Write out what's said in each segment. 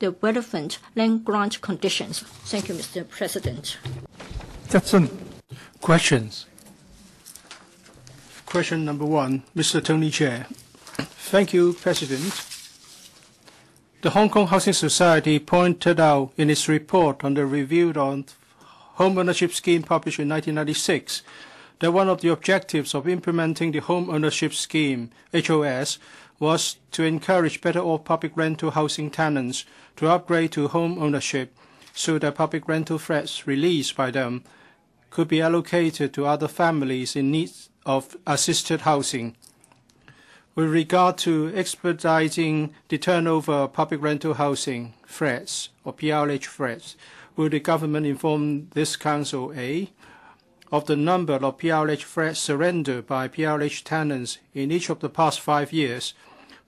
the relevant land grant conditions. Thank you, Mr. President. Jackson. Questions? Question number one, Mr. Tony Tse. Thank you, President. The Hong Kong Housing Society pointed out in its report on the review on home ownership scheme published in 1996 that one of the objectives of implementing the home ownership scheme, HOS, was to encourage better off public rental housing tenants to upgrade to home ownership so that public rental flats released by them could be allocated to other families in need of assisted housing. With regard to expediting the turnover of public rental housing flats or PRH flats, will the government inform this Council A of the number of PRH flats surrendered by PRH tenants in each of the past five years,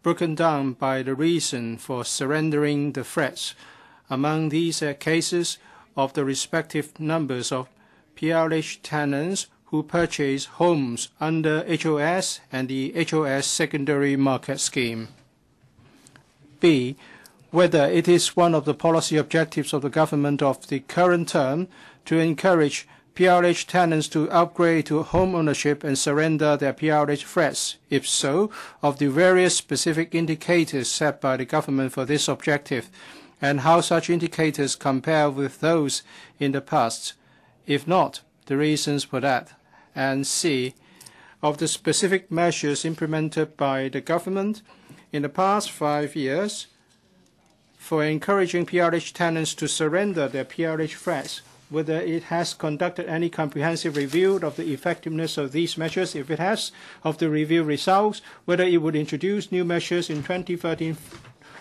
broken down by the reason for surrendering the flats among these uh, cases of the respective numbers of PRH tenants who purchase homes under HOS and the HOS secondary market scheme. B. Whether it is one of the policy objectives of the government of the current term to encourage PRH tenants to upgrade to home ownership and surrender their PRH flats? If so, of the various specific indicators set by the government for this objective, and how such indicators compare with those in the past? If not, the reasons for that. And C, of the specific measures implemented by the government in the past five years for encouraging PRH tenants to surrender their PRH flats, whether it has conducted any comprehensive review of the effectiveness of these measures, if it has, of the review results, whether it would introduce new measures in 2013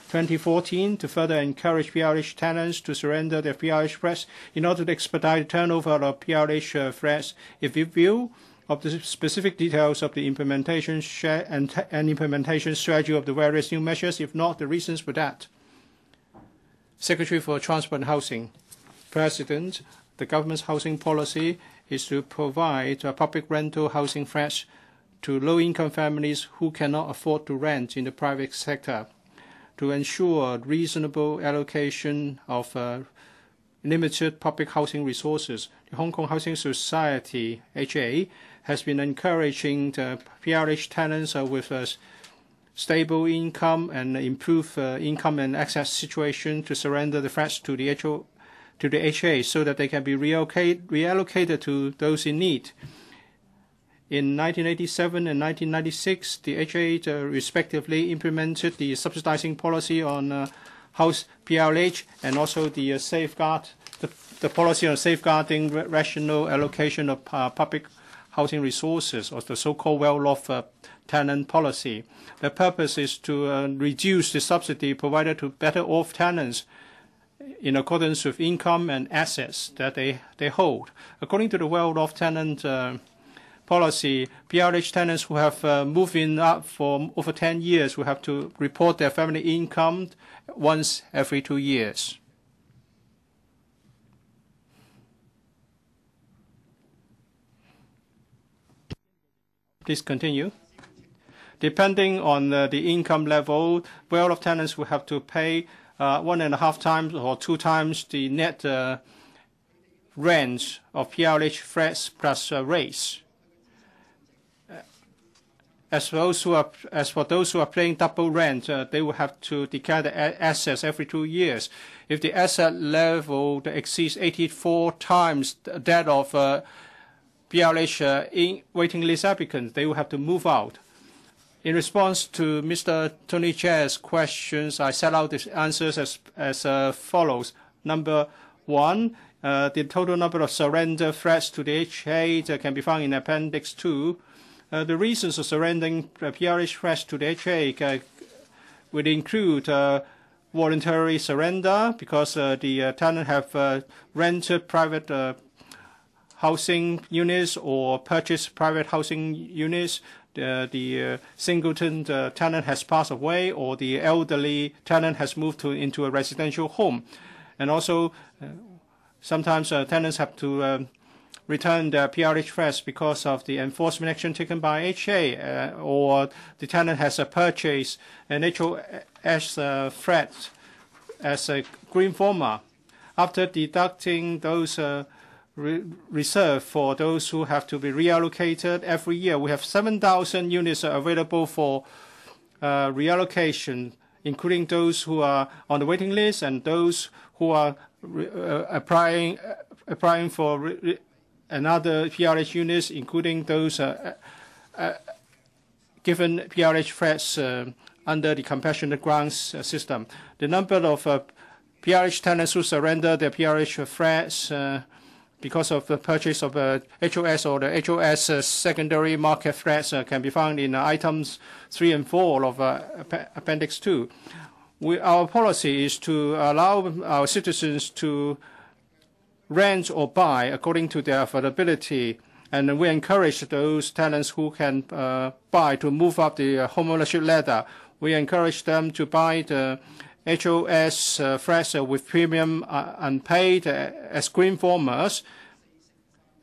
2014 to further encourage PRH tenants to surrender their PRH flats in order to expedite the turnover of PRH uh, flats. If you view of the specific details of the implementation and, and implementation strategy of the various new measures, if not, the reasons for that. Secretary for Transport and Housing. President, the government's housing policy is to provide public rental housing flats to low-income families who cannot afford to rent in the private sector to ensure reasonable allocation of uh, limited public housing resources. The Hong Kong Housing Society, HA, has been encouraging the PRH tenants uh, with a stable income and improved uh, income and access situation to surrender the flats to the HO to the HA so that they can be reallocate, reallocated to those in need. In 1987 and 1996, the HA uh, respectively implemented the subsidizing policy on uh, house PRH and also the uh, safeguard, the, the, policy on safeguarding rational allocation of uh, public housing resources, or the so-called well-off uh, tenant policy. The purpose is to uh, reduce the subsidy provided to better-off tenants in accordance with income and assets that they, they hold. According to the well-off tenant uh, policy, PRH tenants who have uh, moved in up for over 10 years will have to report their family income once every two years. Please continue. Depending on uh, the income level, well-off tenants will have to pay one and a half times or two times the net uh, rent of PRH flats plus uh, rates. As for those who are, as for those who are paying double rent, uh, they will have to declare the assets every two years. If the asset level exceeds 84 times that of uh, uh, in waiting list applicants, they will have to move out. In response to Mr. Tony Tse's questions, I set out the answers as, as uh, follows. Number one, uh, the total number of surrender threats to the HA can be found in Appendix 2. Uh, the reasons for surrendering PRH threats to the HA uh, would include uh, voluntary surrender because uh, the tenant have rented private housing units or purchased private housing units the, the uh, singleton uh, tenant has passed away or the elderly tenant has moved to, into a residential home. And also, uh, sometimes uh, tenants have to return their PRH flats because of the enforcement action taken by HA, uh, or the tenant has uh, purchased an HOS uh, flat as a green former. After deducting those uh, re reserve for those who have to be reallocated every year, we have 7,000 units available for uh, reallocation, including those who are on the waiting list and those who are uh, applying, uh, applying for another PRH units, including those uh, uh, given PRH flats under the compassionate grants system. The number of PRH tenants who surrender their PRH flats because of the purchase of HOS or the HOS uh, secondary market threats uh, can be found in uh, items 3 and 4 of Appendix 2. We, our policy is to allow our citizens to rent or buy according to their affordability, and we encourage those tenants who can uh, buy to move up the home ownership ladder. We encourage them to buy the HOS uh, flats with premium uh, unpaid uh, as green formers,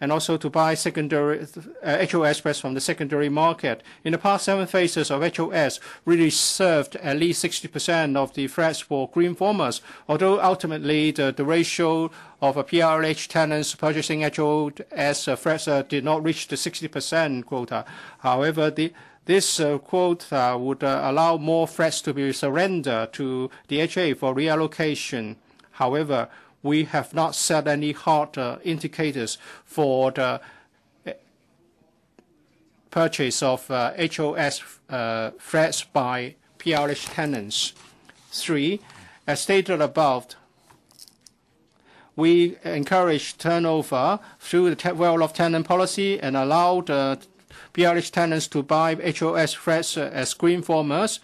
and also to buy secondary HOS flats from the secondary market. In the past seven phases of HOS, we reserved at least 60% of the flats for green formers, although ultimately the, ratio of PRH tenants purchasing HOS uh, did not reach the 60% quota. However, the this uh, quota would uh, allow more flats to be surrendered to DHA for reallocation. However, we have not set any hard uh, indicators for the uh, purchase of uh, HOS uh, flats by PRH tenants. Three, as stated above, we encourage turnover through the well-off tenant policy and allow the PRH tenants to buy HOS flats uh, as green formers.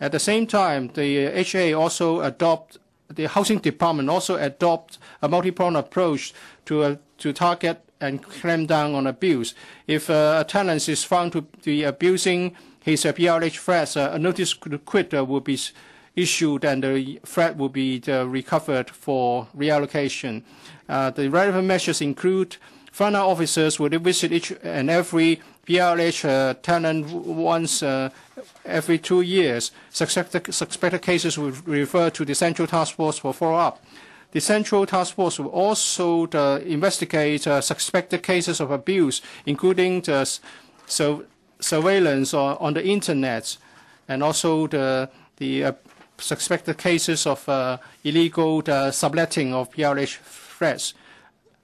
At the same time, the HA also adopt the housing department also adopt a multi-pronged approach to uh, to target and clamp down on abuse. If uh, a tenant is found to be abusing his uh, flats, uh, a notice to quit uh, will be issued and the flat will be uh, recovered for reallocation. the relevant measures include front officers will visit each and every PRH uh, tenant once uh, every two years. Suspected, suspected cases will refer to the Central Task Force for follow-up. The Central Task Force will also uh, investigate uh, suspected cases of abuse, including the so, surveillance on, on, the Internet and also the, the uh, suspected cases of uh, illegal subletting of PRH flats.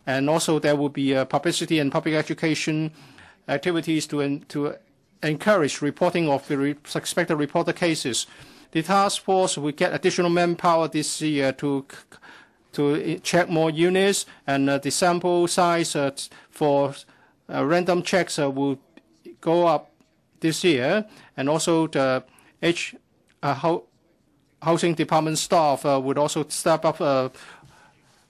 And also there will be publicity and public education activities to, to encourage reporting of the re suspected reported cases. The task force will get additional manpower this year to to check more units, and uh, the sample size uh, for uh, random checks uh, will go up this year, and also the H uh, housing department staff uh, would also step up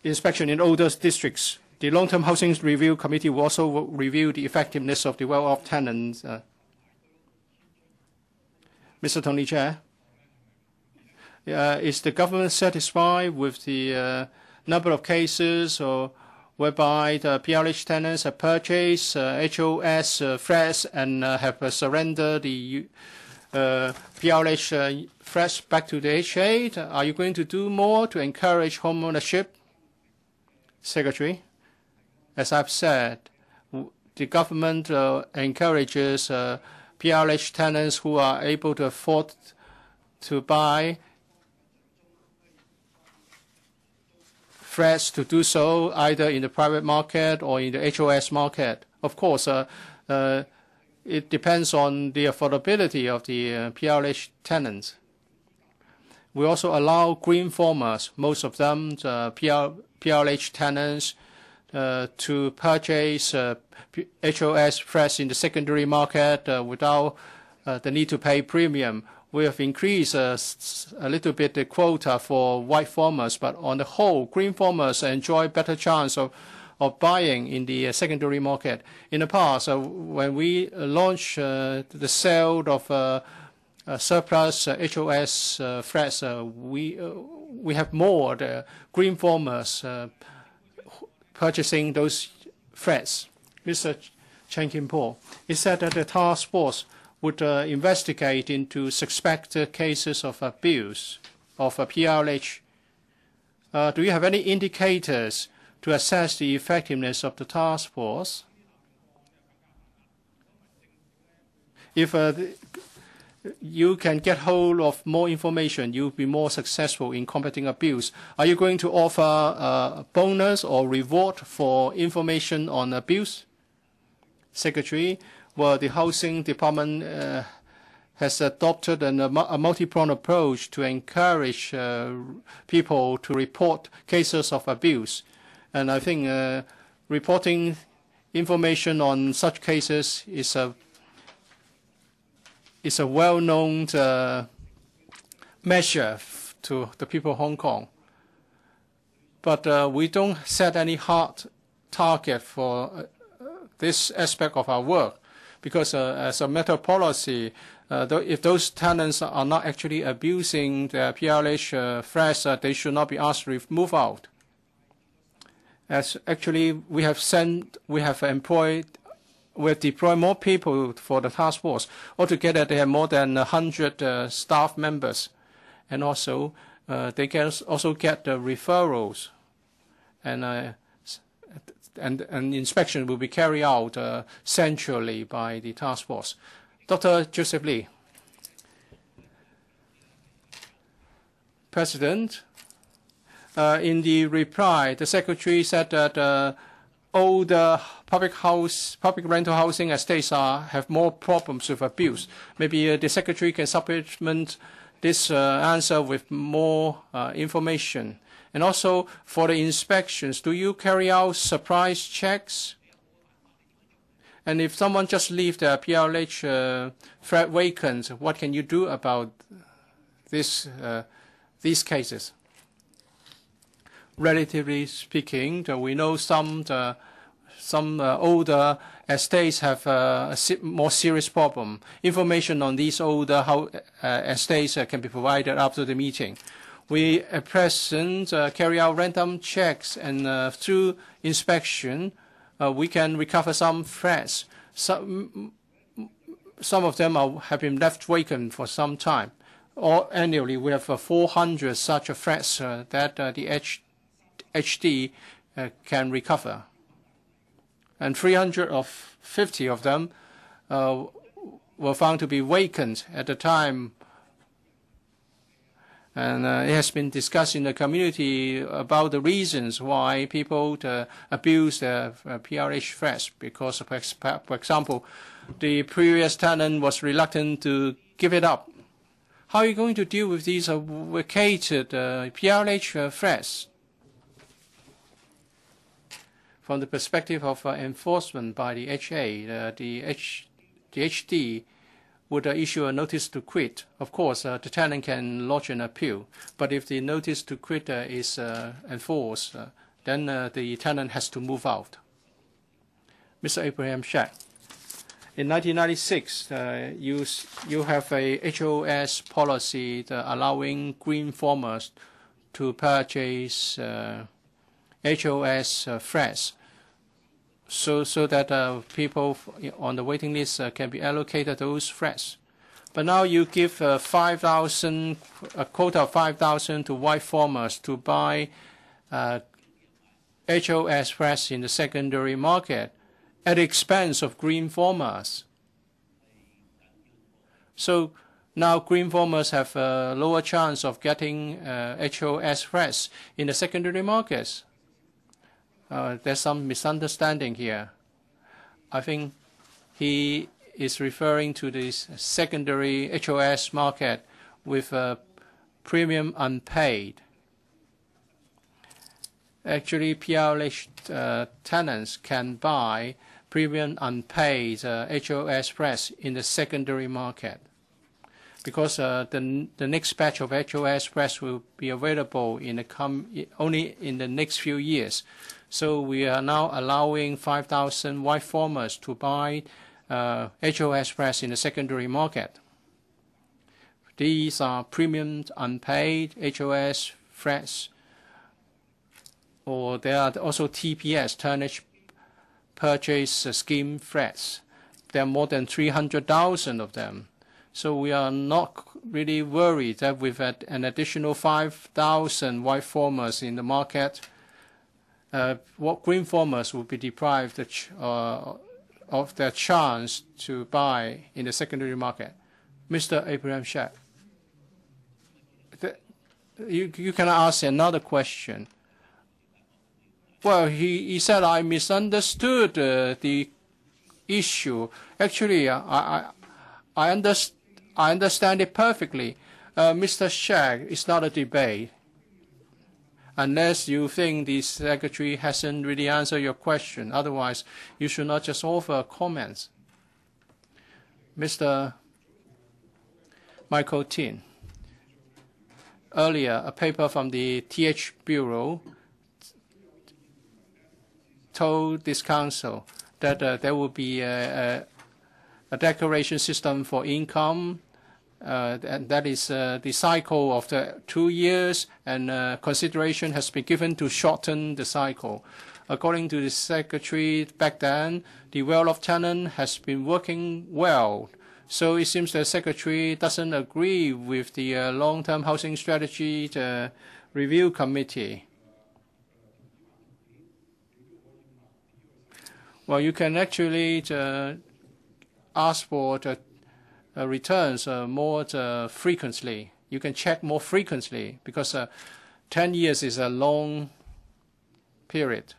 inspection in older districts. The Long-Term Housing Review Committee will also review the effectiveness of the well-off tenants. Uh, Mr. Tony Tse, uh, is the government satisfied with the uh, number of cases or whereby the PRH tenants have purchased uh, HOS uh, flats and uh, have surrendered the PRH flats back to the HA? Are you going to do more to encourage homeownership? Secretary. As I've said, the government uh, encourages uh, PRH tenants who are able to afford to buy flats to do so either in the private market or in the HOS market. Of course, uh, uh, it depends on the affordability of the uh, PRH tenants. We also allow green formers, most of them the PR, PRH tenants, uh, Uh, to purchase HOS uh, flats in the secondary market uh, without uh, the need to pay premium. We have increased uh, a little bit the quota for white formers, but on the whole, green formers enjoy better chance of of buying in the secondary market. In the past, when we launched the sale of surplus HOS flats, we we have more the green formers purchasing those flats. Mr. Chan Kin-por, he said that the task force would uh, investigate into suspected cases of abuse of a PRH uh, do you have any indicators to assess the effectiveness of the task force? If uh, you can get hold of more information, you'll be more successful in combating abuse. Are you going to offer a bonus or reward for information on abuse? Secretary, well, the Housing Department uh, has adopted an, a multi-pronged approach to encourage uh, people to report cases of abuse. And I think uh, reporting information on such cases is a is a well-known uh, measure to the people of Hong Kong. But uh, we don't set any hard target for uh, this aspect of our work because uh, as a matter of policy, uh, th if those tenants are not actually abusing the PLH uh, flats, they should not be asked to move out. As actually we have sent, we have employed will deploy more people for the task force. Altogether, they have more than 100 uh, staff members. And also, uh, they can also get the referrals. And, uh, and, and inspection will be carried out uh, centrally by the task force. Dr. Joseph Lee. President, uh, in the reply, the secretary said that uh, all the public house, public rental housing estates are have more problems with abuse. Maybe uh, the secretary can supplement this uh, answer with more uh, information. And also for the inspections, do you carry out surprise checks? And if someone just leave the PLH uh, flat vacant, what can you do about this, uh, these cases? Relatively speaking, we know some some uh, older estates have uh, a more serious problem. Information on these older uh, estates uh, can be provided after the meeting. We at present uh, carry out random checks, and uh, through inspection, we can recover some flats. Some, some of them are, have been left vacant for some time. Or annually, we have 400 such flats that the HD uh, can recover. And 350 of them uh, were found to be vacant at the time. And uh, it has been discussed in the community about the reasons why people abuse their PLH flats. Because, for example, the previous tenant was reluctant to give it up. How are you going to deal with these vacated PLH flats? From the perspective of uh, enforcement by the HA, uh, the, H, the HD would uh, issue a notice to quit. Of course, the tenant can lodge an appeal, but if the notice to quit is enforced, then the tenant has to move out. Mr. Abraham Shek. In 1996, uh, you, you have a HOS policy allowing green formers to purchase uh, HOS uh, flats so, so that uh, people on the waiting list uh, can be allocated those flats. But now you give uh, 5,000, a quota of 5,000 to white formers to buy uh, HOS flats in the secondary market at the expense of green formers. So now green formers have a lower chance of getting uh, HOS flats in the secondary markets uh, there's some misunderstanding here. I think he is referring to this secondary HOS market with a premium unpaid. Actually, PLH uh, tenants can buy premium unpaid uh, HOS flats in the secondary market because uh, the the next batch of HOS flats will be available in the com only in the next few years. So we are now allowing 5,000 white formers to buy uh, HOS flats in the secondary market. These are premium unpaid HOS flats, or there are also TPS, tonnage purchase scheme flats. There are more than 300,000 of them. So we are not really worried that we've had an additional 5,000 white formers in the market, what green formers will be deprived uh, of their chance to buy in the secondary market. Mr. Abraham Shek, you, you can ask another question. Well, he, he said I misunderstood uh, the issue. Actually, I, I, I, underst I understand it perfectly. Uh, Mr. Shek, it's not a debate. Unless you think the secretary hasn't really answered your question. Otherwise, you should not just offer comments. Mr. Michael Tien. Earlier, a paper from the TH Bureau told this council that uh, there will be a, a, a, declaration system for income, uh, and that is uh, the cycle of the two years, and uh, consideration has been given to shorten the cycle. According to the secretary back then, the well of tenant has been working well. So it seems the secretary doesn't agree with the uh, long-term housing strategy review committee. Well, you can actually uh, ask for the returns uh, more uh, frequently. You can check more frequently because 10 years is a long period.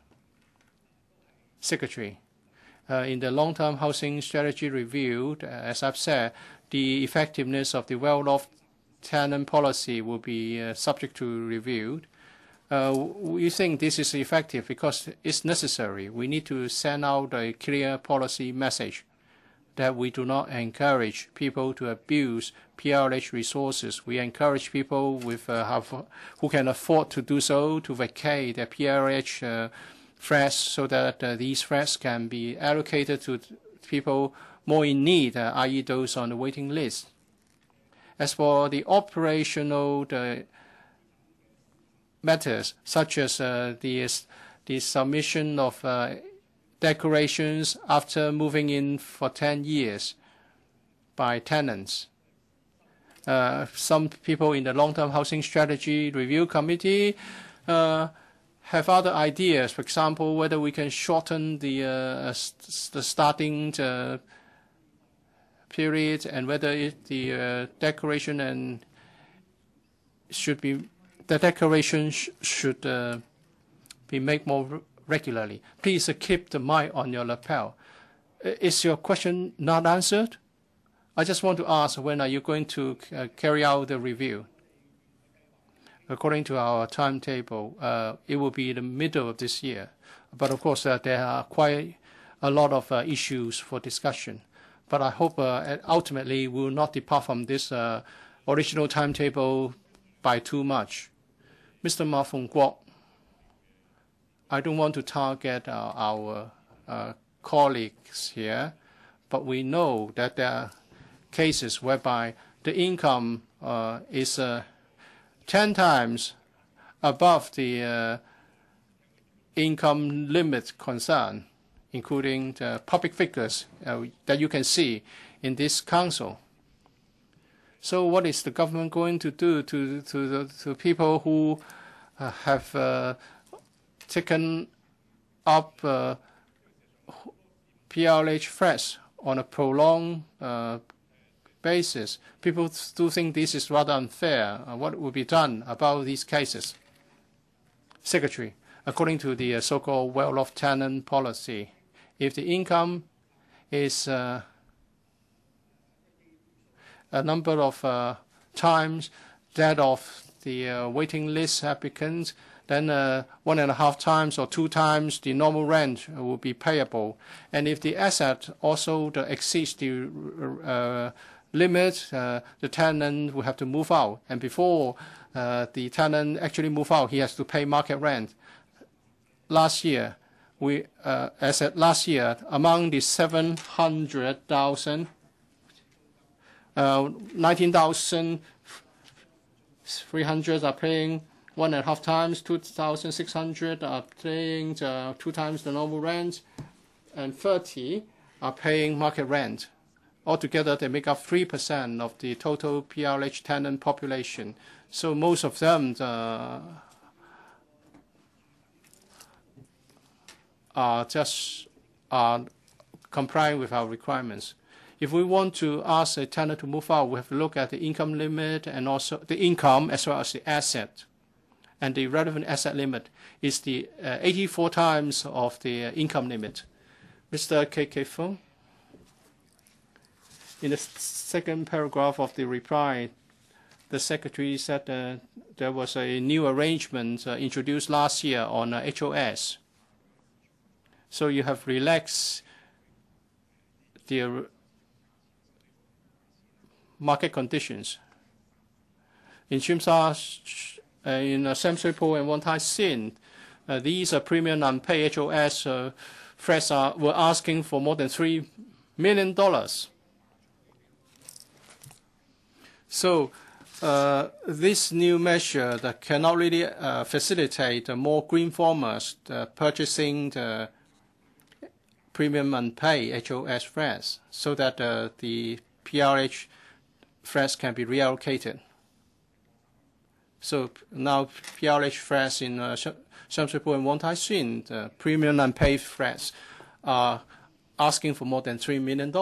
Secretary, in the long-term housing strategy review, as I've said, the effectiveness of the well-off tenant policy will be subject to review. Uh, we think this is effective because it's necessary. We need to send out a clear policy message that we do not encourage people to abuse PRH resources. We encourage people with uh, have, who can afford to do so to vacate their PRH uh, so that uh, these flats can be allocated to people more in need, uh, i.e. those on the waiting list. As for the operational matters, such as uh, the, the submission of uh, declarations after moving in for 10 years by tenants. Uh, some people in the long-term housing strategy review committee uh, have other ideas. For example, whether we can shorten the uh, the starting uh, period and whether it, the decoration and should be the declaration sh should uh, be made more regularly. Please keep the mic on your lapel. Is your question not answered? I just want to ask, when are you going to uh, carry out the review? According to our timetable, uh, it will be in the middle of this year. But of course, uh, there are quite a lot of issues for discussion. But I hope ultimately we will not depart from this original timetable by too much. Mr. Ma Fung-kwok, I don't want to target uh, our uh, colleagues here, but we know that there are cases whereby the income uh, is 10 times above the income limit concern, including the public figures that you can see in this council. So what is the government going to do to people who have taken up uh, PRH flats on a prolonged uh, basis? People do think this is rather unfair. Uh, what will be done about these cases? Secretary, according to the uh, so-called well-off tenant policy, if the income is a number of uh, times that of the uh, waiting list applicants, then uh, one and a half times or two times the normal rent will be payable. And if the asset also exceeds the uh, limit, uh, the tenant will have to move out. And before uh, the tenant actually move out, he has to pay market rent. Last year, we, as at last year, among the 700,000 uh, 19,300 are paying one and a half times, 2,600 are paying uh, two times the normal rent, and 30 are paying market rent. altogether they make up 3% of the total PRH tenant population. So most of them uh, are just are complying with our requirements. If we want to ask a tenant to move out, we have to look at the income limit and also the income as well as the asset. And the relevant asset limit is the uh, 84 times of the uh, income limit. Mr. KK Fung, in the second paragraph of the reply, the secretary said uh, there was a new arrangement uh, introduced last year on HOS. So you have relaxed the market conditions. In Shimsha, uh, in uh, Sam Shui and Wong Tai Sin, uh, these uh, premium unpaid HOS uh, flats are, were asking for more than $3 million. So uh, this new measure that cannot really uh, facilitate uh, more green formers uh, purchasing the premium unpaid HOS flats so that uh, the PRH flats can be reallocated. So now PRH flats in uh, and Wong Tai Sin, the premium unpaid flats, are asking for more than $3 million.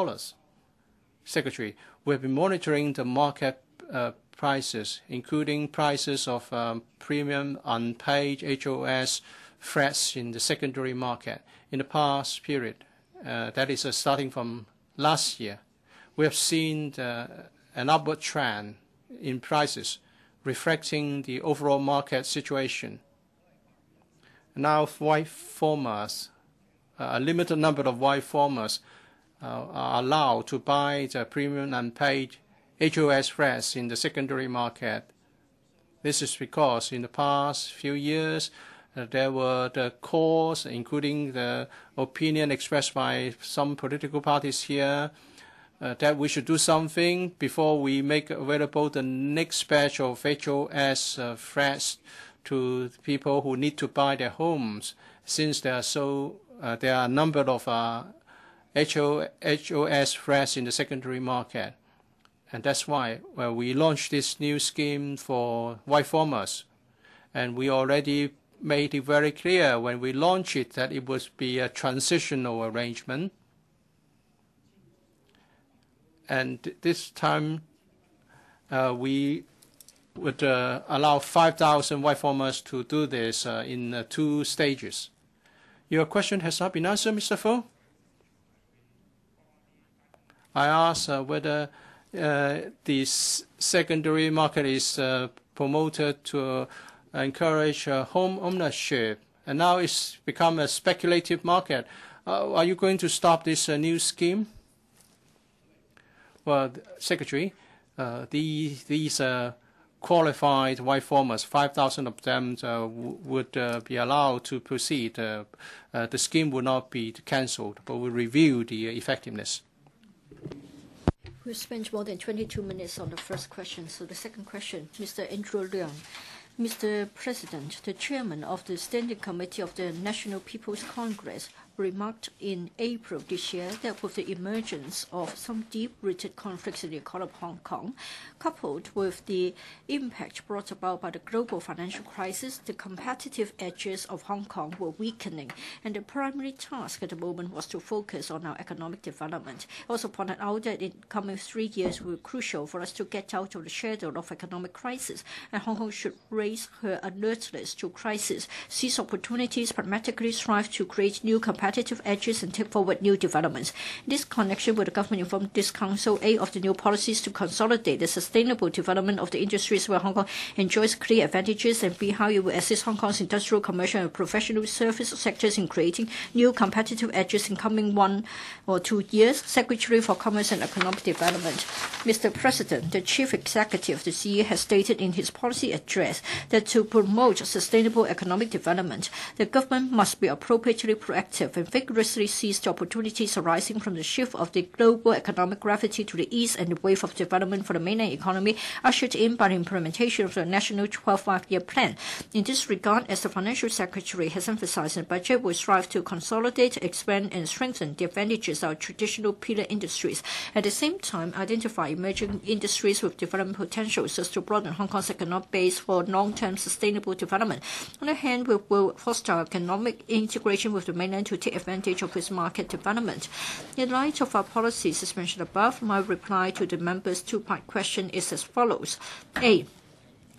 Secretary, we have been monitoring the market uh, prices, including prices of um, premium unpaid HOS flats in the secondary market in the past period. Uh, that is uh, starting from last year. We have seen an upward trend in prices reflecting the overall market situation. Now, white formers, uh, a limited number of white formers uh, are allowed to buy the premium unpaid HOS flats in the secondary market. This is because in the past few years, uh, there were the calls, including the opinion expressed by some political parties here, uh, that we should do something before we make available the next batch of HOS uh, flats to people who need to buy their homes, since there are so uh, there are a number of uh, HO, HOS flats in the secondary market, and that's why well, we launched this new scheme for white formers, and we already made it very clear when we launched it that it would be a transitional arrangement and this time uh, we would uh, allow 5,000 white formers to do this uh, in uh, two stages. Your question has not been answered, Mr. Fo. I asked uh, whether uh, the secondary market is promoted to encourage home ownership, and now it's become a speculative market. are you going to stop this new scheme? Well, Secretary, uh, these, these uh, qualified white formers, 5,000 of them uh, would uh, be allowed to proceed. The scheme would not be cancelled, but will review the effectiveness. We spent more than 22 minutes on the first question. So the second question, Mr. Andrew Leung. Mr. President, the chairman of the Standing Committee of the National People's Congress remarked in April this year that with the emergence of some deep-rooted conflicts in the economy of Hong Kong, coupled with the impact brought about by the global financial crisis, the competitive edges of Hong Kong were weakening, and the primary task at the moment was to focus on our economic development. Also pointed out that in coming three years be crucial for us to get out of the shadow of economic crisis, and Hong Kong should raise her alertness to crisis, seize opportunities, pragmatically strive to create new competitive competitive edges and take forward new developments. In this connection, will the government inform this Council A of the new policies to consolidate the sustainable development of the industries where Hong Kong enjoys clear advantages, and B, how it will assist Hong Kong's industrial, commercial, and professional service sectors in creating new competitive edges in coming one or two years? Secretary for Commerce and Economic Development. Mr. President, the Chief Executive of the CE has stated in his policy address that to promote sustainable economic development, the government must be appropriately proactive and vigorously seize the opportunities arising from the shift of the global economic gravity to the east and the wave of development for the mainland economy ushered in by the implementation of the National 12 Five-Year Plan. In this regard, as the Financial Secretary has emphasized the budget, we strive to consolidate, expand, and strengthen the advantages of traditional pillar industries. At the same time, identify emerging industries with development potential so as to broaden Hong Kong's economic base for long-term sustainable development. On the hand, we will foster economic integration with the mainland to take advantage of its market development. In light of our policies as mentioned above, my reply to the members' two-part question is as follows. A.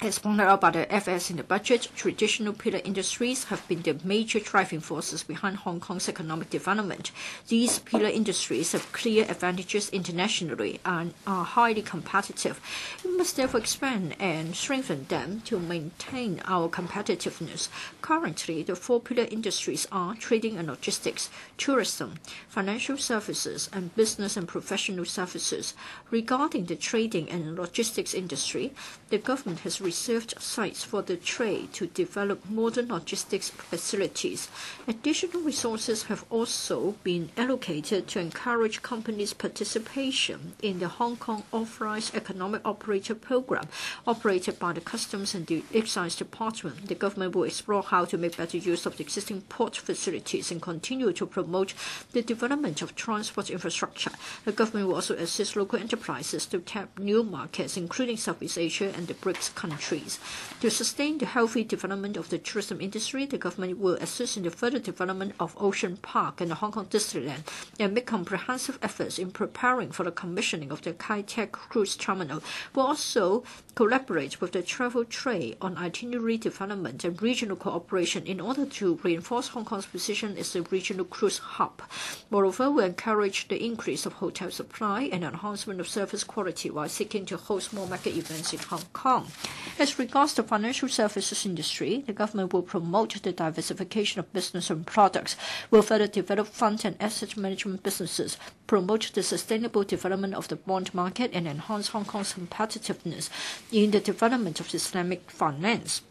As pointed out by the FS in the budget, traditional pillar industries have been the major driving forces behind Hong Kong's economic development. These pillar industries have clear advantages internationally and are highly competitive. We must therefore expand and strengthen them to maintain our competitiveness. Currently, the four pillar industries are trading and logistics, tourism, financial services, and business and professional services. Regarding the trading and logistics industry, the government has reserved sites for the trade to develop modern logistics facilities. Additional resources have also been allocated to encourage companies' participation in the Hong Kong Authorized Economic Operator Program operated by the Customs and the Excise Department. The government will explore how to make better use of the existing port facilities and continue to promote the development of transport infrastructure. The government will also assist local enterprises to tap new markets, including Southeast Asia and the BRICS countries countries. To sustain the healthy development of the tourism industry, the government will assist in the further development of Ocean Park and the Hong Kong Disneyland and make comprehensive efforts in preparing for the commissioning of the Kai Tak Cruise Terminal. We'll also collaborate with the travel trade on itinerary development and regional cooperation in order to reinforce Hong Kong's position as a regional cruise hub. Moreover, we encourage the increase of hotel supply and enhancement of service quality while seeking to host more market events in Hong Kong. As regards the financial services industry, the government will promote the diversification of business and products, will further develop fund and asset management businesses, promote the sustainable development of the bond market, and enhance Hong Kong's competitiveness in the development of Islamic finance.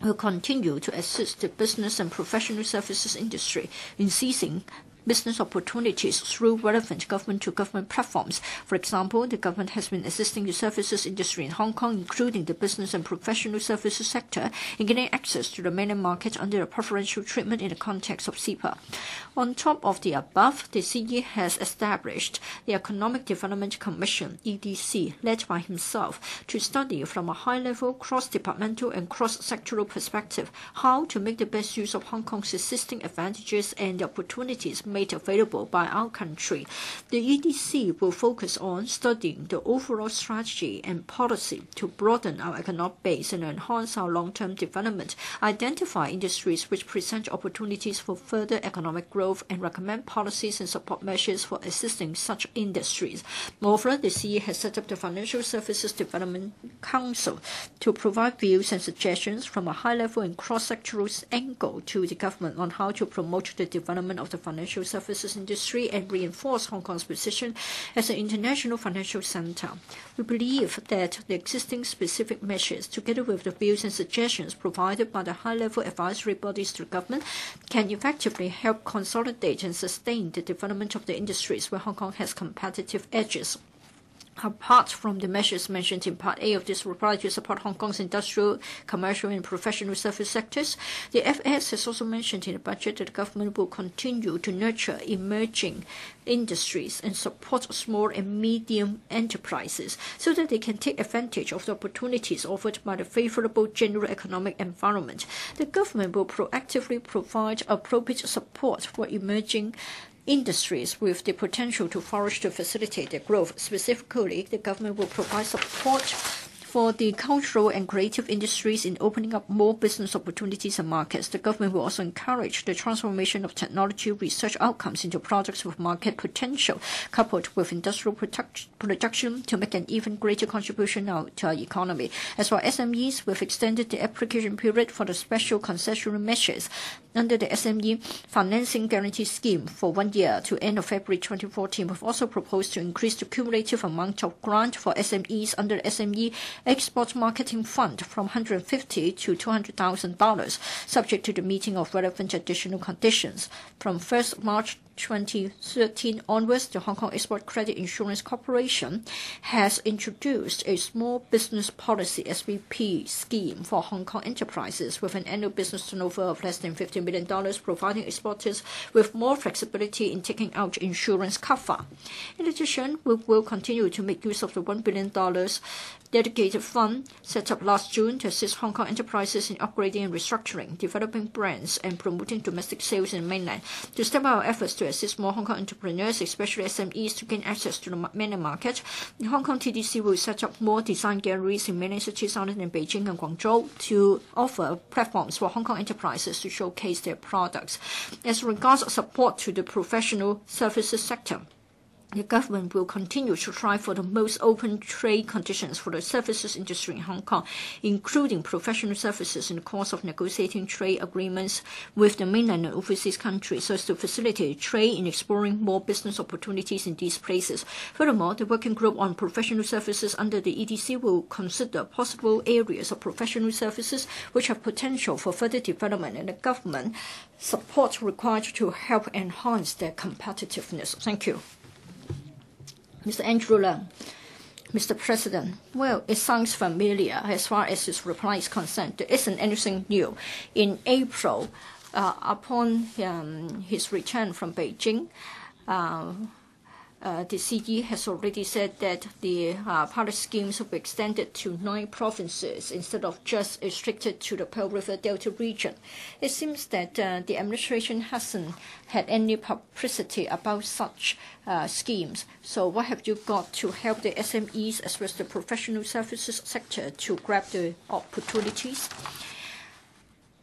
Will continue to assist the business and professional services industry in seizing business opportunities through relevant government-to-government platforms. For example, the government has been assisting the services industry in Hong Kong, including the business and professional services sector, in getting access to the mainland market under a preferential treatment in the context of CEPA. On top of the above, the CE has established the Economic Development Commission, EDC, led by himself, to study from a high-level, cross-departmental, and cross-sectoral perspective how to make the best use of Hong Kong's existing advantages and opportunities made available by our country. The EDC will focus on studying the overall strategy and policy to broaden our economic base and enhance our long-term development, identify industries which present opportunities for further economic growth, and recommend policies and support measures for assisting such industries. Moreover, the CE has set up the Financial Services Development Council to provide views and suggestions from a high-level and cross-sectoral angle to the government on how to promote the development of the financial financial services industry and reinforce Hong Kong's position as an international financial center. We believe that the existing specific measures, together with the views and suggestions provided by the high-level advisory bodies to the government, can effectively help consolidate and sustain the development of the industries where Hong Kong has competitive edges. Apart from the measures mentioned in Part A of this reply to support Hong Kong's industrial, commercial, and professional service sectors, the FS has also mentioned in the budget that the government will continue to nurture emerging industries and support small and medium enterprises so that they can take advantage of the opportunities offered by the favorable general economic environment. The government will proactively provide appropriate support for emerging industries with the potential to flourish to facilitate their growth. Specifically, the government will provide support for the cultural and creative industries in opening up more business opportunities and markets. The government will also encourage the transformation of technology research outcomes into products with market potential, coupled with industrial production to make an even greater contribution to our economy. As for SMEs, we've extended the application period for the special concessional measures under the SME Financing Guarantee Scheme for one year to end of February 2014. We've also proposed to increase the cumulative amount of grant for SMEs under the SME Export Marketing Fund from 150 to $200,000, subject to the meeting of relevant additional conditions. From 1st March 2013 onwards, the Hong Kong Export Credit Insurance Corporation has introduced a Small Business Policy SBP scheme for Hong Kong enterprises with an annual business turnover of less than $50 million, providing exporters with more flexibility in taking out insurance cover. In addition, we will continue to make use of the $1 billion dedicated fund set up last June to assist Hong Kong enterprises in upgrading and restructuring, developing brands, and promoting domestic sales in mainland. To step up our efforts to assist more Hong Kong entrepreneurs, especially SMEs, to gain access to the mainland market, the Hong Kong TDC will set up more design galleries in mainland cities other than Beijing and Guangzhou to offer platforms for Hong Kong enterprises to showcase their products. As regards support to the professional services sector, the government will continue to try for the most open trade conditions for the services industry in Hong Kong, including professional services in the course of negotiating trade agreements with the mainland and overseas countries so as to facilitate trade in exploring more business opportunities in these places. Furthermore, the working group on professional services under the EDC will consider possible areas of professional services which have potential for further development and the government support required to help enhance their competitiveness. Thank you. Mr. Andrew Leung. Mr. President, well, it sounds familiar as far as his reply is concerned. There isn't anything new. In April, uh, upon um, his return from Beijing, uh, the CE has already said that the uh, pilot schemes will be extended to nine provinces instead of just restricted to the Pearl River Delta region. It seems that uh, the administration hasn't had any publicity about such uh, schemes. So what have you got to help the SMEs as well as the professional services sector to grab the opportunities?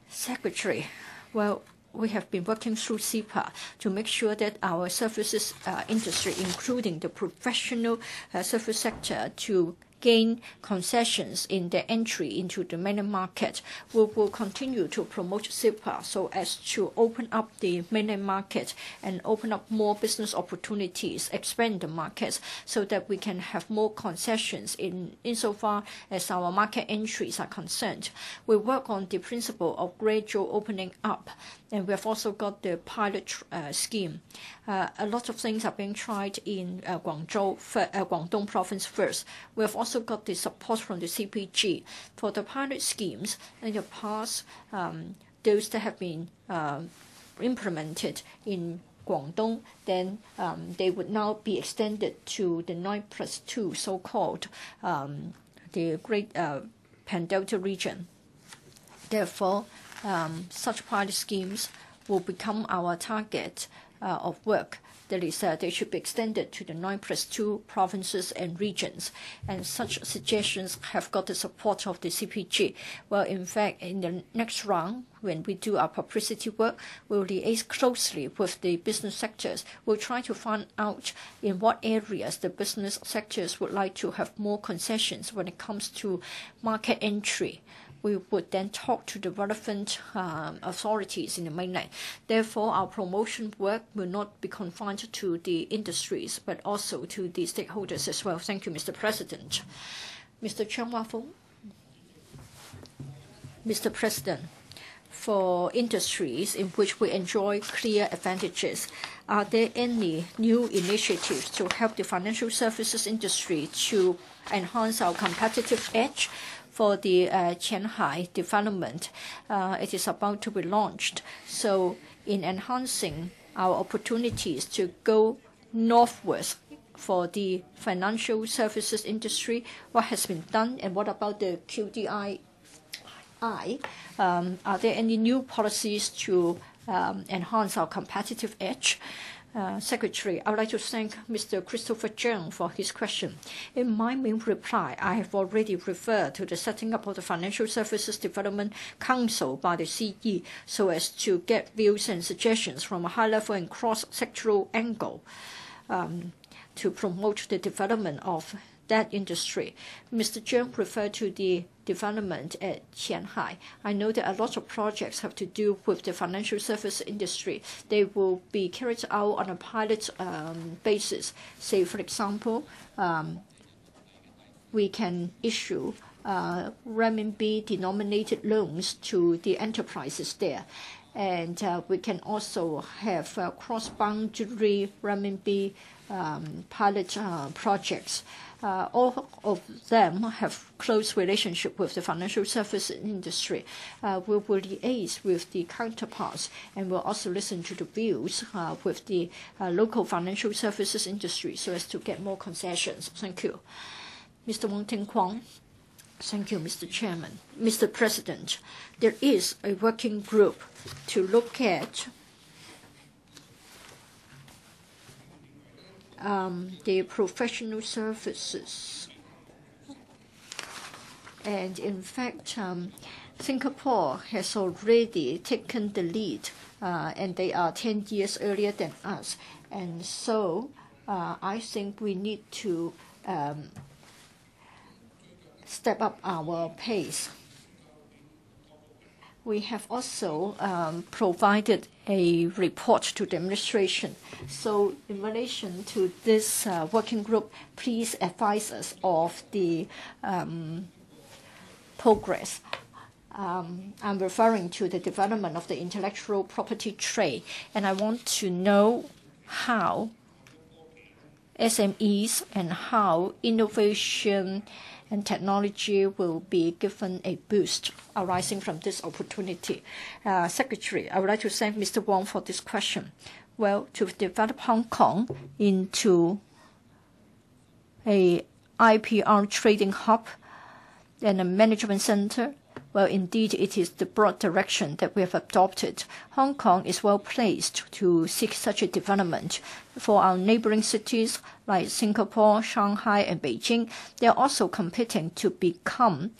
Secretary, well, we have been working through CEPA to make sure that our services uh, industry, including the professional uh, service sector, to gain concessions in their entry into the mainland market. We will continue to promote CEPA so as to open up the mainland market and open up more business opportunities, expand the markets so that we can have more concessions in insofar as our market entries are concerned. We work on the principle of gradual opening up and we have also got the pilot uh, scheme. Uh, a lot of things are being tried in uh, Guangzhou, uh, Guangdong province first. We have also got the support from the CPG for the pilot schemes in the past. Um, those that have been uh, implemented in Guangdong, then um, they would now be extended to the 9 plus 2 so-called um, the Great uh, Pan region. Therefore, um, such pilot schemes will become our target uh, of work. That is, uh, they should be extended to the 9 plus 2 provinces and regions. And such suggestions have got the support of the CPG. Well, in fact, in the next round, when we do our publicity work, we'll liaise closely with the business sectors. We'll try to find out in what areas the business sectors would like to have more concessions when it comes to market entry we would then talk to the relevant um, authorities in the mainland. Therefore, our promotion work will not be confined to the industries, but also to the stakeholders as well. Thank you, Mr. President. Mr. Cheung Wah-fung. Mr. President, for industries in which we enjoy clear advantages, are there any new initiatives to help the financial services industry to enhance our competitive edge for the uh, Qianhai development. Uh, it is about to be launched. So in enhancing our opportunities to go northwards for the financial services industry, what has been done, and what about the QDII? Um, are there any new policies to um, enhance our competitive edge? Uh, Secretary, I would like to thank Mr. Christopher Cheung for his question. In my main reply, I have already referred to the setting up of the Financial Services Development Council by the CE so as to get views and suggestions from a high-level and cross-sectoral angle um, to promote the development of that industry. Mr. Cheung referred to the development at Qianhai. I know that a lot of projects have to do with the financial service industry. They will be carried out on a pilot um, basis. Say, for example, um, we can issue uh, renminbi-denominated loans to the enterprises there. And uh, we can also have uh, cross-boundary renminbi um, pilot projects. Uh, all of them have close relationship with the financial service industry. Uh, we will liaise with the counterparts, and we'll also listen to the views uh, with the local financial services industry so as to get more concessions. Thank you. Mr. Wong Ting Kwong. Thank you, Mr. Chairman. Mr. President, there is a working group to look at um, the professional services. And in fact, um, Singapore has already taken the lead, uh, and they are 10 years earlier than us. And so uh, I think we need to um, step up our pace. We have also um, provided a report to the administration. So in relation to this uh, working group, please advise us of the um, progress. Um, I'm referring to the development of the intellectual property trade, and I want to know how SMEs and how innovation and technology will be given a boost arising from this opportunity. Uh, Secretary, I would like to thank Mr. Wong for this question. Well, to develop Hong Kong into a IPR trading hub and a management center well, indeed, it is the broad direction that we have adopted. Hong Kong is well placed to seek such a development. For our neighboring cities like Singapore, Shanghai, and Beijing, they are also competing to become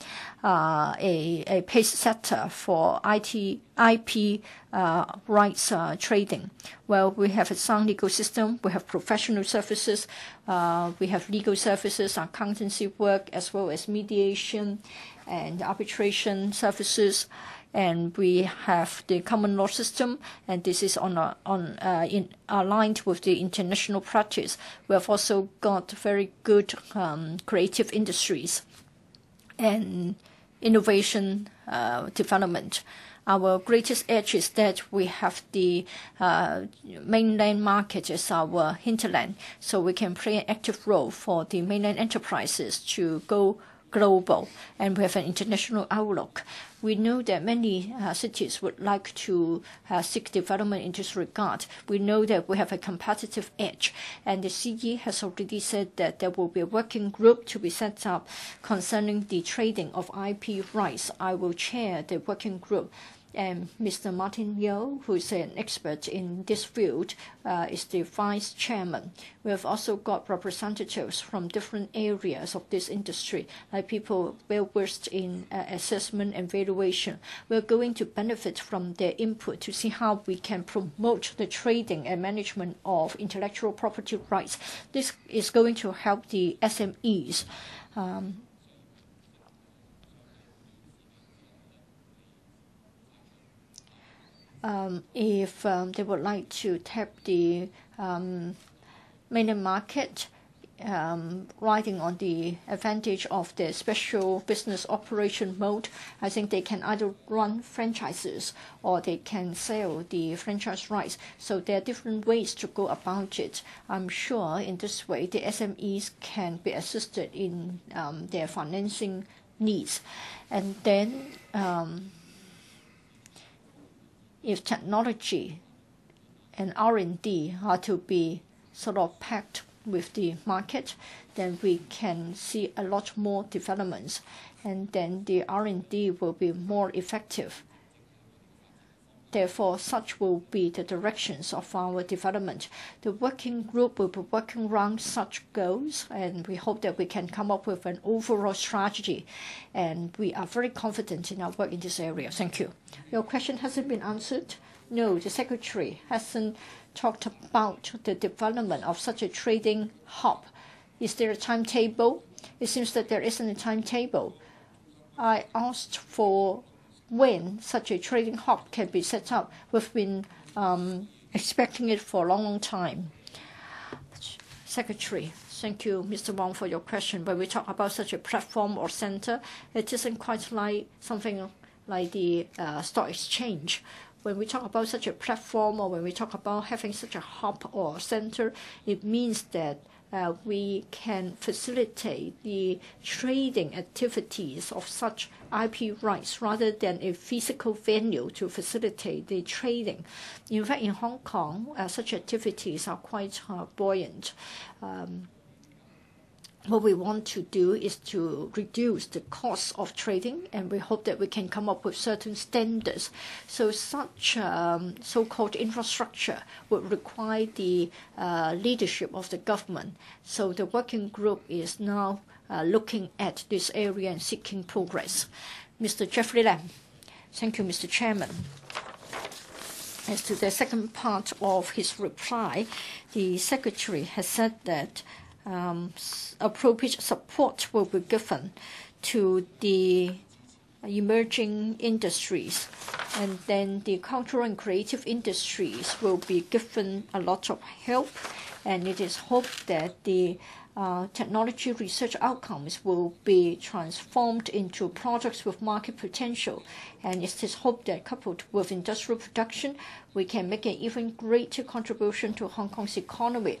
uh, a, a pace setter for IT, IP uh, rights uh, trading. Well, we have a sound legal system, we have professional services, uh, we have legal services, accountancy work, as well as mediation and arbitration services, and we have the common law system, and this is on, a, on uh, in, aligned with the international practice. We have also got very good um, creative industries and innovation uh, development. Our greatest edge is that we have the uh, mainland market as our hinterland, so we can play an active role for the mainland enterprises to go global, and we have an international outlook. We know that many uh, cities would like to uh, seek development in this regard. We know that we have a competitive edge, and the CE has already said that there will be a working group to be set up concerning the trading of IP rights. I will chair the working group and Mr. Martin Yeo, who is an expert in this field, uh, is the vice chairman. We have also got representatives from different areas of this industry, like people well versed in uh, assessment and valuation. We're going to benefit from their input to see how we can promote the trading and management of intellectual property rights. This is going to help the SMEs. Um, Um, if um, they would like to tap the um, mainland market, riding on the advantage of the special business operation mode, I think they can either run franchises or they can sell the franchise rights. So there are different ways to go about it. I'm sure in this way, the SMEs can be assisted in their financing needs. And then if technology and R&D are to be sort of packed with the market, then we can see a lot more developments, and then the R&D will be more effective. Therefore, such will be the directions of our development. The working group will be working around such goals, and we hope that we can come up with an overall strategy, and we are very confident in our work in this area. Thank you. Your question hasn't been answered? No, the secretary hasn't talked about the development of such a trading hub. Is there a timetable? it seems that there isn't a timetable. I asked for when such a trading hub can be set up. We've been um, expecting it for a long, long time. Secretary, thank you, Mr. Wong, for your question. When we talk about such a platform or center, it isn't quite like something like the uh, stock exchange. When we talk about such a platform or when we talk about having such a hub or center, it means that uh, we can facilitate the trading activities of such IP rights rather than a physical venue to facilitate the trading. In fact, in Hong Kong, uh, such activities are quite uh, buoyant. Um, what we want to do is to reduce the cost of trading, and we hope that we can come up with certain standards. So such um, so-called infrastructure would require the uh, leadership of the government. So the working group is now uh, looking at this area and seeking progress. Mr. Jeffrey Lam. Thank you, Mr. Chairman. As to the second part of his reply, the Secretary has said that um, appropriate support will be given to the emerging industries, and then the cultural and creative industries will be given a lot of help, and it is hoped that the uh, technology research outcomes will be transformed into products with market potential. And it is hoped that coupled with industrial production, we can make an even greater contribution to Hong Kong's economy.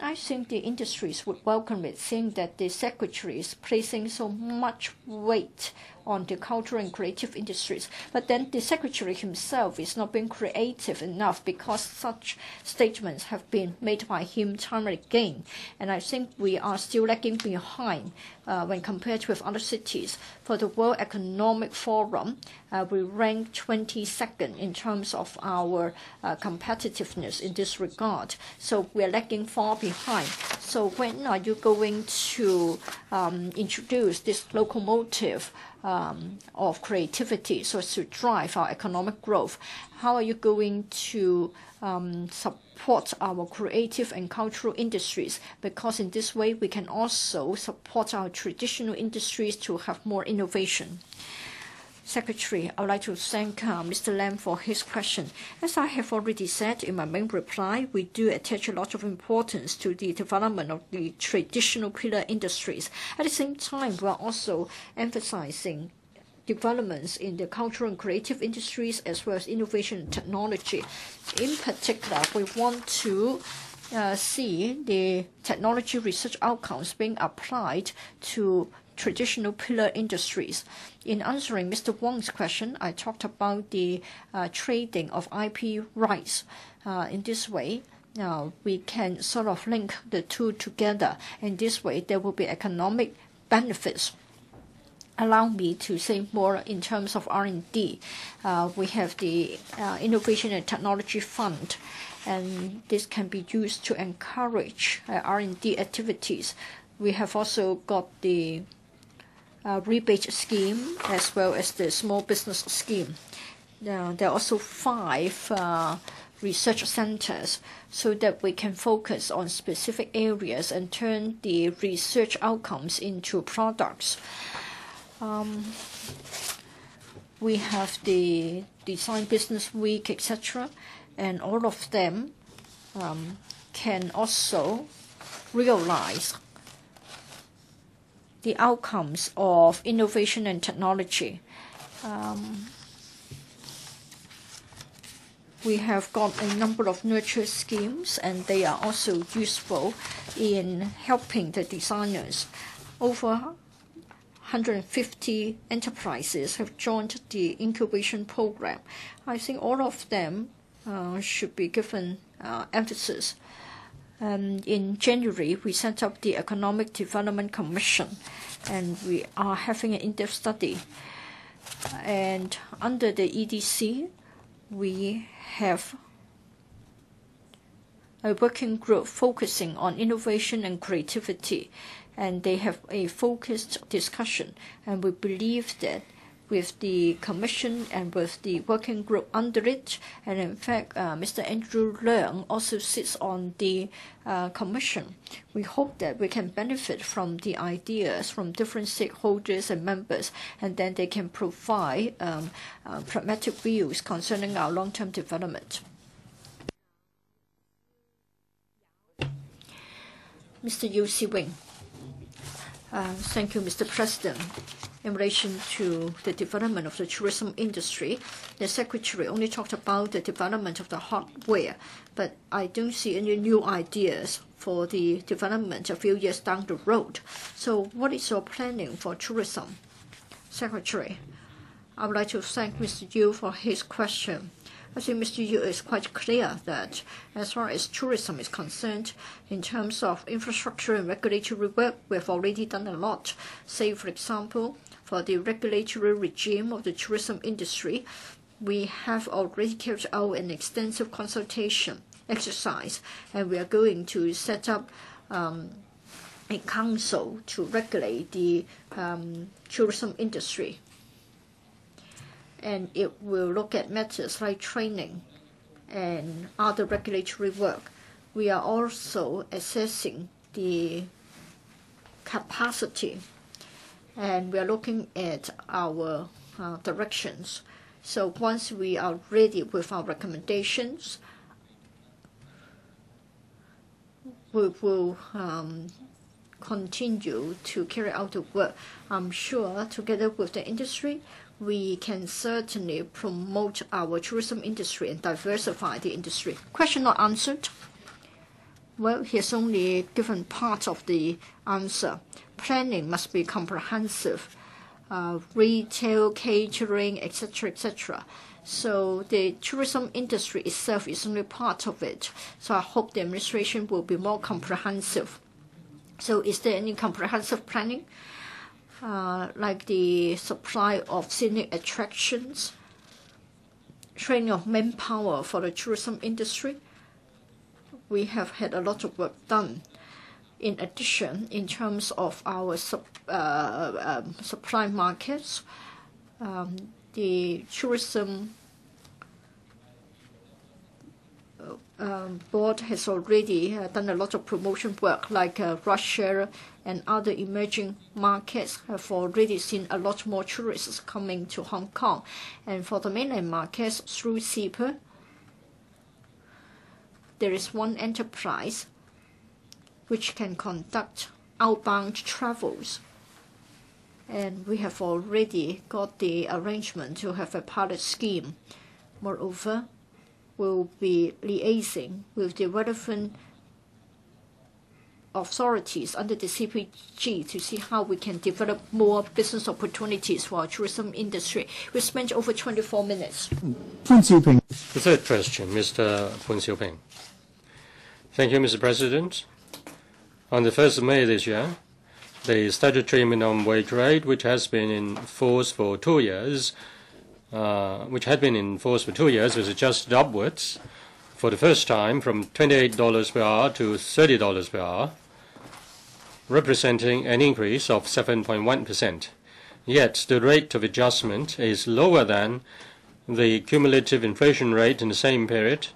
I think the industries would welcome it, seeing that the secretary is placing so much weight on the cultural and creative industries. But then the secretary himself is not being creative enough because such statements have been made by him time and again. And I think we are still lagging behind uh, when compared with other cities. For the World Economic Forum, uh, we rank 22nd in terms of our uh, competitiveness in this regard. So we're lagging far behind. So when are you going to um, introduce this locomotive of creativity so as to drive our economic growth? How are you going to um, support our creative and cultural industries? Because in this way, we can also support our traditional industries to have more innovation. Secretary, I would like to thank uh, Mr. Lam for his question. As I have already said in my main reply, we do attach a lot of importance to the development of the traditional pillar industries. At the same time, we are also emphasizing developments in the cultural and creative industries as well as innovation and technology. In particular, we want to uh, see the technology research outcomes being applied to traditional pillar industries. In answering Mr. Wong's question, I talked about the uh, trading of IP rights. Uh, in this way, uh, we can sort of link the two together. In this way, there will be economic benefits. Allow me to say more in terms of R&D. We have the Innovation and Technology Fund, and this can be used to encourage R&D activities. We have also got the uh, rebate scheme as well as the small business scheme. Now, there are also five uh, research centers so that we can focus on specific areas and turn the research outcomes into products. Um, we have the Design Business Week, etc., and all of them um, can also realize the outcomes of innovation and technology. Um, we have got a number of nurture schemes, and they are also useful in helping the designers. Over 150 enterprises have joined the incubation program. I think all of them uh, should be given uh, emphasis. Um, in January, we set up the Economic Development Commission, and we are having an in-depth study. And under the EDC, we have a working group focusing on innovation and creativity, and they have a focused discussion. And we believe that with the commission and with the working group under it. And in fact, uh, Mr. Andrew Leung also sits on the uh, commission. We hope that we can benefit from the ideas from different stakeholders and members, and then they can provide um, uh, pragmatic views concerning our long-term development. Mr. Yiu Si-wing. Uh, thank you, Mr. President. In relation to the development of the tourism industry, the secretary only talked about the development of the hardware, but I don't see any new ideas for the development a few years down the road. So what is your planning for tourism? Secretary, I would like to thank Mr. Yiu for his question. I think Mr. Yiu is quite clear that as far as tourism is concerned, in terms of infrastructure and regulatory work, we have already done a lot. Say, for example, for the regulatory regime of the tourism industry, we have already carried out an extensive consultation exercise, and we are going to set up um, a council to regulate the um, tourism industry and it will look at matters like training and other regulatory work. We are also assessing the capacity, and we are looking at our uh, directions. So once we are ready with our recommendations, we will um, continue to carry out the work. I'm sure together with the industry, we can certainly promote our tourism industry and diversify the industry. Question not answered. Well, here's only given part of the answer. Planning must be comprehensive. Uh, retail, catering, etc., etc. So the tourism industry itself is only part of it. So I hope the administration will be more comprehensive. So is there any comprehensive planning? Uh, like the supply of scenic attractions, training of manpower for the tourism industry. We have had a lot of work done. In addition, in terms of our sup, uh, um, supply markets, um, the tourism um, board has already uh, done a lot of promotion work, like uh, Russia and other emerging markets have already seen a lot more tourists coming to Hong Kong. And for the mainland markets, through CEPA, there is one enterprise which can conduct outbound travels. And we have already got the arrangement to have a pilot scheme. Moreover, we'll be liaising with the relevant authorities under the CPG to see how we can develop more business opportunities for our tourism industry. We spent over 24 minutes. The third question, Mr. Poon Siu-ping. Thank you, Mr. President. On the 1st of May this year, the statutory minimum wage rate, which has been in force for two years, uh, which had been in force for two years, was adjusted upwards for the first time from $28 per hour to $30 per hour, representing an increase of 7.1%. Yet the rate of adjustment is lower than the cumulative inflation rate in the same period,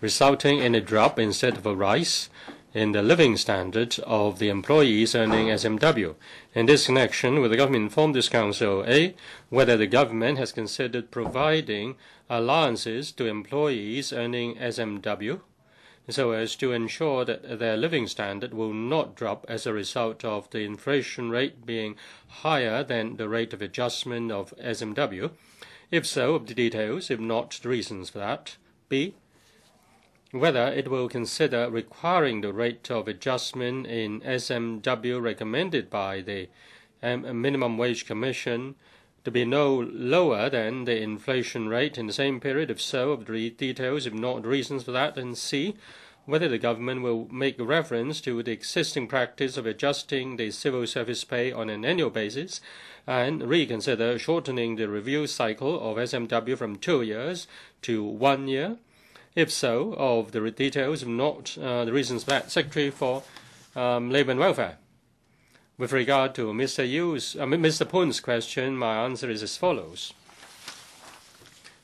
resulting in a drop instead of a rise in the living standard of the employees earning SMW. In this connection, will the government inform this council, A, whether the government has considered providing allowances to employees earning SMW so as to ensure that their living standard will not drop as a result of the inflation rate being higher than the rate of adjustment of SMW? If so, the details, if not, the reasons for that. B, whether it will consider requiring the rate of adjustment in SMW recommended by the um, Minimum Wage Commission to be no lower than the inflation rate in the same period. If so, of the details, if not the reasons for that, and C, whether the government will make reference to the existing practice of adjusting the civil service pay on an annual basis and reconsider shortening the review cycle of SMW from two years to one year if so, of the details, if not uh, the reasons that, Secretary for um, Labour and Welfare. With regard to Mr. Yiu's, uh, Mr. Poon's question, my answer is as follows.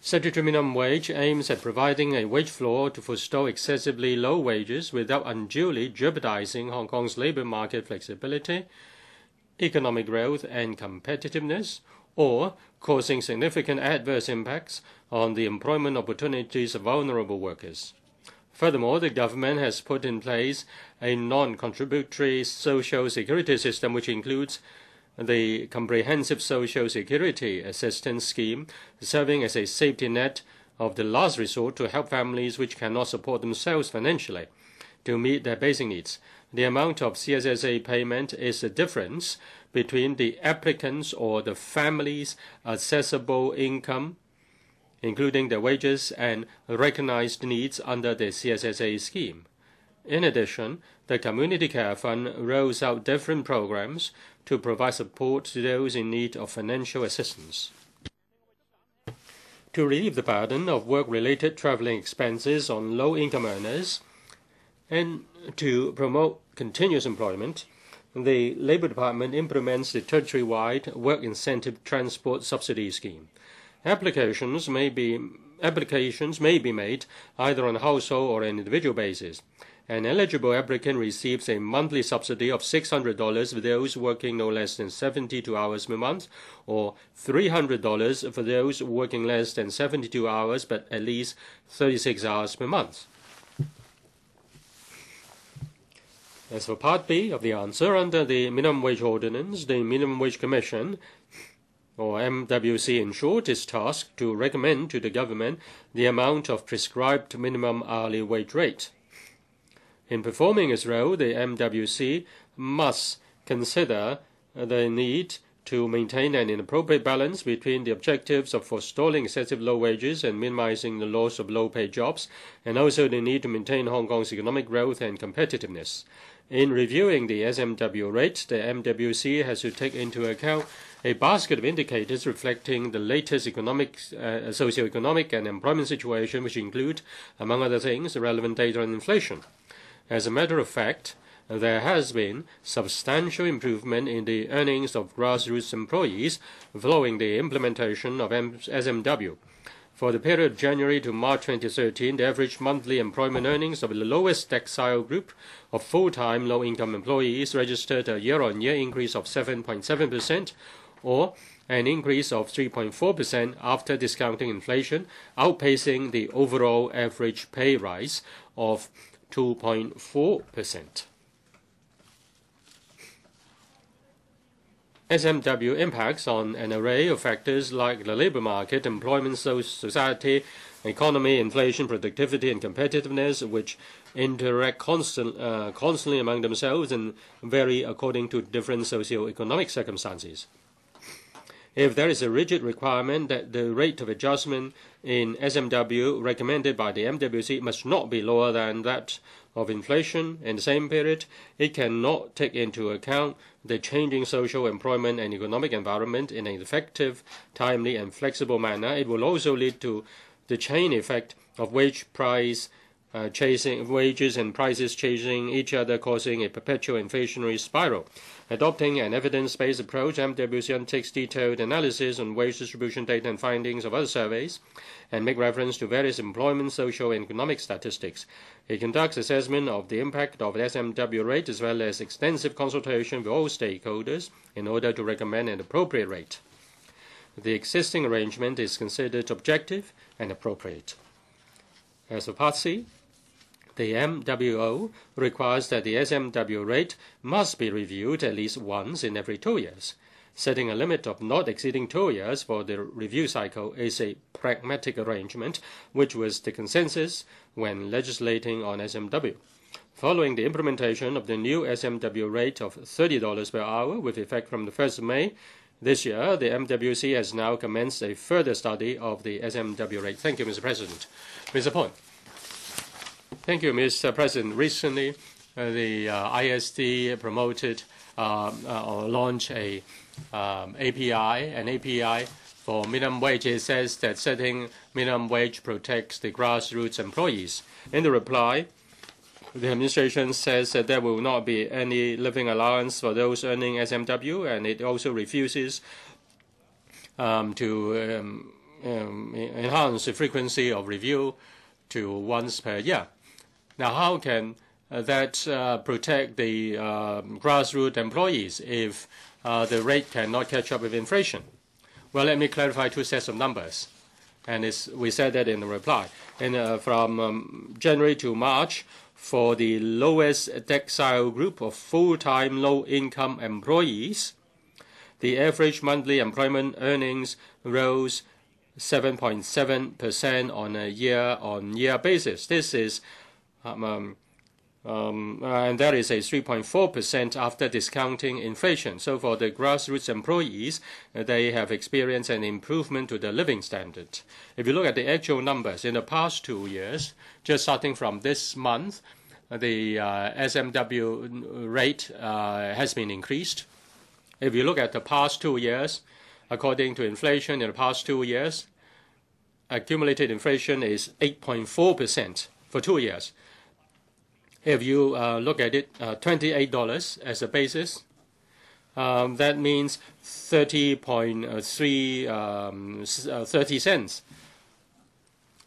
Statutory minimum wage aims at providing a wage floor to forestall excessively low wages without unduly jeopardizing Hong Kong's labor market flexibility, economic growth, and competitiveness, or causing significant adverse impacts on the employment opportunities of vulnerable workers. Furthermore, the government has put in place a non-contributory social security system which includes the Comprehensive Social Security Assistance Scheme, serving as a safety net of the last resort to help families which cannot support themselves financially to meet their basic needs. The amount of CSSA payment is the difference between the applicant's or the family's accessible income including the wages and recognized needs under the CSSA scheme. In addition, the Community Care Fund rolls out different programs to provide support to those in need of financial assistance. To relieve the burden of work-related traveling expenses on low-income earners and to promote continuous employment, the Labour Department implements the territory-wide Work Incentive Transport Subsidy Scheme. Applications may be applications may be made either on a household or an individual basis. An eligible applicant receives a monthly subsidy of $600 for those working no less than 72 hours per month, or $300 for those working less than 72 hours but at least 36 hours per month. As for Part B of the answer, under the Minimum Wage Ordinance, the Minimum Wage Commission or MWC in short, is tasked to recommend to the government the amount of prescribed minimum hourly wage rate. In performing its role, the MWC must consider the need to maintain an appropriate balance between the objectives of forestalling excessive low wages and minimizing the loss of low paid jobs, and also the need to maintain Hong Kong's economic growth and competitiveness. In reviewing the SMW rate, the MWC has to take into account a basket of indicators reflecting the latest economic, uh, socio-economic and employment situation, which include, among other things, relevant data on inflation. As a matter of fact, there has been substantial improvement in the earnings of grassroots employees following the implementation of SMW. For the period January to March 2013, the average monthly employment earnings of the lowest decile group of full-time low-income employees registered a year-on-year increase of 7.7%, or an increase of 3.4% after discounting inflation, outpacing the overall average pay rise of 2.4%. SMW impacts on an array of factors like the labor market, employment, society, economy, inflation, productivity, and competitiveness, which interact constant, uh, constantly among themselves and vary according to different socio-economic circumstances. If there is a rigid requirement that the rate of adjustment in SMW recommended by the MWC must not be lower than that of inflation in the same period, it cannot take into account the changing social, employment, and economic environment in an effective, timely, and flexible manner. It will also lead to the chain effect of wage price uh, chasing wages and prices chasing each other, causing a perpetual inflationary spiral. Adopting an evidence-based approach, MWC undertakes detailed analysis on wage distribution data and findings of other surveys, and make reference to various employment, social, and economic statistics. It conducts assessment of the impact of SMW rate as well as extensive consultation with all stakeholders in order to recommend an appropriate rate. The existing arrangement is considered objective and appropriate. As a Part C, the MWO requires that the SMW rate must be reviewed at least once in every two years. Setting a limit of not exceeding two years for the review cycle is a pragmatic arrangement, which was the consensus when legislating on SMW. Following the implementation of the new SMW rate of $30 per hour with effect from the 1st of May this year, the MWC has now commenced a further study of the SMW rate. Thank you, Mr. President. Mr. Poon. Thank you, Mr. President. Recently, uh, the uh, ISD promoted uh, uh, or launched a um, API, an API for minimum wage. It says that setting minimum wage protects the grassroots employees. In the reply, the administration says that there will not be any living allowance for those earning SMW, and it also refuses um, to um, um, enhance the frequency of review to once per year. Now, how can uh, that uh, protect the uh, grassroots employees if the rate cannot catch up with inflation? Well, let me clarify two sets of numbers. And we said that in the reply. And uh, from um, January to March, for the lowest decile group of full-time low-income employees, the average monthly employment earnings rose 7.7% on a year-on-year basis. This is, um, um, um and that is a 3.4% after discounting inflation. So for the grassroots employees, uh, they have experienced an improvement to their living standard. If you look at the actual numbers in the past two years, just starting from this month, the uh, SMW rate uh, has been increased. If you look at the past two years, according to inflation in the past two years, accumulated inflation is 8.4% for two years. If you uh, look at it, uh, $28 as a basis, um, that means 30.3 um, uh, 30 cents.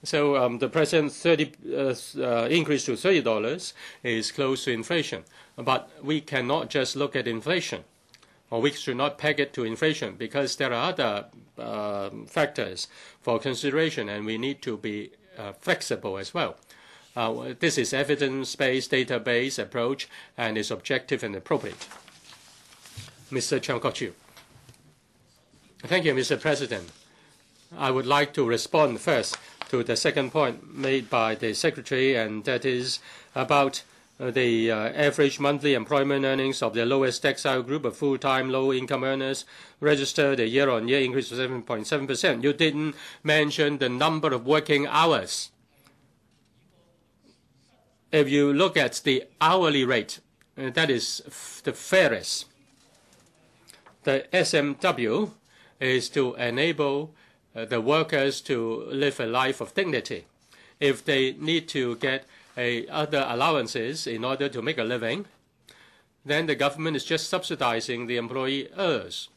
So um, the present 30 uh, uh, increase to $30 is close to inflation. But we cannot just look at inflation, or we should not peg it to inflation because there are other uh, factors for consideration, and we need to be uh, flexible as well. Uh, this is evidence-based database approach and is objective and appropriate. Mr. Chiang Kok-chiu. Thank you, Mr. President. I would like to respond first to the second point made by the Secretary, and that is about uh, the uh, average monthly employment earnings of the lowest decile group of full-time low-income earners registered a year-on-year increase of 7.7%. You didn't mention the number of working hours. If you look at the hourly rate, uh, that is the fairest. The SMW is to enable uh, the workers to live a life of dignity. If they need to get a, other allowances in order to make a living, then the government is just subsidizing the employers.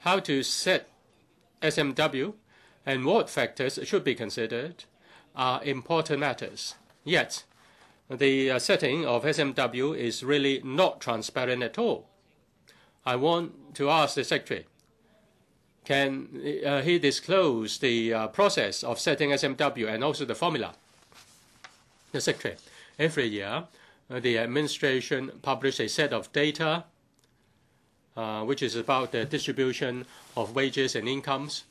How to set SMW and what factors should be considered are important matters. Yet, the uh, setting of SMW is really not transparent at all. I want to ask the Secretary, can uh, he disclose the uh, process of setting SMW and also the formula? The Secretary, every year, uh, the administration publishes a set of data uh, which is about the distribution of wages and incomes.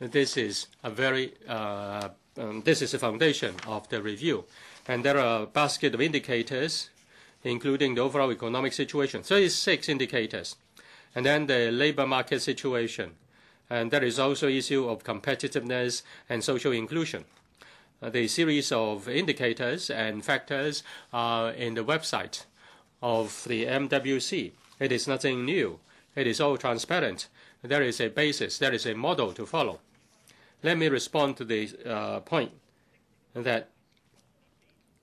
This is a very uh, um, this is the foundation of the review, and there are a basket of indicators, including the overall economic situation, 36 indicators, and then the labor market situation, and there is also issue of competitiveness and social inclusion. Uh, the series of indicators and factors are in the website of the MWC. It is nothing new. It is all transparent. There is a basis. There is a model to follow. Let me respond to the uh, point that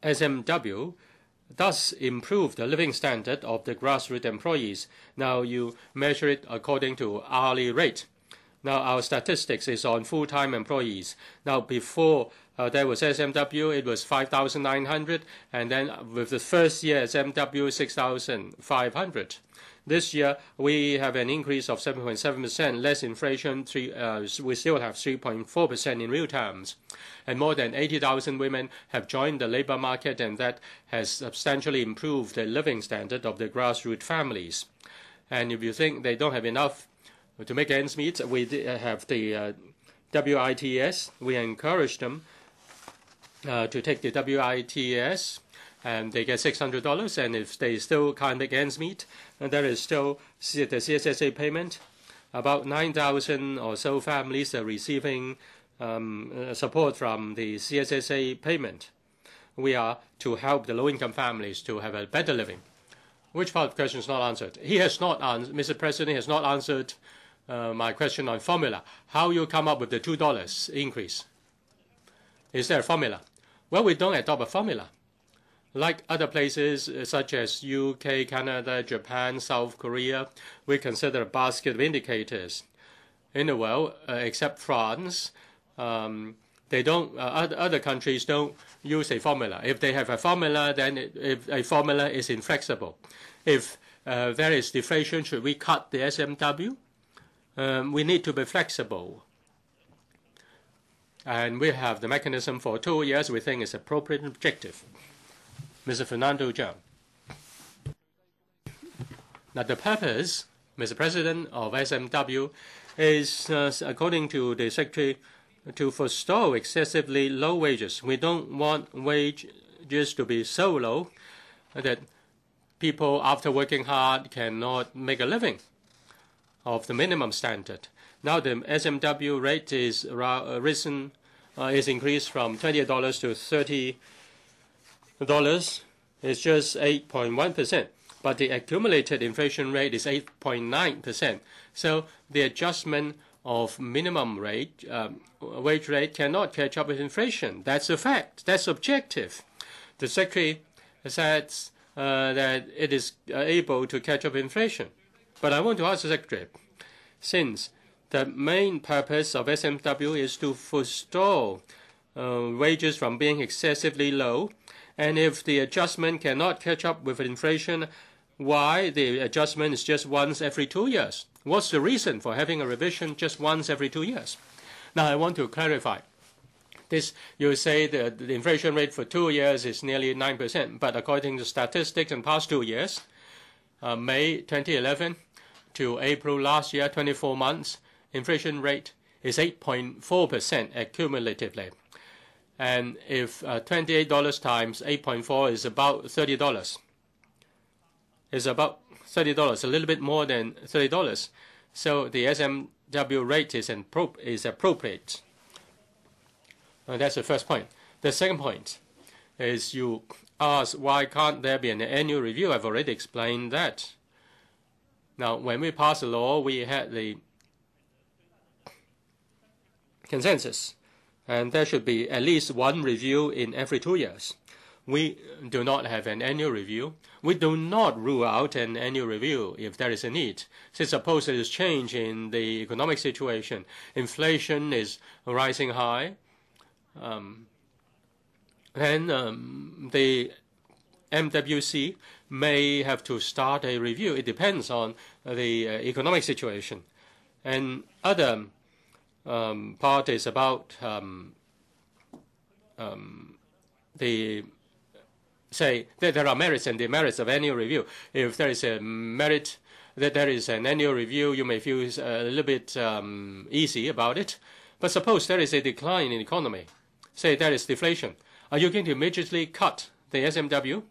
SMW does improve the living standard of the grassroots employees. Now you measure it according to hourly rate. Now, our statistics is on full-time employees. Now, before uh, there was SMW, it was 5,900, and then with the first year SMW, 6,500. This year, we have an increase of 7.7%, less inflation. Three, uh, we still have 3.4% in real terms. And more than 80,000 women have joined the labor market, and that has substantially improved the living standard of the grassroots families. And if you think they don't have enough to make ends meet, we uh, have the uh, WITS. We encourage them uh, to take the WITS, and they get $600. And if they still can't make ends meet, there is still the CSSA payment. About 9,000 or so families are receiving um, uh, support from the CSSA payment. We are to help the low-income families to have a better living. Which part of the question is not answered? He has not answered, Mr. President has not answered uh, my question on formula. How you come up with the $2 increase? Is there a formula? Well, we don't adopt a formula. Like other places uh, such as UK, Canada, Japan, South Korea, we consider a basket of indicators. In the world, uh, except France, um, they don't. Uh, other, other countries don't use a formula. If they have a formula, then it, if a formula is inflexible. If uh, there is deflation, should we cut the SMW? Um, we need to be flexible. And we have the mechanism for two years we think is appropriate and objective. Mr. Fernando Cheung. Now, the purpose, Mr. President, of SMW is, uh, according to the Secretary, to forestall excessively low wages. We don't want wages to be so low that people, after working hard, cannot make a living of the minimum standard. Now the SMW rate is uh, risen, uh, is increased from $28 to $30. is just 8.1 percent, but the accumulated inflation rate is 8.9 percent. So the adjustment of minimum rate, um, wage rate cannot catch up with inflation. That's a fact. That's objective. The Secretary says uh, that it is uh, able to catch up inflation. But I want to ask the Secretary, since the main purpose of SMW is to forestall uh, wages from being excessively low, and if the adjustment cannot catch up with inflation, why the adjustment is just once every two years? What's the reason for having a revision just once every two years? Now, I want to clarify. This, you say that the inflation rate for two years is nearly 9%, but according to statistics in past two years, uh, May 2011 to April last year, 24 months, inflation rate is 8.4% accumulatively. And if uh, $28 times 8.4 is about $30, is about $30, a little bit more than $30. So the SMW rate is, is appropriate. And that's the first point. The second point is you ask why can't there be an annual review? I've already explained that. Now, when we passed the law, we had the consensus, and there should be at least one review in every two years we do not have an annual review. We do not rule out an annual review if there is a need. So suppose there is change in the economic situation, inflation is rising high, um, then um, the MWC may have to start a review. It depends on the uh, economic situation. And other um, part is about um, um, the say that there are merits and demerits of annual review. If there is a merit that there is an annual review, you may feel a little bit um, easy about it. But suppose there is a decline in economy, say there is deflation, are you going to immediately cut the SMW?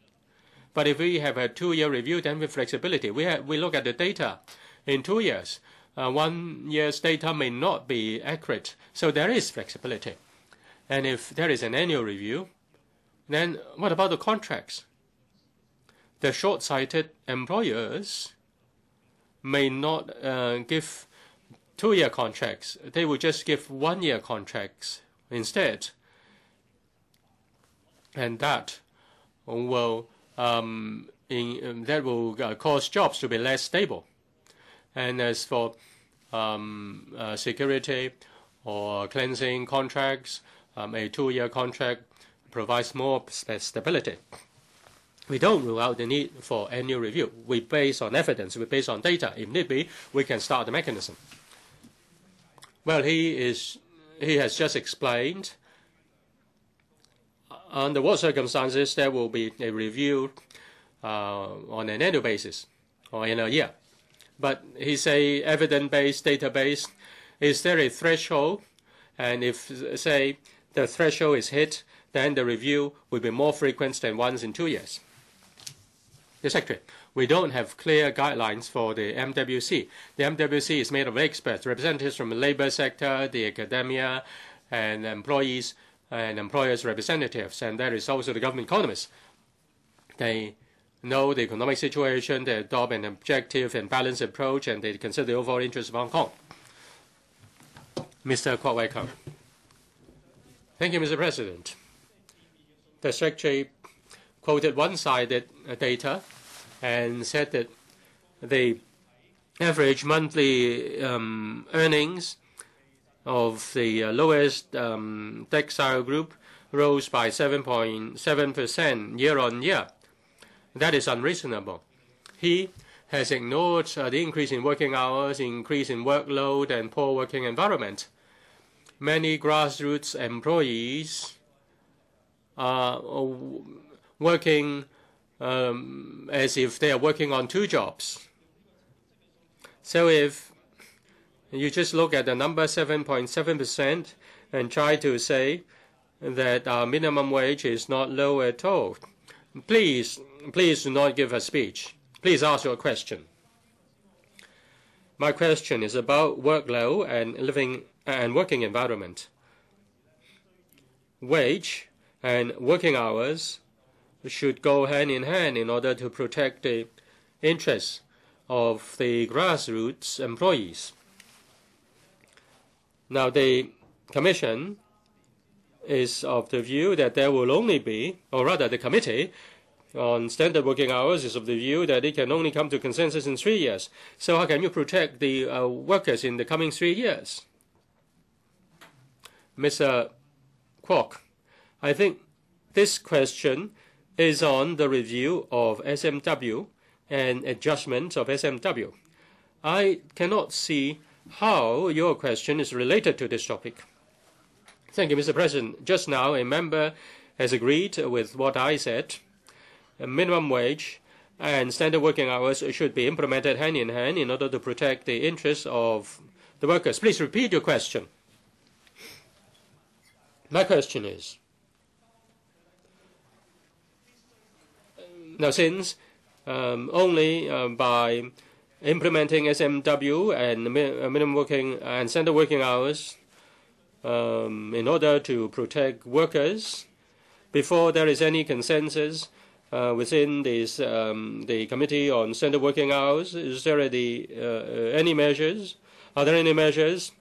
But if we have a two-year review, then with flexibility, we, have, we look at the data in two years. Uh, one year's data may not be accurate, so there is flexibility. And if there is an annual review, then what about the contracts? The short-sighted employers may not uh, give two-year contracts. They will just give one-year contracts instead. And that will um, in, um, that will uh, cause jobs to be less stable. And as for um, uh, security or cleansing contracts, um, a two-year contract provides more stability. We don't rule out the need for annual review. We base on evidence. We base on data. If need be, we can start the mechanism. Well, he is he has just explained under what circumstances there will be a review uh, on an annual basis or in a year. But he say evidence-based database. Is there a threshold? And if say the threshold is hit, then the review will be more frequent than once in two years. The Secretary, we don't have clear guidelines for the MWC. The MWC is made of experts, representatives from the labor sector, the academia, and employees and employers' representatives, and there is also the government economists. They know the economic situation, they adopt an objective and balanced approach, and they consider the overall interests of Hong Kong. Mr. Kwok Wai Keung. Thank you, Mr. President the Secretary quoted one-sided data and said that the average monthly um, earnings of the uh, lowest um, decile group rose by 7.7% year-on-year. That is unreasonable. He has ignored uh, the increase in working hours, increase in workload, and poor working environment. Many grassroots employees are working um, as if they are working on two jobs. So if you just look at the number 7.7% and try to say that our minimum wage is not low at all, please, please do not give a speech. Please ask your question. My question is about workload and living and working environment. Wage and working hours should go hand in hand in order to protect the interests of the grassroots employees. Now, the Commission is of the view that there will only be, or rather, the committee on standard working hours is of the view that it can only come to consensus in three years. So, how can you protect the uh, workers in the coming three years? Mr. Kwok, I think this question is on the review of SMW and adjustment of SMW. I cannot see how your question is related to this topic. Thank you, Mr. President. Just now, a member has agreed with what I said. A minimum wage and standard working hours should be implemented hand in hand in order to protect the interests of the workers. Please repeat your question. My question is now, since um, only uh, by implementing SMW and uh, minimum working and standard working hours um, in order to protect workers before there is any consensus uh, within this, um, the Committee on Standard Working Hours. Is there any, uh, any measures? Are there any measures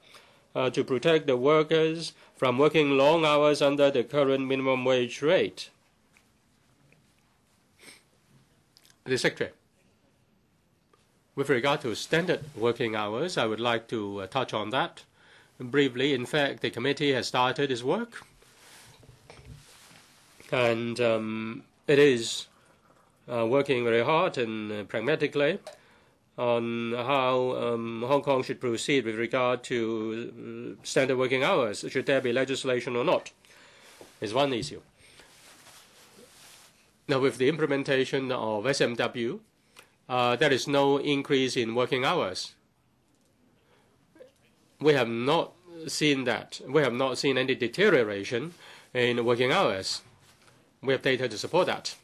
uh, to protect the workers from working long hours under the current minimum wage rate? The Secretary. With regard to standard working hours, I would like to uh, touch on that briefly. In fact, the committee has started its work, and um, it is uh, working very hard and uh, pragmatically on how um, Hong Kong should proceed with regard to uh, standard working hours. Should there be legislation or not? Is one issue. Now, with the implementation of SMW, uh, there is no increase in working hours. We have not seen that. We have not seen any deterioration in working hours. We have data to support that.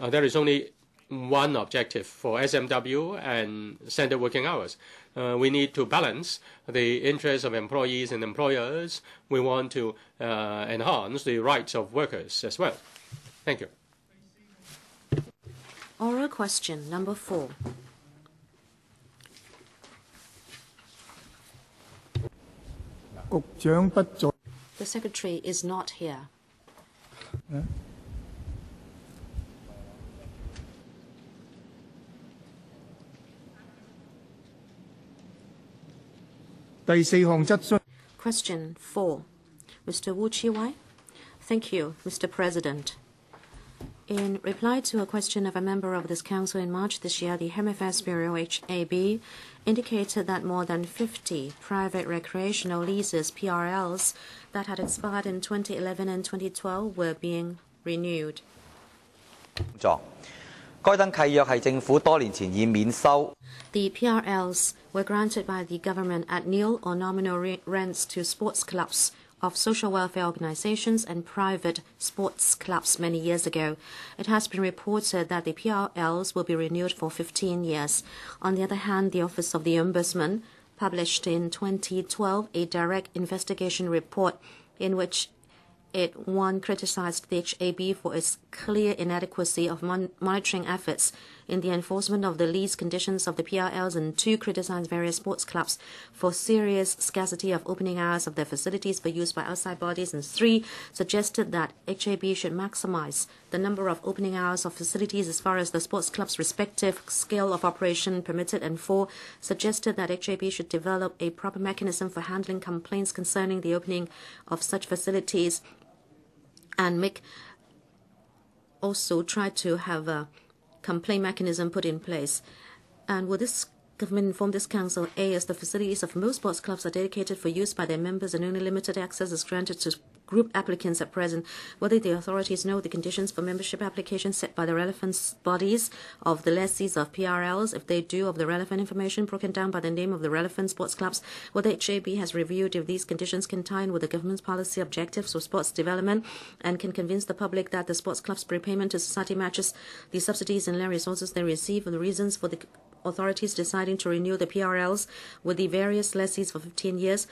Uh, there is only one objective for SMW and standard working hours. Uh, we need to balance the interests of employees and employers. We want to uh, enhance the rights of workers as well. Thank you. Oral question number four. The secretary is not here. Yeah. Question 4. Mr. Wu Chi-wai. Thank you, Mr. President. In reply to a question of a member of this council in March this year, the Affairs Bureau HAB indicated that more than 50 private recreational leases PRLs that had expired in 2011 and 2012 were being renewed. 该等契约系政府多年前以免收。The PRLs were granted by the government at nil or nominal rents to sports clubs of social welfare organizations and private sports clubs many years ago. It has been reported that the PRLs will be renewed for 15 years. On the other hand, the Office of the Ombudsman published in 2012 a direct investigation report in which it one criticized the HAB for its clear inadequacy of mon monitoring efforts in the enforcement of the lease conditions of the PRLs, and two, criticized various sports clubs for serious scarcity of opening hours of their facilities for use by outside bodies, and three, suggested that HAB should maximize the number of opening hours of facilities as far as the sports club's respective scale of operation permitted, and four, suggested that HAB should develop a proper mechanism for handling complaints concerning the opening of such facilities and make also try to have a complaint mechanism put in place. And will this government inform this council? A, as the facilities of most sports clubs are dedicated for use by their members and only limited access is granted to group applicants at present, whether the authorities know the conditions for membership applications set by the relevant bodies of the lessees of PRLs, if they do, of the relevant information broken down by the name of the relevant sports clubs, whether HAB has reviewed if these conditions can tie in with the government's policy objectives for sports development and can convince the public that the sports club's prepayment to society matches the subsidies and land resources they receive and the reasons for the authorities deciding to renew the PRLs with the various lessees for 15 years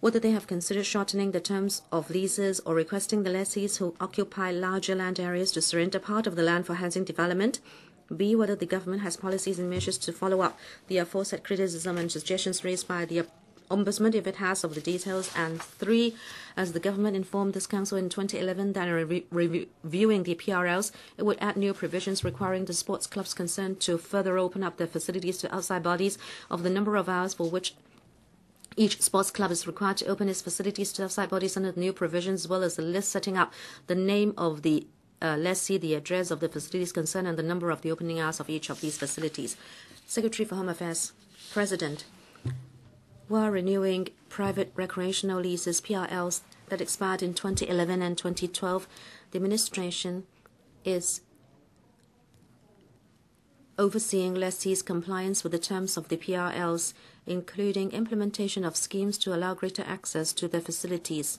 whether they have considered shortening the terms of leases or requesting the lessees who occupy larger land areas to surrender part of the land for housing development. B. Whether the government has policies and measures to follow up the aforesaid criticism and suggestions raised by the Ombudsman if it has of the details. And three, as the government informed this council in 2011 that in re reviewing the PRLs, it would add new provisions requiring the sports clubs concerned to further open up their facilities to outside bodies of the number of hours for which each sports club is required to open its facilities to outside bodies under the new provisions, as well as the list setting up the name of the uh, lessee, the address of the facilities concerned, and the number of the opening hours of each of these facilities. Secretary for Home Affairs, President, while renewing private recreational leases, PRLs, that expired in 2011 and 2012, the administration is overseeing lessees' compliance with the terms of the PRLs including implementation of schemes to allow greater access to their facilities.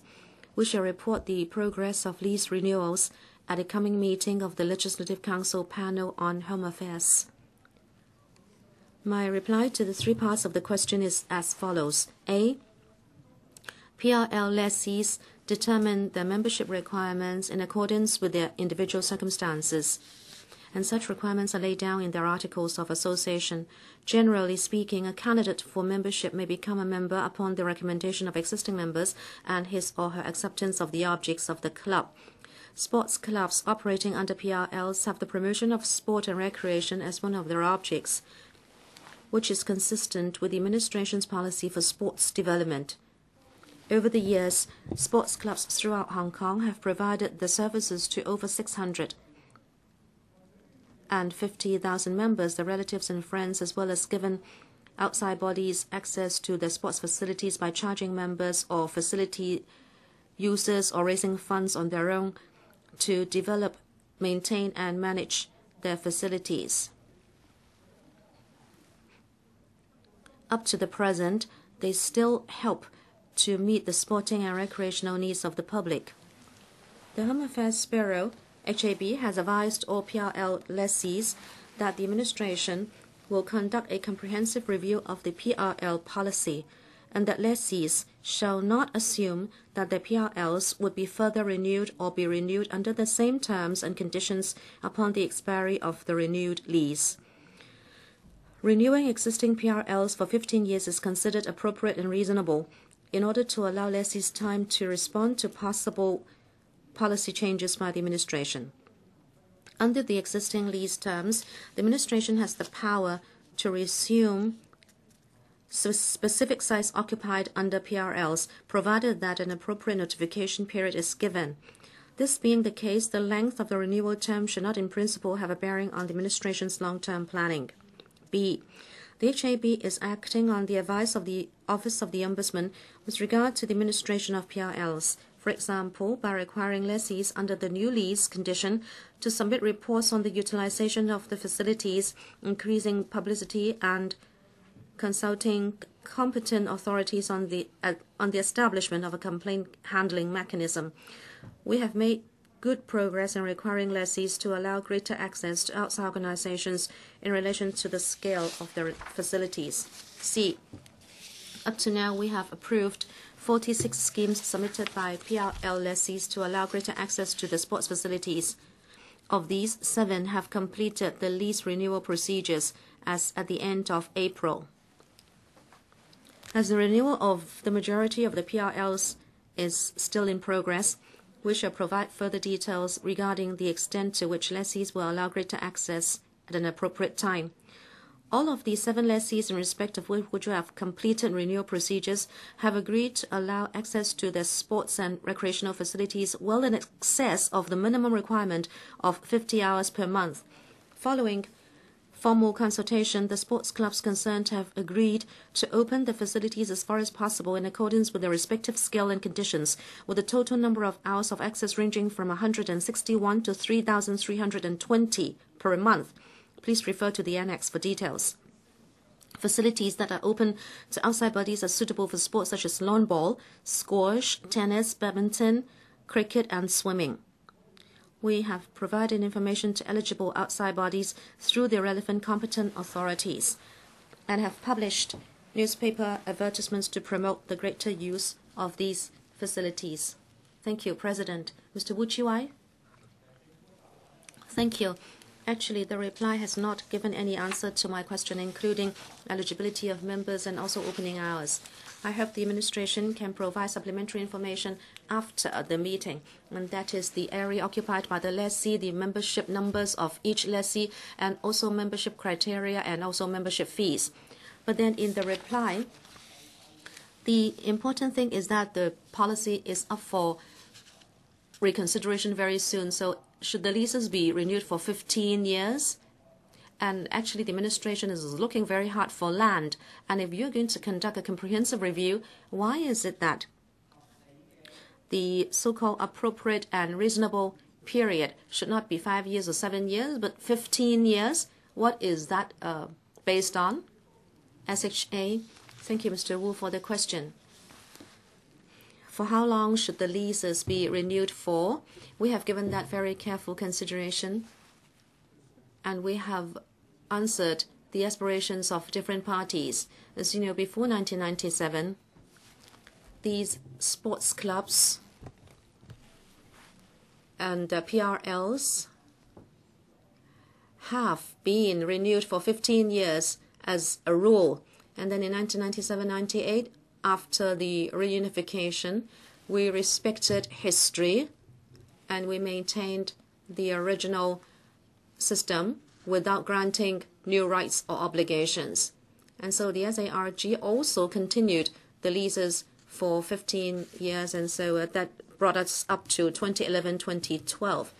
We shall report the progress of lease renewals at a coming meeting of the Legislative Council panel on Home Affairs. My reply to the three parts of the question is as follows. A. PRL lessees determine their membership requirements in accordance with their individual circumstances and such requirements are laid down in their articles of association. Generally speaking, a candidate for membership may become a member upon the recommendation of existing members and his or her acceptance of the objects of the club. Sports clubs operating under PRLs have the promotion of sport and recreation as one of their objects, which is consistent with the administration's policy for sports development. Over the years, sports clubs throughout Hong Kong have provided the services to over 600 and 50,000 members, their relatives and friends, as well as given outside bodies access to the sports facilities by charging members or facility users or raising funds on their own to develop, maintain, and manage their facilities. Up to the present, they still help to meet the sporting and recreational needs of the public. The Home Affairs Bureau HAB has advised all PRL lessees that the administration will conduct a comprehensive review of the PRL policy and that lessees shall not assume that their PRLs would be further renewed or be renewed under the same terms and conditions upon the expiry of the renewed lease. Renewing existing PRLs for 15 years is considered appropriate and reasonable in order to allow lessees time to respond to possible policy changes by the administration. Under the existing lease terms, the administration has the power to resume specific sites occupied under PRLs, provided that an appropriate notification period is given. This being the case, the length of the renewal term should not in principle have a bearing on the administration's long-term planning. B. The HAB is acting on the advice of the Office of the Ombudsman with regard to the administration of PRLs for example, by requiring lessees under the new lease condition to submit reports on the utilization of the facilities, increasing publicity and consulting competent authorities on the uh, on the establishment of a complaint handling mechanism. We have made good progress in requiring lessees to allow greater access to outside organizations in relation to the scale of their facilities. C. Up to now, we have approved 46 schemes submitted by PRL lessees to allow greater access to the sports facilities. of these, seven have completed the lease renewal procedures as at the end of April. As the renewal of the majority of the PRLs is still in progress, we shall provide further details regarding the extent to which lessees will allow greater access at an appropriate time. All of the seven lessees in respect of which have completed renewal procedures have agreed to allow access to their sports and recreational facilities well in excess of the minimum requirement of 50 hours per month. Following formal consultation, the sports clubs concerned have agreed to open the facilities as far as possible in accordance with their respective scale and conditions, with a total number of hours of access ranging from 161 to 3,320 per month. Please refer to the annex for details. Facilities that are open to outside bodies are suitable for sports such as lawn ball, squash, tennis, badminton, cricket, and swimming we have provided information to eligible outside bodies through the relevant competent authorities and have published newspaper advertisements to promote the greater use of these facilities. Thank you, President. Mr. Wu Chiwai? Thank you. Actually, the reply has not given any answer to my question, including eligibility of members and also opening hours. I hope the administration can provide supplementary information after the meeting, and that is the area occupied by the lessee, the membership numbers of each lessee, and also membership criteria and also membership fees. But then in the reply, the important thing is that the policy is up for reconsideration very soon. So should the leases be renewed for 15 years? and actually the administration is looking very hard for land. And if you're going to conduct a comprehensive review, why is it that the so-called appropriate and reasonable period should not be five years or seven years, but 15 years? What is that uh, based on? SHA. Thank you, Mr. Wu, for the question. For how long should the leases be renewed for? We have given that very careful consideration, and we have answered the aspirations of different parties. As you know, before 1997, these sports clubs and uh, PRLs have been renewed for 15 years as a rule. And then in 1997-98, after the reunification, we respected history and we maintained the original system without granting new rights or obligations. And so the SARG also continued the leases for 15 years, and so uh, that brought us up to 2011 2012.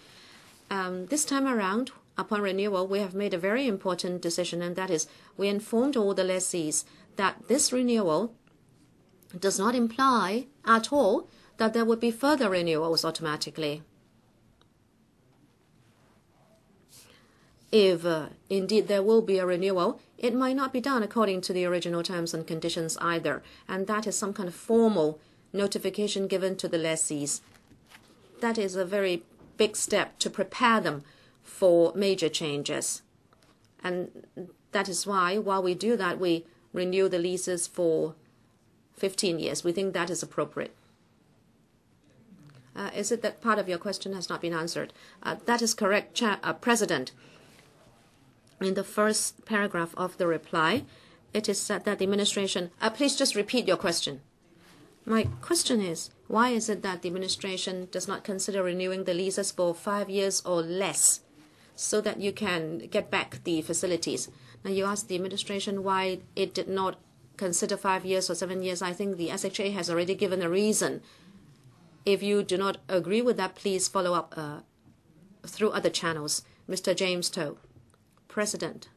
Um, this time around, upon renewal, we have made a very important decision, and that is we informed all the lessees that this renewal does not imply at all that there would be further renewals automatically. if uh, indeed there will be a renewal, it might not be done according to the original terms and conditions either. And that is some kind of formal notification given to the lessees. That is a very big step to prepare them for major changes. And that is why, while we do that, we renew the leases for 15 years. We think that is appropriate. Uh, is it that part of your question has not been answered? Uh, that is correct, uh, President in the first paragraph of the reply, it is said that the administration. Please just repeat your question. My question is, why is it that the administration does not consider renewing the leases for five years or less so that you can get back the facilities? Now, you asked the administration why it did not consider five years or seven years. I think the SHA has already given a reason. If you do not agree with that, please follow up uh, through other channels. Mr. James To. President.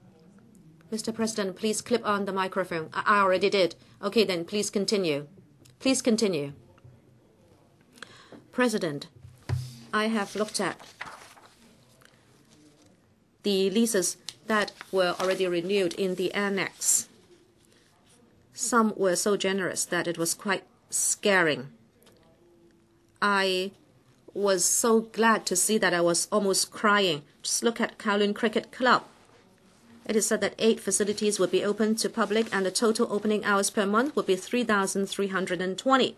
Mr. President, please clip on the microphone. I already did. Okay, then please continue. Please continue. President, I have looked at the leases that were already renewed in the annex. Some were so generous that it was quite scaring. I was so glad to see that I was almost crying. Just look at Kowloon Cricket Club. It is said that eight facilities will be open to public and the total opening hours per month will be 3,320.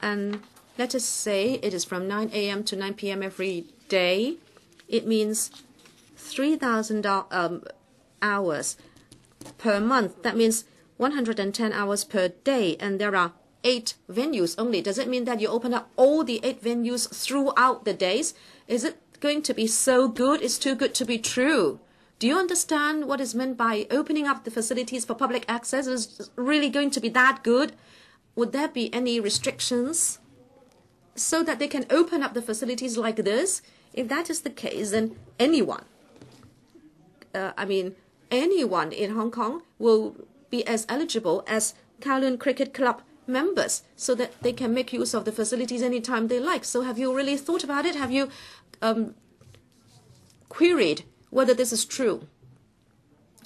And let us say it is from 9 a.m. to 9 p.m. every day. it means 3,000 um, hours per month. That means 110 hours per day, and there are eight venues only. Does it mean that you open up all the eight venues throughout the days? Is it going to be so good? It's too good to be true. Do you understand what is meant by opening up the facilities for public access? Is really going to be that good? Would there be any restrictions so that they can open up the facilities like this? If that is the case, then anyone, uh, I mean, anyone in Hong Kong will be as eligible as Kowloon Cricket Club members so that they can make use of the facilities anytime they like. So have you really thought about it? Have you um, queried whether this is true?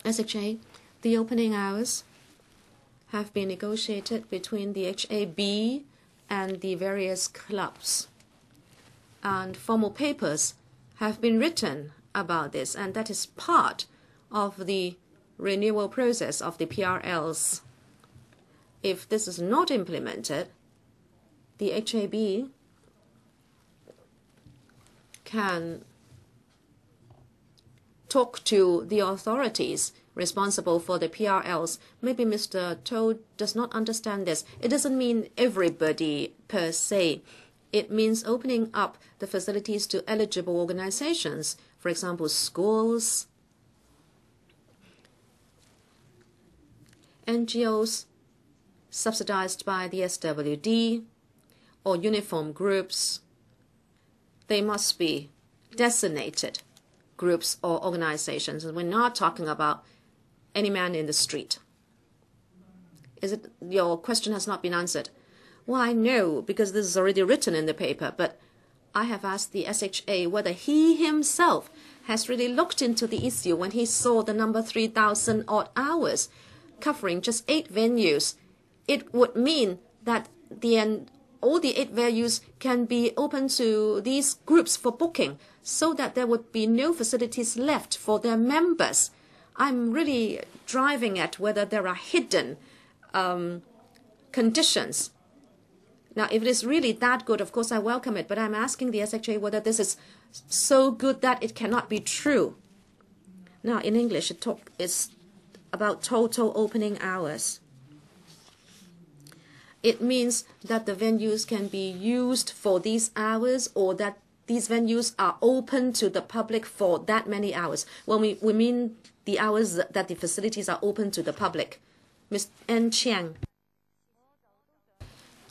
SHA, the opening hours have been negotiated between the HAB and the various clubs. And formal papers have been written about this, and that is part of the renewal process of the PRLs. If this is not implemented, the HAB can talk to the authorities responsible for the PRLs. Maybe Mr. To does not understand this. It doesn't mean everybody per se. It means opening up the facilities to eligible organizations, for example, schools, NGOs subsidized by the SWD, or uniform groups. They must be designated groups or organizations. And we're not talking about any man in the street. Is it your question has not been answered? Why, no, because this is already written in the paper. But I have asked the SHA whether he himself has really looked into the issue when he saw the number 3,000 odd hours covering just eight venues. It would mean that the end, all the eight venues can be open to these groups for booking so that there would be no facilities left for their members. I'm really driving at whether there are hidden um, conditions. Now, if it is really that good, of course I welcome it, but I'm asking the SHA whether this is so good that it cannot be true. Now, in English, it talk, it's about total opening hours. It means that the venues can be used for these hours or that these venues are open to the public for that many hours. When we, we mean the hours that the facilities are open to the public. Ms. N. Chiang.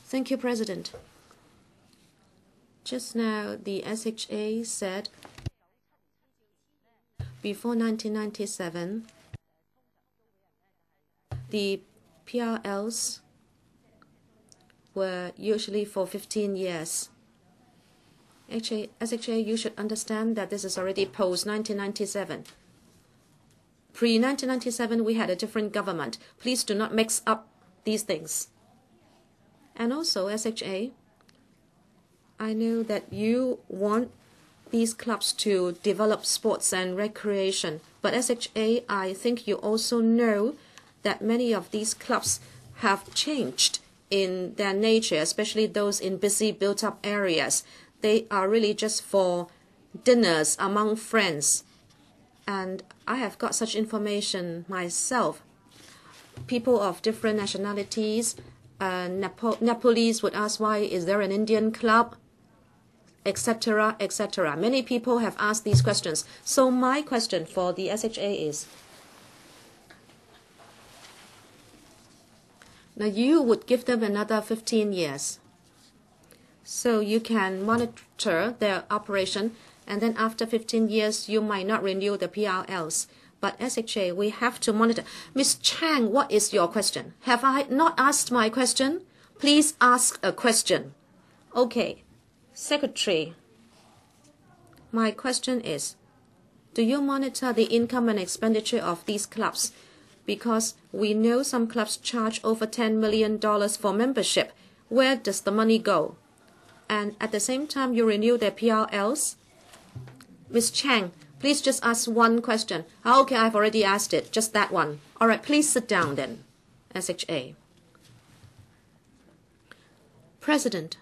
Thank you, President. Just now, the SHA said before 1997, the PRLs were usually for 15 years. Actually, SHA, you should understand that this is already post 1997. Pre 1997, we had a different government. Please do not mix up these things. And also, SHA, I know that you want these clubs to develop sports and recreation. But SHA, I think you also know that many of these clubs have changed in their nature, especially those in busy built up areas. They are really just for dinners among friends. And I have got such information myself. People of different nationalities, uh, Nepo- Nepalese would ask, why is there an Indian club? Etc., etc. Many people have asked these questions. So my question for the SHA is, Now you would give them another 15 years. So you can monitor their operation and then after 15 years you might not renew the PRLs. But SHA, we have to monitor. Ms. Chang, what is your question? Have I not asked my question? Please ask a question. Okay. Secretary, my question is, do you monitor the income and expenditure of these clubs? Because we know some clubs charge over $10 million for membership. Where does the money go? And at the same time, you renew their PRLs? Ms. Chang, please just ask one question. Oh, okay, I've already asked it, just that one. All right, please sit down then. SHA. President,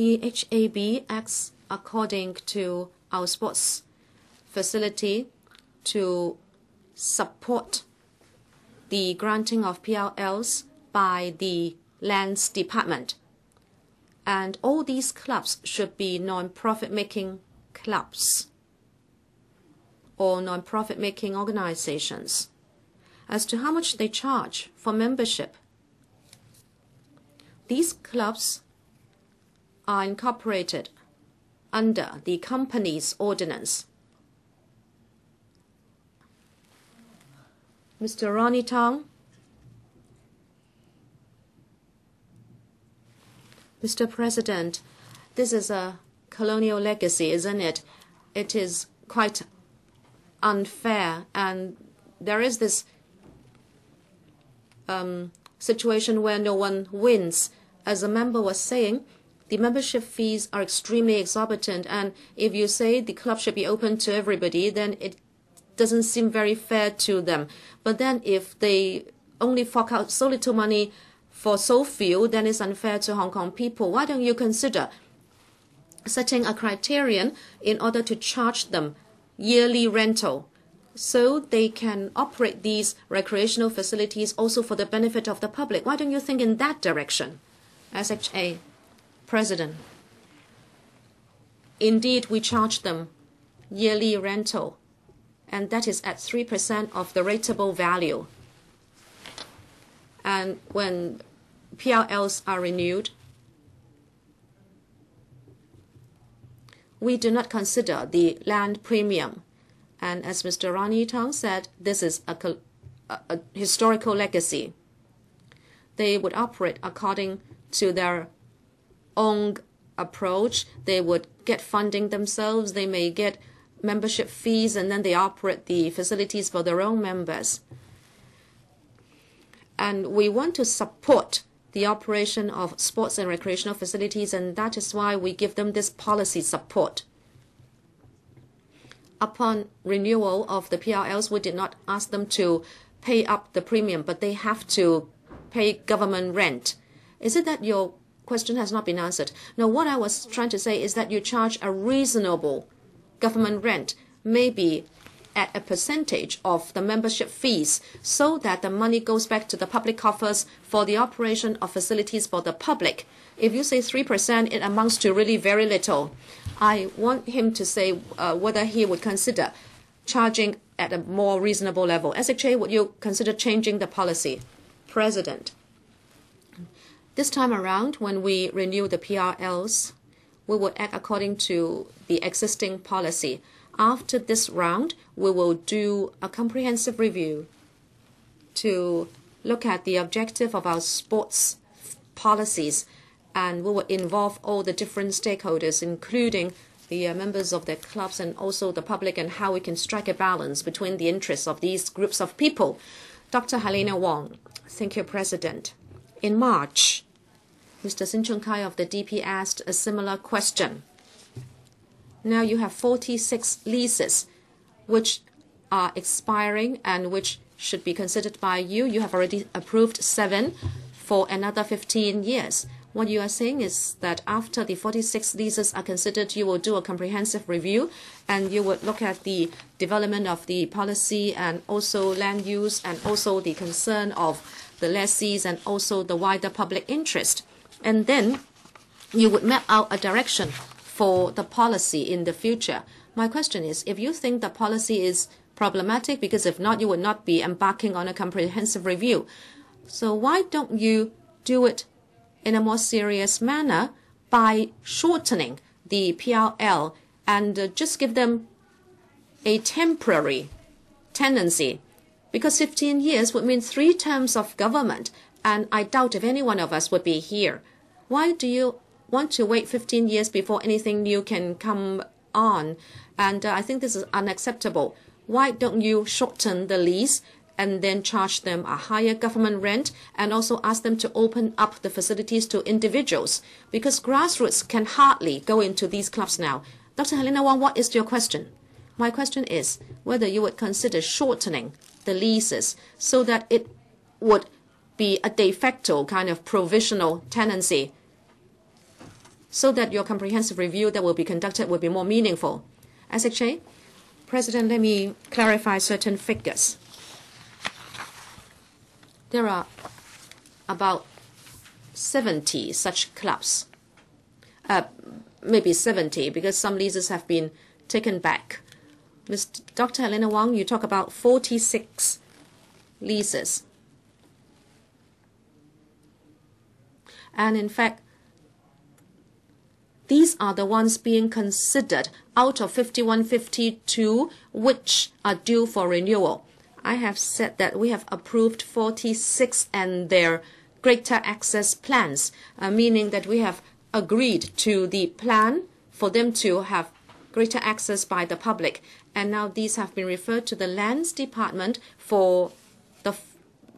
The HAB acts according to our sports facility to support the granting of PRLs by the Lands Department. And all these clubs should be non-profit making clubs or non-profit making organizations. As to how much they charge for membership, these clubs are incorporated under the company's ordinance. Mr. Ronny Tong. Mr. President, this is a colonial legacy, isn't it? It is quite unfair, and there is this um, situation where no one wins. As a member was saying, the membership fees are extremely exorbitant, and if you say the club should be open to everybody, then it doesn't seem very fair to them. But then if they only fork out so little money for so few, then it's unfair to Hong Kong people. Why don't you consider setting a criterion in order to charge them yearly rental so they can operate these recreational facilities also for the benefit of the public? Why don't you think in that direction? SHA. President, indeed, we charge them yearly rental, and that is at 3% of the rateable value. And when PRLs are renewed, we do not consider the land premium. And as Mr. Ronny Tong said, this is a, a, a historical legacy. They would operate according to their own approach. They would get funding themselves. They may get membership fees, and then they operate the facilities for their own members. And we want to support the operation of sports and recreational facilities, and that is why we give them this policy support. Upon renewal of the PRLs, we did not ask them to pay up the premium, but they have to pay government rent. Is it that your question has not been answered. No, what I was trying to say is that you charge a reasonable government rent, may be at a percentage of the membership fees, so that the money goes back to the public coffers for the operation of facilities for the public. If you say 3%, it amounts to really very little. I want him to say uh, whether he would consider charging at a more reasonable level. SHA, would you consider changing the policy? President. This time around, when we renew the PRLs, we will act according to the existing policy. After this round, we will do a comprehensive review to look at the objective of our sports policies, and we will involve all the different stakeholders, including the uh, members of the clubs and also the public, and how we can strike a balance between the interests of these groups of people. Dr. Helena Wong, thank you, President. In March, Mr. Sin Chung Kai of the DP asked a similar question. Now you have 46 leases which are expiring and which should be considered by you. You have already approved seven for another 15 years. What you are saying is that after the 46 leases are considered, you will do a comprehensive review and you would look at the development of the policy and also land use and also the concern of the lessees and also the wider public interest and then you would map out a direction for the policy in the future. My question is, if you think the policy is problematic, because if not, you would not be embarking on a comprehensive review. So why don't you do it in a more serious manner by shortening the PRL and uh, just give them a temporary tenancy? Because 15 years would mean three terms of government, and I doubt if any one of us would be here. Why do you want to wait 15 years before anything new can come on? And uh, I think this is unacceptable. Why don't you shorten the lease and then charge them a higher government rent and also ask them to open up the facilities to individuals? Because grassroots can hardly go into these clubs now. Dr. Helena Wong, what is your question? My question is whether you would consider shortening the leases so that it would be a de facto kind of provisional tenancy so that your comprehensive review that will be conducted will be more meaningful. SHA, President, let me clarify certain figures. There are about 70 such clubs. Uh, maybe 70 because some leases have been taken back. Ms. Dr. Helena Wong, you talk about 46 leases. And in fact, these are the ones being considered out of 5152 which are due for renewal. I have said that we have approved 46 and their greater access plans, uh, meaning that we have agreed to the plan for them to have greater access by the public. And now these have been referred to the lands department for the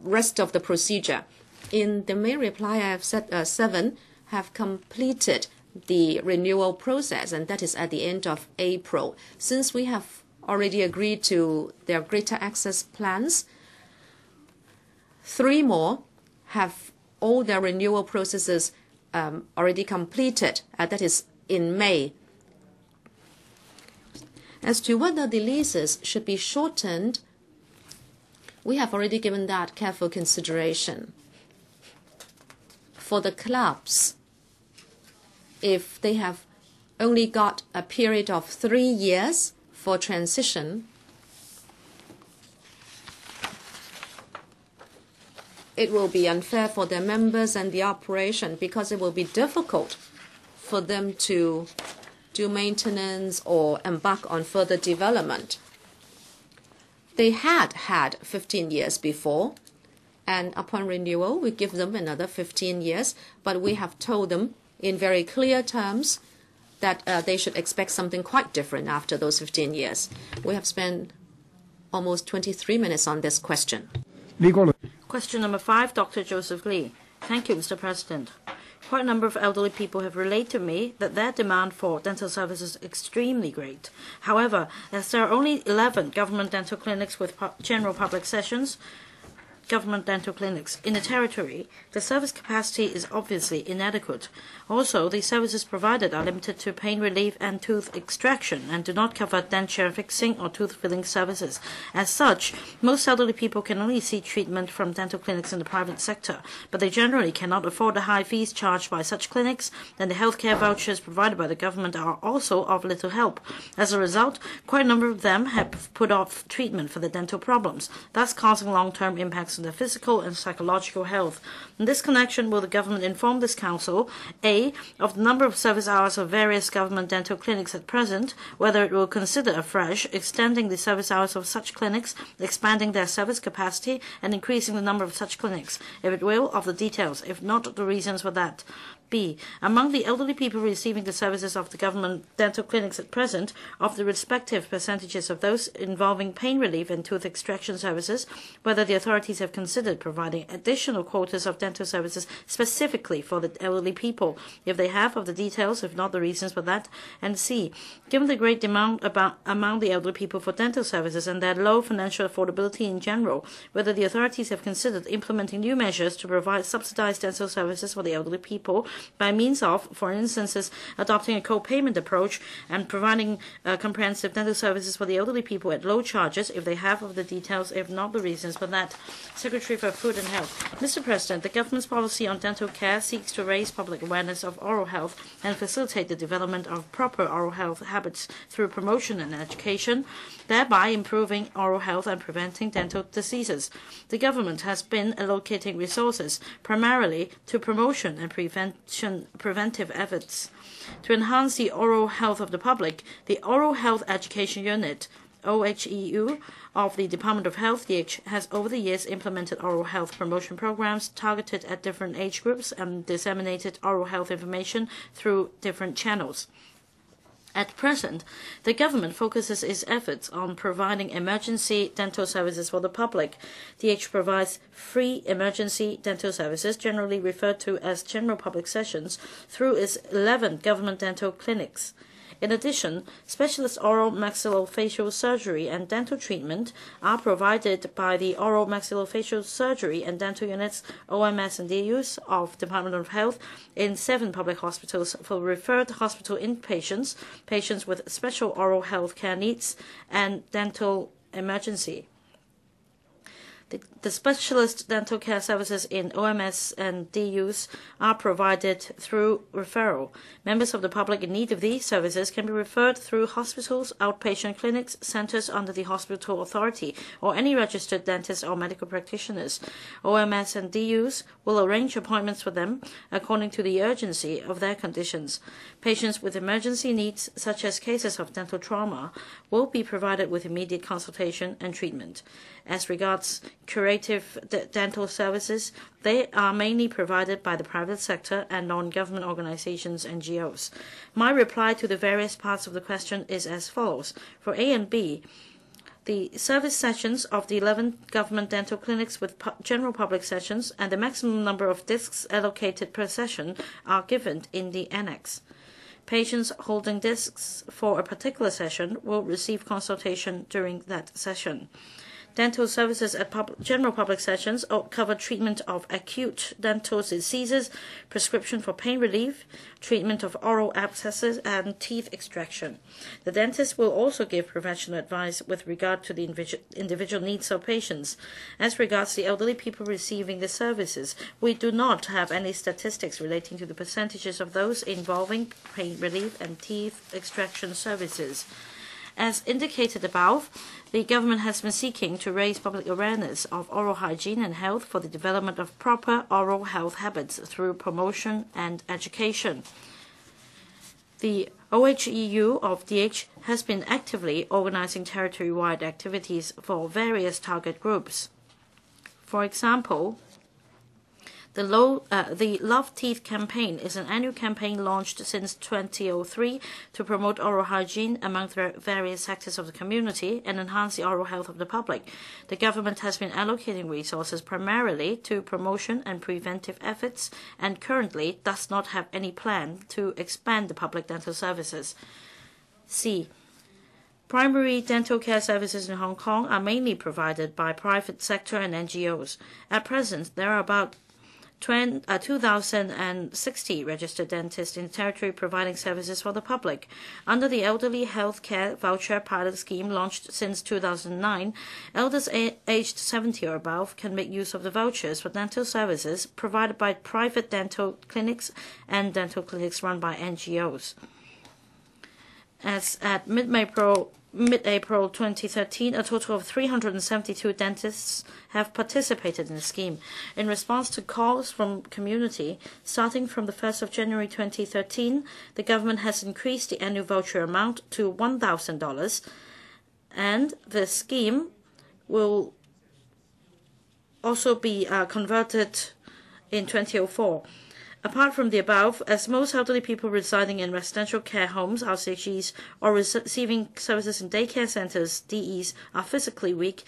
rest of the procedure. In the main reply, I have said uh, seven have completed the renewal process, and that is at the end of April. Since we have already agreed to their greater access plans, three more have all their renewal processes um, already completed. Uh, that is in May. As to whether the leases should be shortened, we have already given that careful consideration. For the clubs, if they have only got a period of three years for transition, it will be unfair for their members and the operation because it will be difficult for them to do maintenance or embark on further development. They had had 15 years before, and upon renewal, we give them another 15 years, but we have told them in very clear terms that uh, they should expect something quite different after those 15 years. We have spent almost 23 minutes on this question. Question number five, Dr. Joseph Lee. Thank you, Mr. President. Quite a number of elderly people have relayed to me that their demand for dental services is extremely great. However, as there are only 11 government dental clinics with general public sessions, government dental clinics in the territory, the service capacity is obviously inadequate. Also, the services provided are limited to pain relief and tooth extraction and do not cover denture fixing or tooth filling services. As such, most elderly people can only seek treatment from dental clinics in the private sector, but they generally cannot afford the high fees charged by such clinics, and the healthcare vouchers provided by the government are also of little help. As a result, quite a number of them have put off treatment for their dental problems, thus causing long-term impacts on their physical and psychological health. In this connection, will the government inform this council, A, of the number of service hours of various government dental clinics at present, whether it will consider afresh extending the service hours of such clinics, expanding their service capacity, and increasing the number of such clinics, if it will, of the details, if not the reasons for that. B. Among the elderly people receiving the services of the government dental clinics at present, of the respective percentages of those involving pain relief and tooth extraction services, whether the authorities have considered providing additional quotas of dental services specifically for the elderly people, if they have, of the details, if not the reasons for that. And C. Given the great demand about, among the elderly people for dental services and their low financial affordability in general, whether the authorities have considered implementing new measures to provide subsidized dental services for the elderly people by means of, for instance, adopting a co-payment approach and providing uh, comprehensive dental services for the elderly people at low charges if they have of the details, if not the reasons for that. Secretary for Food and Health. Mr. President, the government's policy on dental care seeks to raise public awareness of oral health and facilitate the development of proper oral health habits through promotion and education, thereby improving oral health and preventing dental diseases. The government has been allocating resources primarily to promotion and prevention preventive efforts. To enhance the oral health of the public, the Oral Health Education Unit OHEU of the Department of Health DH has over the years implemented oral health promotion programs targeted at different age groups and disseminated oral health information through different channels. At present, the government focuses its efforts on providing emergency dental services for the public. DH provides free emergency dental services, generally referred to as general public sessions, through its 11 government dental clinics. In addition, specialist oral maxillofacial surgery and dental treatment are provided by the oral maxillofacial surgery and dental units OMS and DUs of Department of Health in seven public hospitals for referred hospital inpatients, patients with special oral health care needs, and dental emergency. The, the specialist dental care services in OMS and DUs are provided through referral. Members of the public in need of these services can be referred through hospitals, outpatient clinics, centers under the hospital authority, or any registered dentist or medical practitioners. OMS and DUs will arrange appointments for them according to the urgency of their conditions. Patients with emergency needs, such as cases of dental trauma, will be provided with immediate consultation and treatment. As regards curative dental services, they are mainly provided by the private sector and non-government organizations NGOs. My reply to the various parts of the question is as follows. For A and B, the service sessions of the 11 government dental clinics with pu general public sessions and the maximum number of discs allocated per session are given in the annex. Patients holding discs for a particular session will receive consultation during that session. Dental services at pub general public sessions cover treatment of acute dental diseases, prescription for pain relief, treatment of oral abscesses, and teeth extraction. The dentist will also give professional advice with regard to the individual needs of patients. As regards the elderly people receiving the services, we do not have any statistics relating to the percentages of those involving pain relief and teeth extraction services. As indicated above, the government has been seeking to raise public awareness of oral hygiene and health for the development of proper oral health habits through promotion and education. The OHEU of DH has been actively organizing territory-wide activities for various target groups. For example, the, low, uh, the Love Teeth campaign is an annual campaign launched since 2003 to promote oral hygiene among the various sectors of the community and enhance the oral health of the public. The government has been allocating resources primarily to promotion and preventive efforts and currently does not have any plan to expand the public dental services. C. Primary dental care services in Hong Kong are mainly provided by private sector and NGOs. At present, there are about Uh, 2,060 registered dentists in the territory providing services for the public. Under the Elderly Health Care Voucher Pilot Scheme launched since 2009, elders aged 70 or above can make use of the vouchers for dental services provided by private dental clinics and dental clinics run by NGOs. As at mid-April mid-April 2013, a total of 372 dentists have participated in the scheme. In response to calls from community, starting from the 1st of January 2013, the government has increased the annual voucher amount to $1,000, and the scheme will also be uh, converted in 2004. Apart from the above, as most elderly people residing in residential care homes, RCHs, or receiving services in daycare centers, DEs, are physically weak,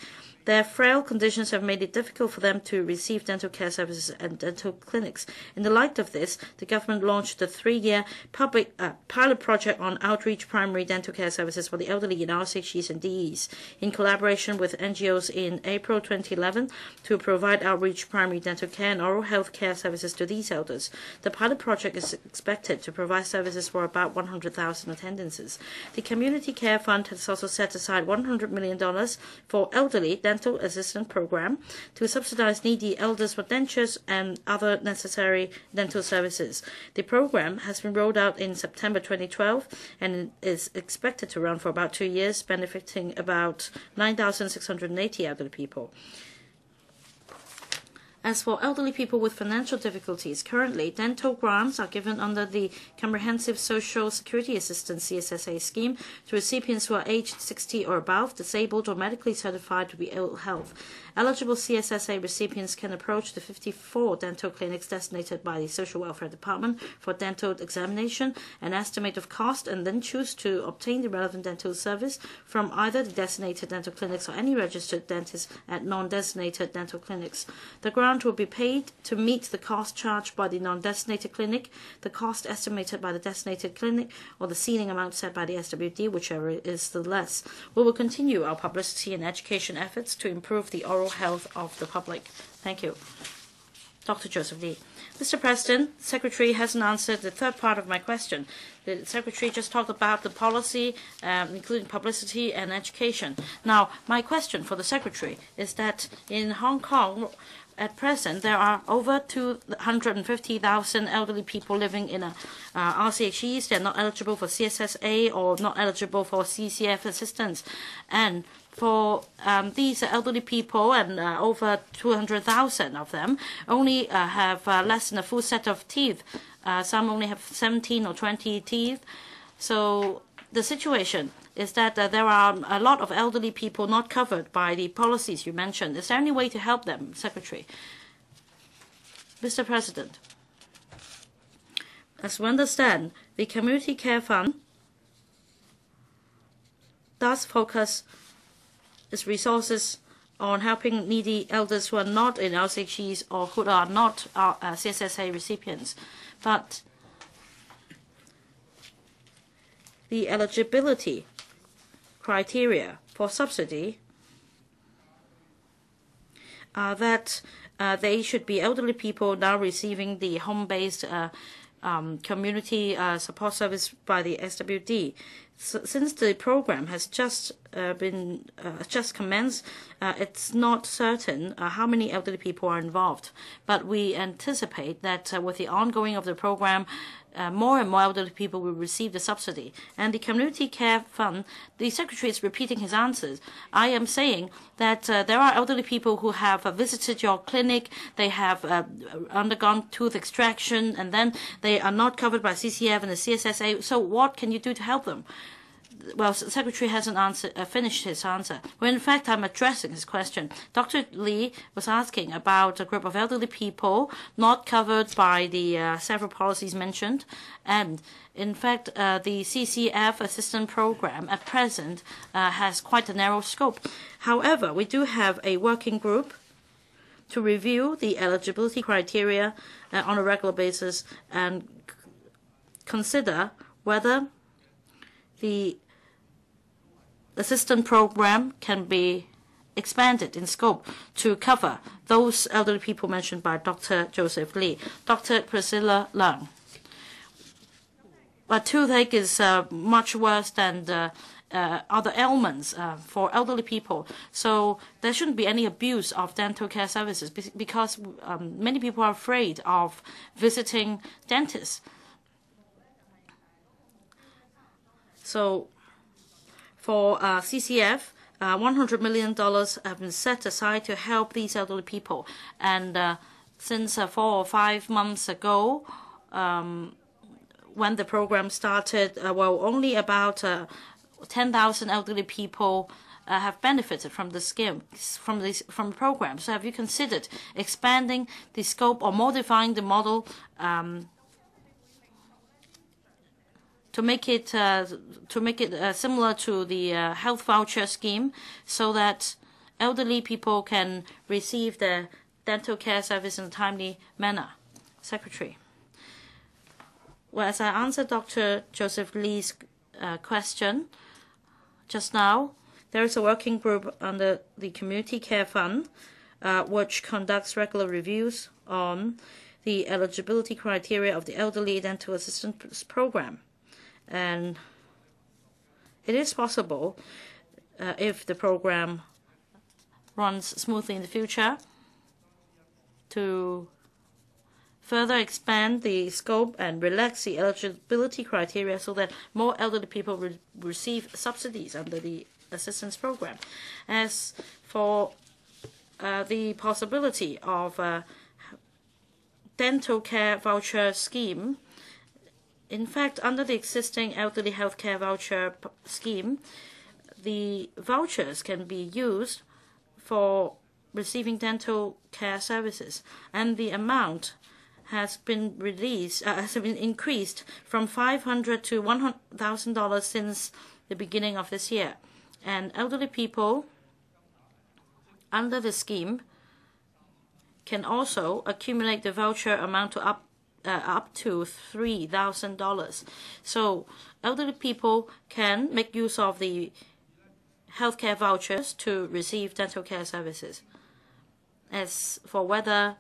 their frail conditions have made it difficult for them to receive dental care services and dental clinics. In the light of this, the government launched a three-year public uh, pilot project on outreach primary dental care services for the elderly in RCHs and DEs, in collaboration with NGOs in April 2011 to provide outreach primary dental care and oral health care services to these elders. The pilot project is expected to provide services for about 100,000 attendances. The Community Care Fund has also set aside $100 million for elderly dental dental assistance program to subsidize needy elders for dentures and other necessary dental services. The program has been rolled out in September 2012 and is expected to run for about two years, benefiting about 9,680 elderly people. As for elderly people with financial difficulties, currently dental grants are given under the Comprehensive Social Security Assistance CSSA scheme to recipients who are aged 60 or above, disabled, or medically certified to be ill health. Eligible CSSA recipients can approach the 54 dental clinics designated by the Social Welfare Department for dental examination and estimate of cost and then choose to obtain the relevant dental service from either the designated dental clinics or any registered dentist at non-designated dental clinics. The grant will be paid to meet the cost charged by the non-designated clinic, the cost estimated by the designated clinic, or the ceiling amount set by the SWD, whichever is the less. We will continue our publicity and education efforts to improve the oral health of the public. Thank you. Dr. Joseph Lee. Mr. President, Secretary hasn't answered the third part of my question. The Secretary just talked about the policy, um, including publicity and education. Now, my question for the Secretary is that in Hong Kong, at present, there are over 250,000 elderly people living in a uh, RCHEs. They're not eligible for CSSA or not eligible for CCF assistance. And for um, these elderly people, and uh, over 200,000 of them, only uh, have uh, less than a full set of teeth. Uh, some only have 17 or 20 teeth. So the situation is that uh, there are a lot of elderly people not covered by the policies you mentioned. Is there any way to help them, Secretary? Mr. President, as we understand, the Community Care Fund does focus its resources on helping needy elders who are not in RCHEs or who are not uh, uh CSSA recipients. But the eligibility criteria for subsidy are that uh, they should be elderly people now receiving the home-based uh, um, community uh, support service by the SWD. So, since the program has just uh, been uh, just commenced, uh, it's not certain how many elderly people are involved. But we anticipate that with the ongoing of the program, uh, more and more elderly people will receive the subsidy. And the Community Care Fund, the Secretary is repeating his answers. I am saying that uh, there are elderly people who have uh, visited your clinic, they have uh, undergone tooth extraction, and then they are not covered by CCF and the CSSA. So what can you do to help them? Well, the Secretary hasn't answered, uh, finished his answer. Well, in fact, I'm addressing his question. Dr. Lee was asking about a group of elderly people not covered by the uh, several policies mentioned, and in fact, uh, the CCF assistance program at present uh, has quite a narrow scope. However, we do have a working group to review the eligibility criteria uh, on a regular basis and consider whether the assistance program can be expanded in scope to cover those elderly people mentioned by Dr. Joseph Lee. Dr. Priscilla Leung. A toothache is uh, much worse than the uh, other ailments uh, for elderly people. So there shouldn't be any abuse of dental care services because um, many people are afraid of visiting dentists. So for uh, CCF, uh, $100 million have been set aside to help these elderly people. And uh, since uh, four or five months ago, um, when the program started, uh, well, only about uh, 10,000 elderly people uh, have benefited from the scheme, from this from the program. So, have you considered expanding the scope or modifying the model um, to make it uh, to make it uh, similar to the uh, health voucher scheme, so that elderly people can receive their dental care service in a timely manner. Secretary. Well, as I answered Dr. Joseph Lee's uh, question just now, there is a working group under the Community Care Fund, uh, which conducts regular reviews on the eligibility criteria of the Elderly Dental Assistance Program and it is possible uh, if the program runs smoothly in the future to further expand the scope and relax the eligibility criteria so that more elderly people re receive subsidies under the assistance program. As for uh, the possibility of a dental care voucher scheme, in fact, under the existing elderly healthcare voucher scheme, the vouchers can be used for receiving dental care services, and the amount has been released uh, has been increased from five hundred to one thousand dollars since the beginning of this year, and elderly people under the scheme can also accumulate the voucher amount to up uh, up to three thousand dollars. So elderly people can make use of the healthcare vouchers to receive dental care services. As for whether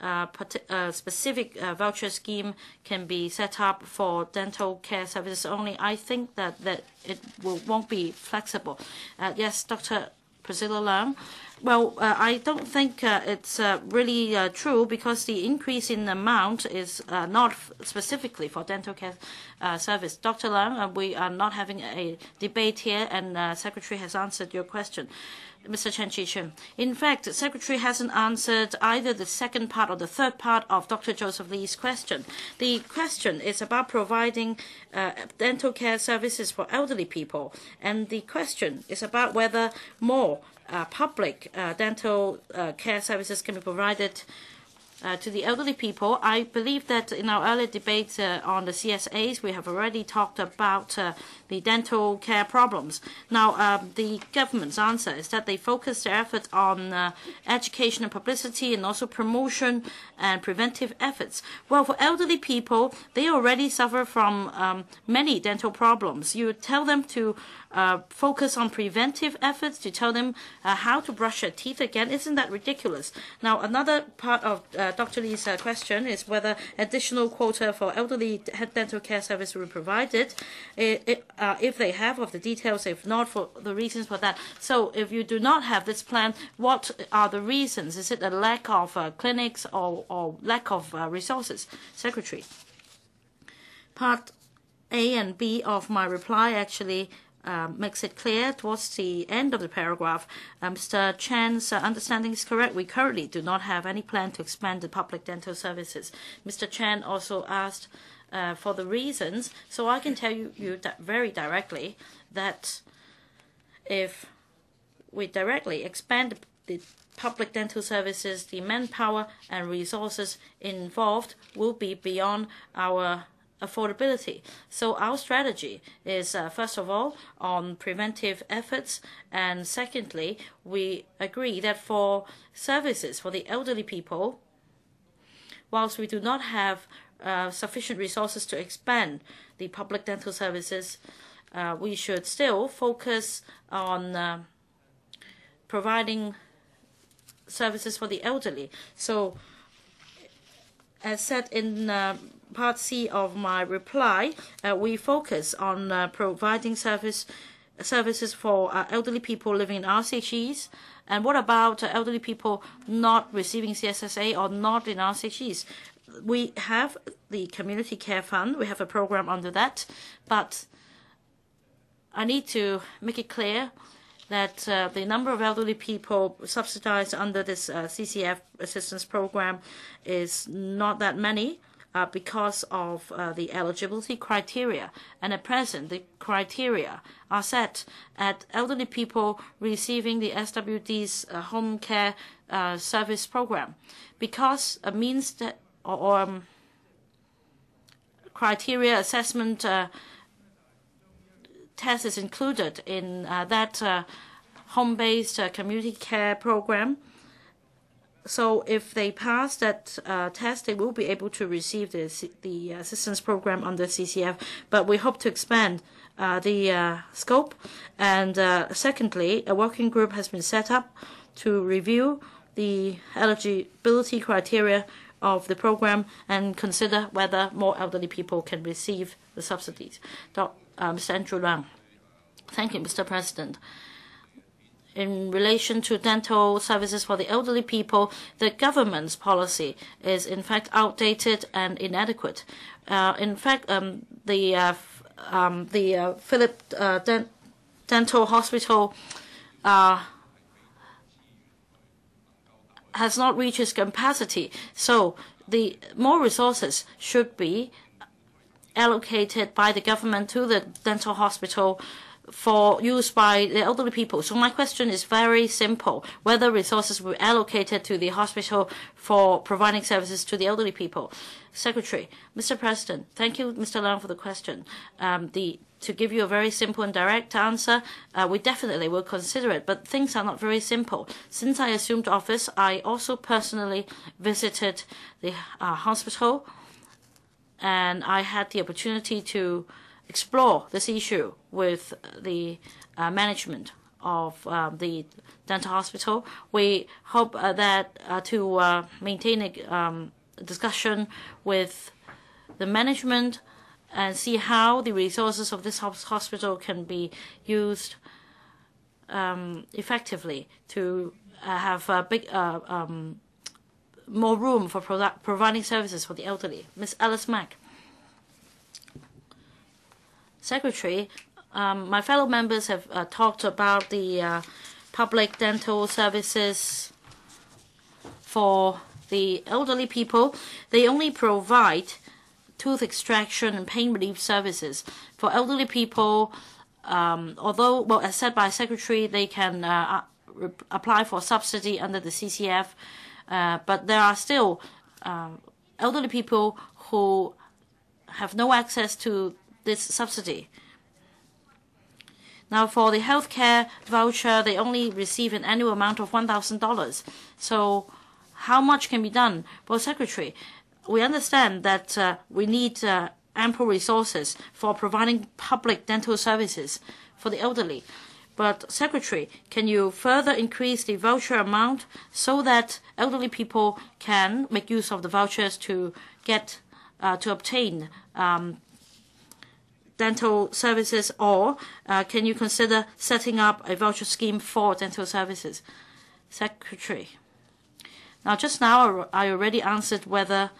a uh, specific uh, voucher scheme can be set up for dental care services only, I think that, that it will, won't be flexible. Uh, yes, Dr. Priscilla Leung. Well, uh, I don't think uh, it's uh, really uh, true because the increase in the amount is uh, not specifically for dental care uh, service. Dr. Leung, we are not having a debate here, and Secretary has answered your question. Mr. Chan Chi-chuen. In fact, the Secretary hasn't answered either the second part or the third part of Dr. Joseph Lee's question. The question is about providing uh, dental care services for elderly people, and the question is about whether more uh, public uh, dental uh, care services can be provided uh, to the elderly people. I believe that in our earlier debates uh, on the CSSAs, we have already talked about uh, the dental care problems. Now, um, the government's answer is that they focus their efforts on uh, education and publicity and also promotion and preventive efforts. Well, for elderly people, they already suffer from um, many dental problems. You tell them to uh, focus on preventive efforts to tell them uh, how to brush their teeth again. Isn't that ridiculous? Now, another part of uh, Dr. Lee's uh, question is whether additional quota for elderly dental care service will be provided. Uh, if they have, of the details, if not, for the reasons for that. So, if you do not have this plan, what are the reasons? Is it a lack of uh, clinics or, or lack of resources? Secretary. Part A and B of my reply actually um, makes it clear towards the end of the paragraph. Uh, Mr. Chan's uh, understanding is correct. We currently do not have any plan to expand the public dental services. Mr. Chan also asked uh, for the reasons, so I can tell you, you very directly that if we directly expand the public dental services, the manpower and resources involved will be beyond our affordability. So our strategy is, uh, first of all, on preventive efforts, and secondly, we agree that for services for the elderly people, whilst we do not have uh, sufficient resources to expand the public dental services, uh, we should still focus on uh, providing services for the elderly. So, as said in uh, part C of my reply, uh, we focus on uh, providing service services for uh, elderly people living in RCHEs. And what about elderly people not receiving CSSA or not in RCHEs? We have the Community Care Fund. We have a program under that. But I need to make it clear that uh, the number of elderly people subsidized under this uh, CCF assistance program is not that many uh, because of uh, the eligibility criteria. And at present, the criteria are set at elderly people receiving the SWD's uh, home care uh, service program because a means that or, um, criteria assessment uh, test is included in uh, that home-based community care program so if they pass that uh, test, they will be able to receive the, the assistance program under CCF. But we hope to expand uh, the uh, scope. And uh, secondly, a working group has been set up to review the eligibility criteria of the program and consider whether more elderly people can receive the subsidies. Dr. Uh, Mr. Andrew Leung. Thank you, Mr. President in relation to dental services for the elderly people, the government's policy is in fact outdated and inadequate. Uh, in fact, um, the uh, um, the uh, Philip uh, Dent Dental Hospital uh, has not reached its capacity, so the more resources should be allocated by the government to the dental hospital for use by the elderly people. So my question is very simple: whether resources were allocated to the hospital for providing services to the elderly people. Secretary, Mr. President, thank you, Mr. Leung, for the question. Um, the to give you a very simple and direct answer, uh, we definitely will consider it. But things are not very simple. Since I assumed office, I also personally visited the uh, hospital, and I had the opportunity to explore this issue with the uh, management of uh, the dental hospital. We hope uh, that uh, to uh, maintain a um, discussion with the management and see how the resources of this hospital can be used um, effectively to uh, have a big um, more room for providing services for the elderly. Ms. Alice Mak. Secretary, um, my fellow members have uh, talked about the uh, public dental services for the elderly people. They only provide tooth extraction and pain relief services. For elderly people, um, although, well, as said by Secretary, they can uh, uh apply for subsidy under the CCF, uh, but there are still um, elderly people who have no access to this subsidy. Now, for the healthcare voucher, they only receive an annual amount of $1,000. So, how much can be done? Well, Secretary, we understand that uh, we need uh, ample resources for providing public dental services for the elderly. But, Secretary, can you further increase the voucher amount so that elderly people can make use of the vouchers to get uh, to obtain um, dental services, or uh, can you consider setting up a voucher scheme for dental services? Secretary. Now, just now, I already answered whether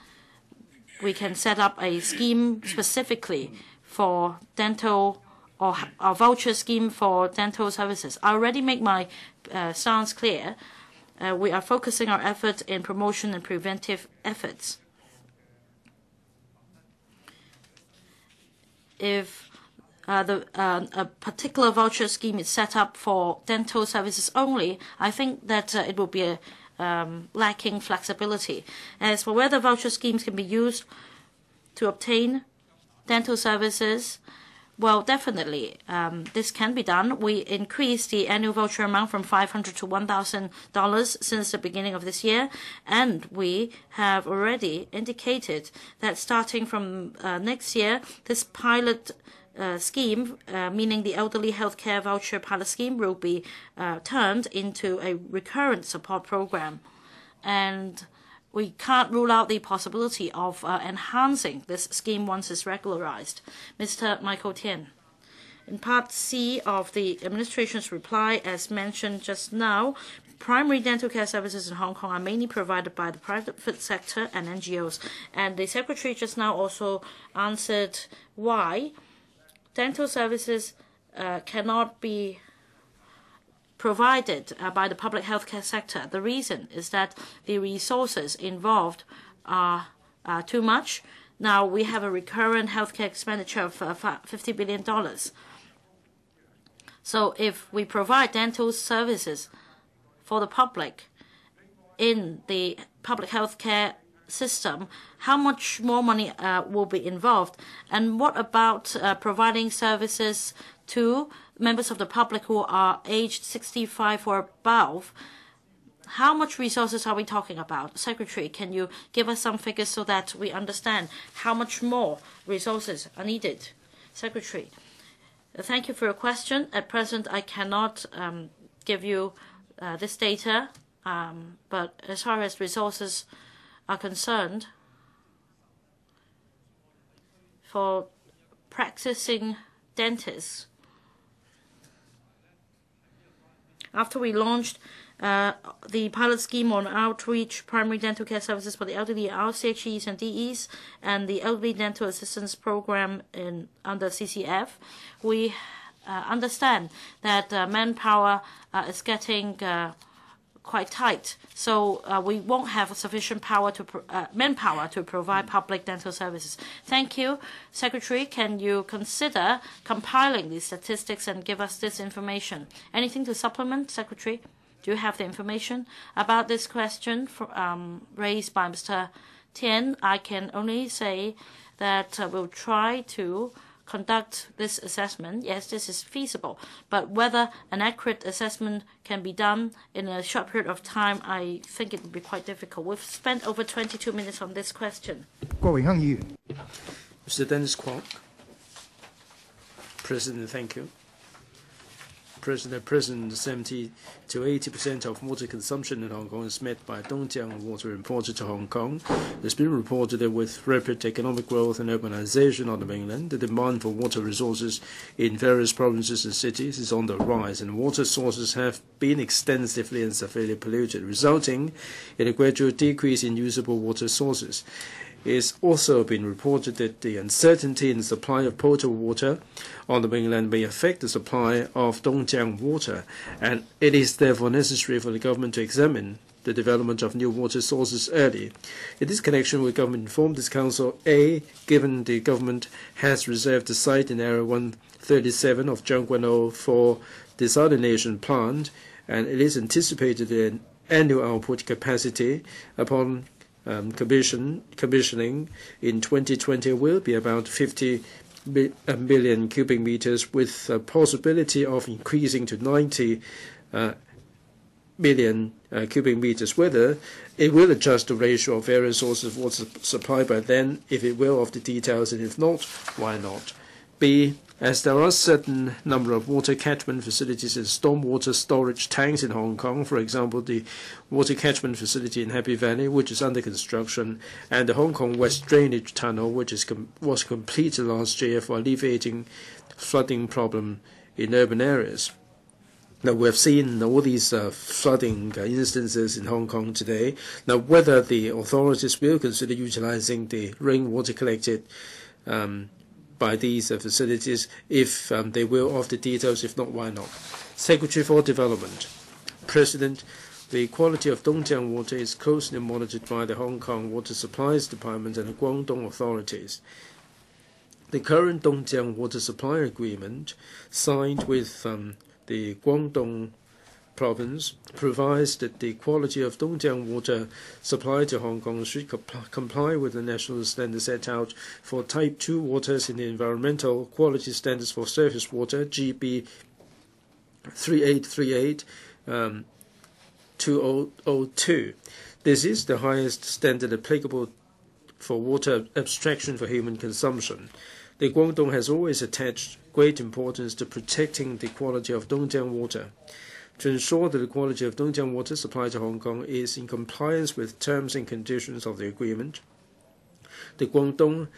we can set up a scheme specifically for dental or a voucher scheme for dental services. I already make my uh, stance clear. Uh, we are focusing our efforts in promotion and preventive efforts. If uh, the, uh, a particular voucher scheme is set up for dental services only, I think that uh, it will be a, um, lacking flexibility. As for whether voucher schemes can be used to obtain dental services, well, definitely, um, this can be done. We increased the annual voucher amount from 500 to $1,000 since the beginning of this year, and we have already indicated that starting from uh, next year, this pilot uh, scheme, uh, meaning the elderly healthcare voucher pilot scheme, will be uh, turned into a recurrent support program. And we can't rule out the possibility of uh, enhancing this scheme once it's regularized. Mr. Michael Tien. In Part C of the administration's reply, as mentioned just now, primary dental care services in Hong Kong are mainly provided by the private sector and NGOs. And the Secretary just now also answered why dental services uh, cannot be provided uh, by the public healthcare sector. The reason is that the resources involved are too much. Now we have a recurrent healthcare expenditure of uh, $50 billion. So if we provide dental services for the public in the public healthcare system, how much more money uh, will be involved? And what about providing services to members of the public who are aged 65 or above, how much resources are we talking about? Secretary, can you give us some figures so that we understand how much more resources are needed? Secretary, thank you for your question. At present, I cannot um, give you uh, this data, um, but as far as resources are concerned, for practicing dentists, After we launched uh, the pilot scheme on outreach primary dental care services for the elderly RCHEs and DEs and the elderly dental assistance program in under CCF, we uh, understand that uh, manpower uh, is getting uh, quite tight. So uh, we won't have sufficient power to uh, manpower to provide public dental services. Thank you, Secretary. Can you consider compiling these statistics and give us this information? Anything to supplement, Secretary? Do you have the information about this question um, raised by Mr. Tien? I can only say that uh, we'll try to conduct this assessment, yes, this is feasible. But whether an accurate assessment can be done in a short period of time, I think it would be quite difficult. We've spent over 22 minutes on this question. Mr. Dennis Kwok. President, thank you. President, President, 70 to 80 percent of water consumption in Hong Kong is met by Dongjiang water imported to Hong Kong. It's been reported that with rapid economic growth and urbanization on the mainland, the demand for water resources in various provinces and cities is on the rise, and water sources have been extensively and severely polluted, resulting in a gradual decrease in usable water sources. It's also been reported that the uncertainty in the supply of potable water on the mainland may affect the supply of Dongjiang water, and it is therefore necessary for the government to examine the development of new water sources early. In this connection, the government informed this council A, given the government has reserved the site in Area 137 of Tseung Kwan O for desalination plant, and it is anticipated an annual output capacity upon commission, commissioning in 2020 will be about 50 million cubic meters, with a possibility of increasing to 90 uh, million uh, cubic meters. Whether it will adjust the ratio of various sources of water supply by then, if it will, of the details, and if not, why not? B as there are a certain number of water catchment facilities and stormwater storage tanks in Hong Kong, for example, the water catchment facility in Happy Valley, which is under construction, and the Hong Kong West Drainage Tunnel, which is com was completed last year for alleviating flooding problem in urban areas. Now, we have seen all these uh, flooding instances in Hong Kong today. Now, whether the authorities will consider utilizing the rainwater collected um, by these uh, facilities if um, they will of the details. If not, why not? Secretary for Development. President, the quality of Dongjiang water is closely monitored by the Hong Kong Water Supplies Department and the Guangdong authorities. The current Dongjiang water supply agreement signed with um, the Guangdong province provides that the quality of Dongjiang water supplied to Hong Kong should comply with the national standards set out for Type 2 waters in the Environmental Quality Standards for Surface Water, GB 3838 um, 2002. This is the highest standard applicable for water abstraction for human consumption. The Guangdong has always attached great importance to protecting the quality of Dongjiang water to ensure that the quality of Dongjiang water supply to Hong Kong is in compliance with terms and conditions of the agreement. The Guangdong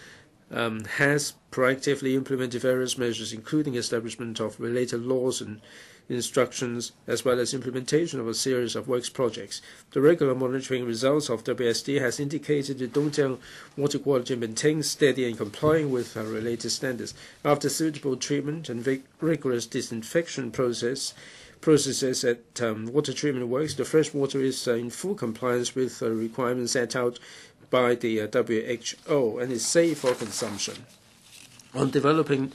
um, has proactively implemented various measures, including establishment of related laws and instructions, as well as implementation of a series of works projects. The regular monitoring results of WSD has indicated that Dongjiang water quality maintains steady and complying with related standards. After suitable treatment and rigorous disinfection process, processes at um, water treatment works, the fresh water is uh, in full compliance with uh, requirements set out by the uh, WHO and is safe for consumption. On developing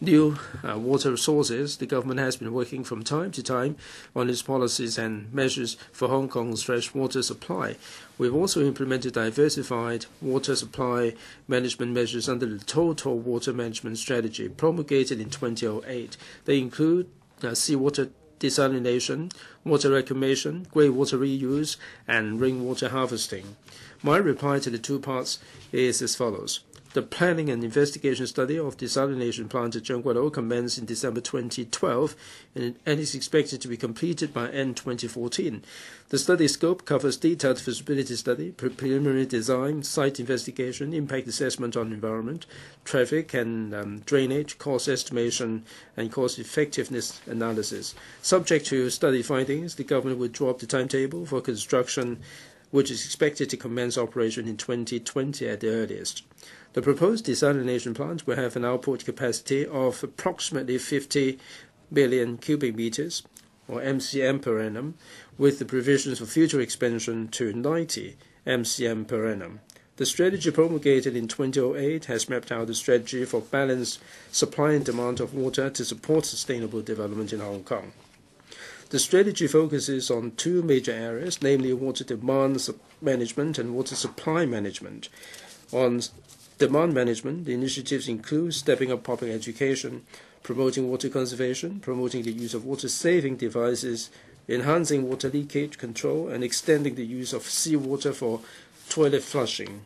new uh, water sources, the government has been working from time to time on its policies and measures for Hong Kong's fresh water supply. We've also implemented diversified water supply management measures under the Total Water Management Strategy promulgated in 2008. They include uh, seawater desalination, water reclamation, grey water reuse, and rainwater harvesting. My reply to the two parts is as follows. The planning and investigation study of desalination plant at Tseung Kwan O commenced in December 2012 and is expected to be completed by end 2014. The study scope covers detailed feasibility study, preliminary design, site investigation, impact assessment on environment, traffic and um, drainage, cost estimation, and cost effectiveness analysis. Subject to study findings, the government will draw up the timetable for construction, which is expected to commence operation in 2020 at the earliest. The proposed desalination plant will have an output capacity of approximately 50 billion cubic meters, or MCM per annum, with the provisions for future expansion to 90 MCM per annum. The strategy promulgated in 2008 has mapped out the strategy for balanced supply and demand of water to support sustainable development in Hong Kong. The strategy focuses on two major areas, namely water demand management and water supply management. On demand management, the initiatives include stepping up public education, promoting water conservation, promoting the use of water saving devices, enhancing water leakage control, and extending the use of seawater for toilet flushing.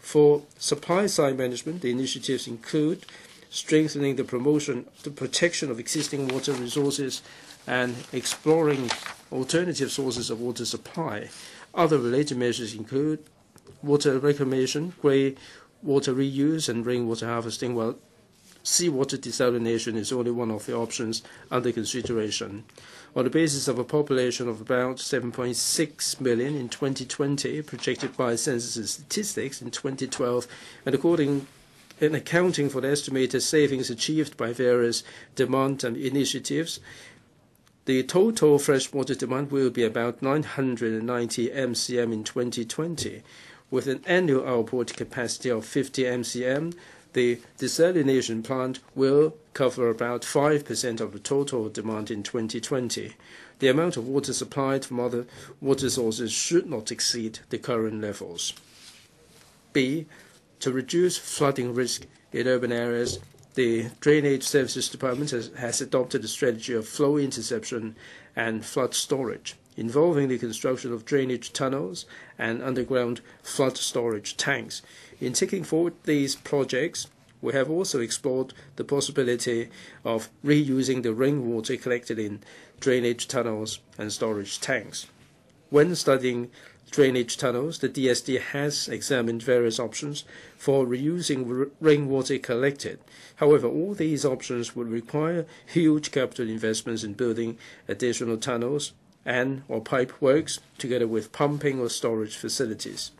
For supply side management, the initiatives include strengthening the promotion, the protection of existing water resources, and exploring alternative sources of water supply. Other related measures include water reclamation, grey water reuse, and rainwater harvesting, while seawater desalination is only one of the options under consideration. On the basis of a population of about 7.6 million in 2020, projected by Census Statistics in 2012, and according in accounting for the estimated savings achieved by various demand and initiatives, the total freshwater demand will be about 990 MCM in 2020, with an annual output capacity of 50 MCM the desalination plant will cover about 5% of the total demand in 2020. The amount of water supplied from other water sources should not exceed the current levels. B. To reduce flooding risk in urban areas, the Drainage Services Department has, has adopted a strategy of flow interception and flood storage, involving the construction of drainage tunnels and underground flood storage tanks in taking forward these projects, we have also explored the possibility of reusing the rainwater collected in drainage tunnels and storage tanks. When studying drainage tunnels, the DSD has examined various options for reusing rainwater collected. However, all these options would require huge capital investments in building additional tunnels and or pipe works together with pumping or storage facilities.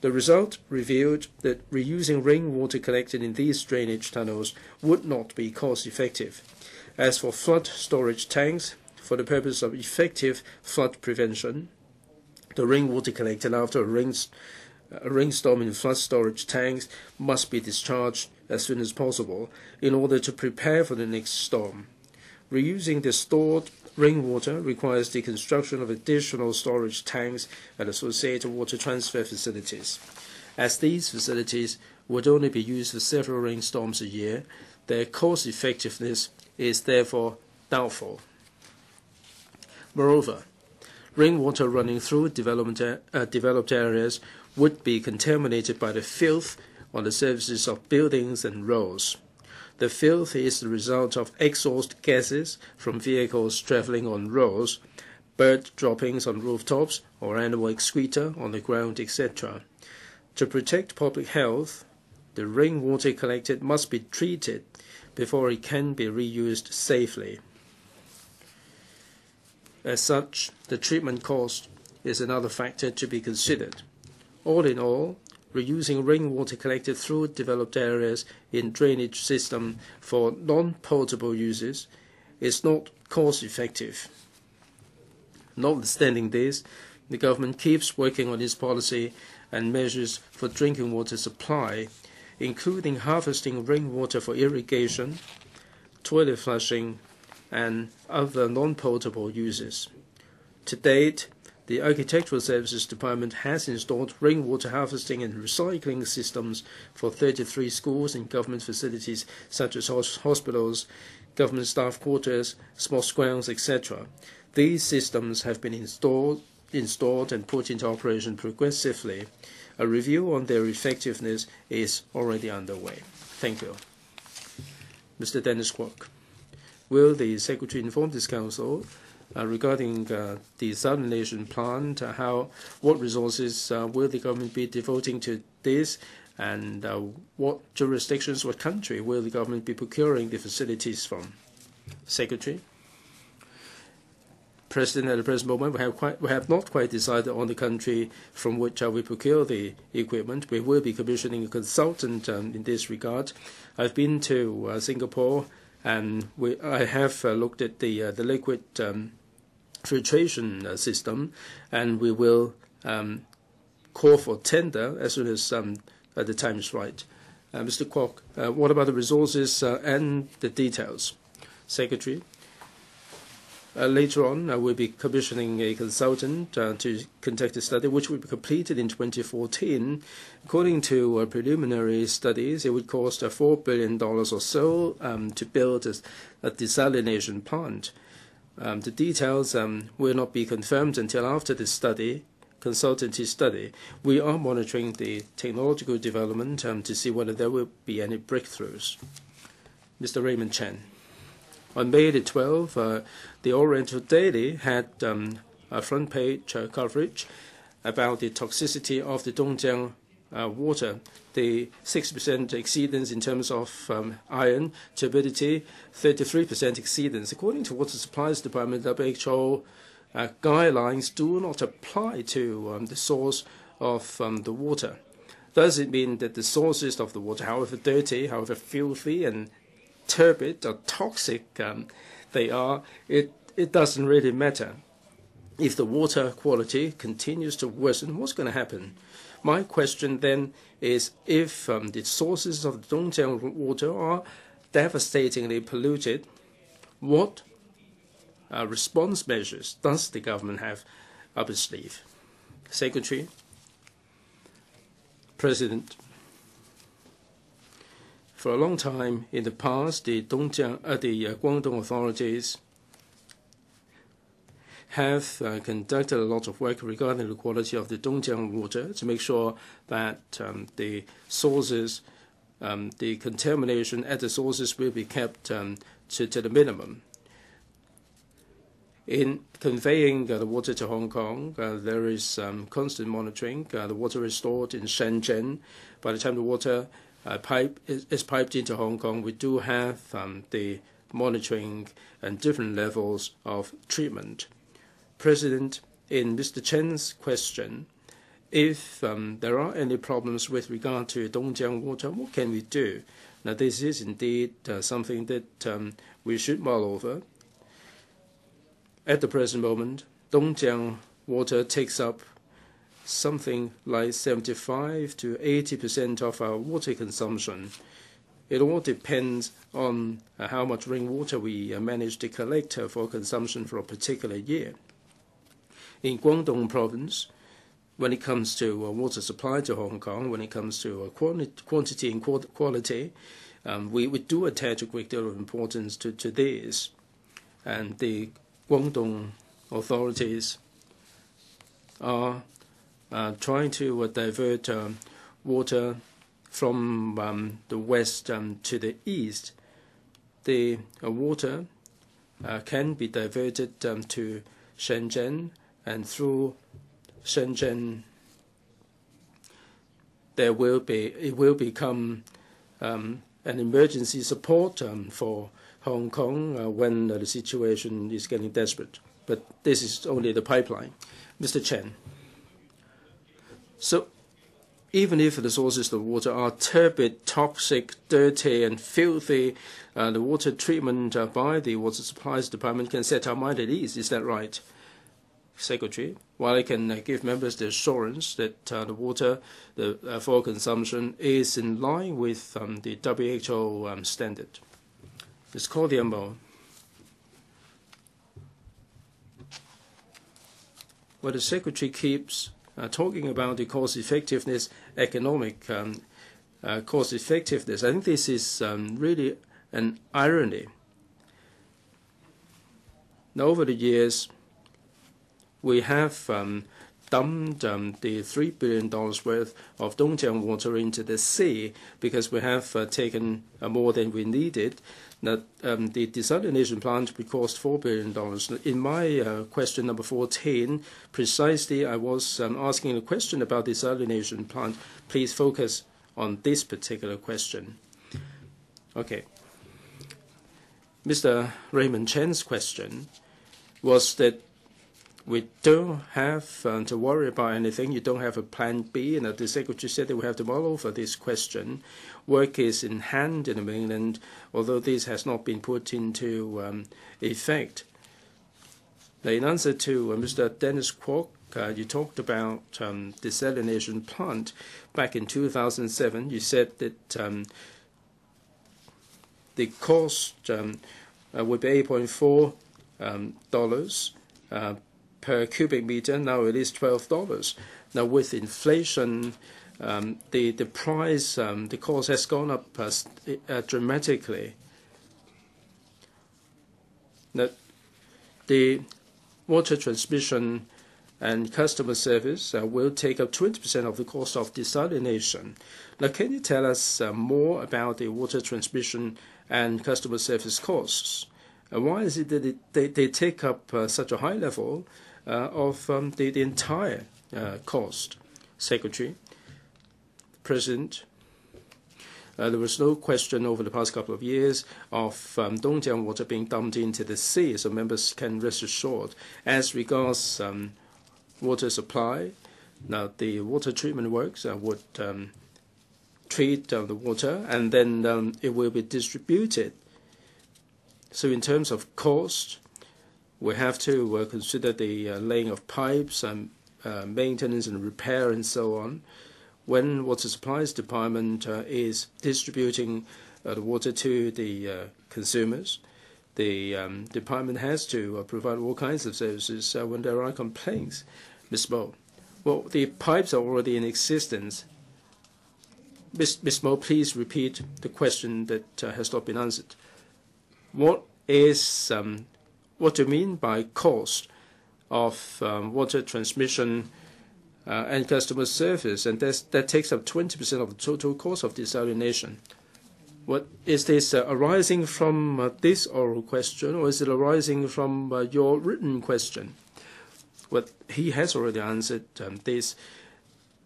The result revealed that reusing rainwater collected in these drainage tunnels would not be cost effective. As for flood storage tanks, for the purpose of effective flood prevention, the rainwater collected after a, rain, a rainstorm in flood storage tanks must be discharged as soon as possible in order to prepare for the next storm. Reusing the stored Rainwater requires the construction of additional storage tanks and associated water transfer facilities. As these facilities would only be used for several rainstorms a year, their cost effectiveness is therefore doubtful. Moreover, rainwater running through uh, developed areas would be contaminated by the filth on the surfaces of buildings and roads. The filth is the result of exhaust gases from vehicles traveling on roads, bird droppings on rooftops, or animal excreta on the ground, etc. To protect public health, the rainwater collected must be treated before it can be reused safely. As such, the treatment cost is another factor to be considered. All in all, reusing rainwater collected through developed areas in drainage system for non-potable uses is not cost effective. Notwithstanding this, the government keeps working on its policy and measures for drinking water supply, including harvesting rainwater for irrigation, toilet flushing, and other non-potable uses. To date, the Architectural Services Department has installed rainwater harvesting and recycling systems for 33 schools and government facilities such as hospitals, government staff quarters, sports grounds, etc. These systems have been installed, installed and put into operation progressively. A review on their effectiveness is already underway. Thank you. Mr. Dennis Kwok. Will the Secretary inform this Council regarding uh, the desalination plant, uh, how what resources will the government be devoting to this, and what jurisdictions, what country will the government be procuring the facilities from? Secretary. President, at the present moment, we have, quite, we have not quite decided on the country from which uh, we procure the equipment. We will be commissioning a consultant um, in this regard. I've been to uh, Singapore, and we, I have uh, looked at the the liquid um, filtration uh, system, and we will um, call for tender as soon as um, uh, the time is right. Uh, Mr. Kwok, what about the resources and the details? Secretary. Uh, later on, uh, we'll be commissioning a consultant uh, to conduct a study, which will be completed in 2014. According to preliminary studies, it would cost $4 billion or so um, to build a, a desalination plant. Um, the details um, will not be confirmed until after the study, consultancy study. We are monitoring the technological development um, to see whether there will be any breakthroughs. Mr. Raymond Chan. On May the 12th, uh, the Oriental Daily had um, a front page uh, coverage about the toxicity of the Dongjiang uh, water. The 6% exceedance in terms of um, iron, turbidity, 33% exceedance. According to Water Supplies Department, WHO uh, guidelines do not apply to um, the source of um, the water. Does it mean that the sources of the water, however dirty, however filthy and turbid or toxic um, they are, it, it doesn't really matter. If the water quality continues to worsen, what's going to happen? My question then is if um, the sources of the Dongjiang water are devastatingly polluted, what uh, response measures does the government have up its sleeve? Secretary, President, for a long time in the past, the Dongjiang, uh, the uh, Guangdong authorities have uh, conducted a lot of work regarding the quality of the Dongjiang water to make sure that um, the sources, um, the contamination at the sources will be kept um, to, to the minimum. In conveying uh, the water to Hong Kong, uh, there is um, constant monitoring. Uh, the water is stored in Shenzhen. By the time the water uh, pipe is, is, piped into Hong Kong, we do have um, the monitoring and different levels of treatment. President, in Mr. Chan's question, if um, there are any problems with regard to Dongjiang water, what can we do? Now, this is indeed uh, something that um, we should mull over. At the present moment, Dongjiang water takes up something like 75 to 80 percent of our water consumption. It all depends on uh, how much rainwater we uh, manage to collect uh, for consumption for a particular year. In Guangdong province, when it comes to uh, water supply to Hong Kong, when it comes to uh, quantity, and quality, um, we, we do attach a great deal of importance to, to this. And the Guangdong authorities are uh, trying to uh, divert um, water from um, the west um, to the east. The uh, water can be diverted to Shenzhen and through Shenzhen there will be it will become um, an emergency support um, for Hong Kong uh, when uh, the situation is getting desperate. But this is only the pipeline. Mr. Chan. So even if the sources of water are turbid, toxic, dirty, and filthy, uh, the water treatment uh, by the Water Supplies Department can set our mind at ease. Is that right? Secretary, while I can uh, give members the assurance that uh, the water the, uh, for consumption is in line with um, the WHO um, standard. Ms. Claudia Mo. Well, the Secretary keeps uh, talking about the cost effectiveness, economic um, uh, cost effectiveness. I think this is um, really an irony. Now, over the years, we have um, dumped um, the $3 billion worth of Dongjiang water into the sea because we have uh, taken uh, more than we needed um, the desalination plant would cost $4 billion. In my uh, question number 14, precisely I was um, asking a question about the desalination plant. Please focus on this particular question. Okay. Mr. Raymond Chan's question was that we don't have um, to worry about anything. You don't have a plan B. And the secretary said that we have to mull over this question. Work is in hand in the mainland, although this has not been put into um, effect. Now, in answer to uh, Mr. Dennis Kwok, uh, you talked about um, desalination plant back in 2007. You said that um, the cost um, uh, would be 8.4 um, dollars uh, per cubic meter. Now it is 12 dollars. Now with inflation, um, the the price, um, the cost has gone up uh, uh, dramatically. Now, the water transmission and customer service uh, will take up 20% of the cost of desalination. Now, can you tell us uh, more about the water transmission and customer service costs? Why is it that they, they take up uh, such a high level of um, the, the entire uh, cost? Secretary, President, uh, there was no question over the past couple of years of um, Dongjiang water being dumped into the sea, so members can rest assured. As regards um, water supply, now the water treatment works uh, would um, treat uh, the water and then um, it will be distributed. So in terms of cost, we have to uh, consider the uh, laying of pipes and uh, maintenance and repair and so on when Water Supplies Department is distributing the water to the consumers, the um, department has to provide all kinds of services when there are complaints. Ms. Mo, well, the pipes are already in existence. Ms. Ms. Mo, please repeat the question that has not been answered. What is um, what do you mean by cost of um, water transmission uh, and customer service, and that takes up 20% of the total cost of desalination. What is this uh, arising from uh, this oral question, or is it arising from your written question? He has already answered um, this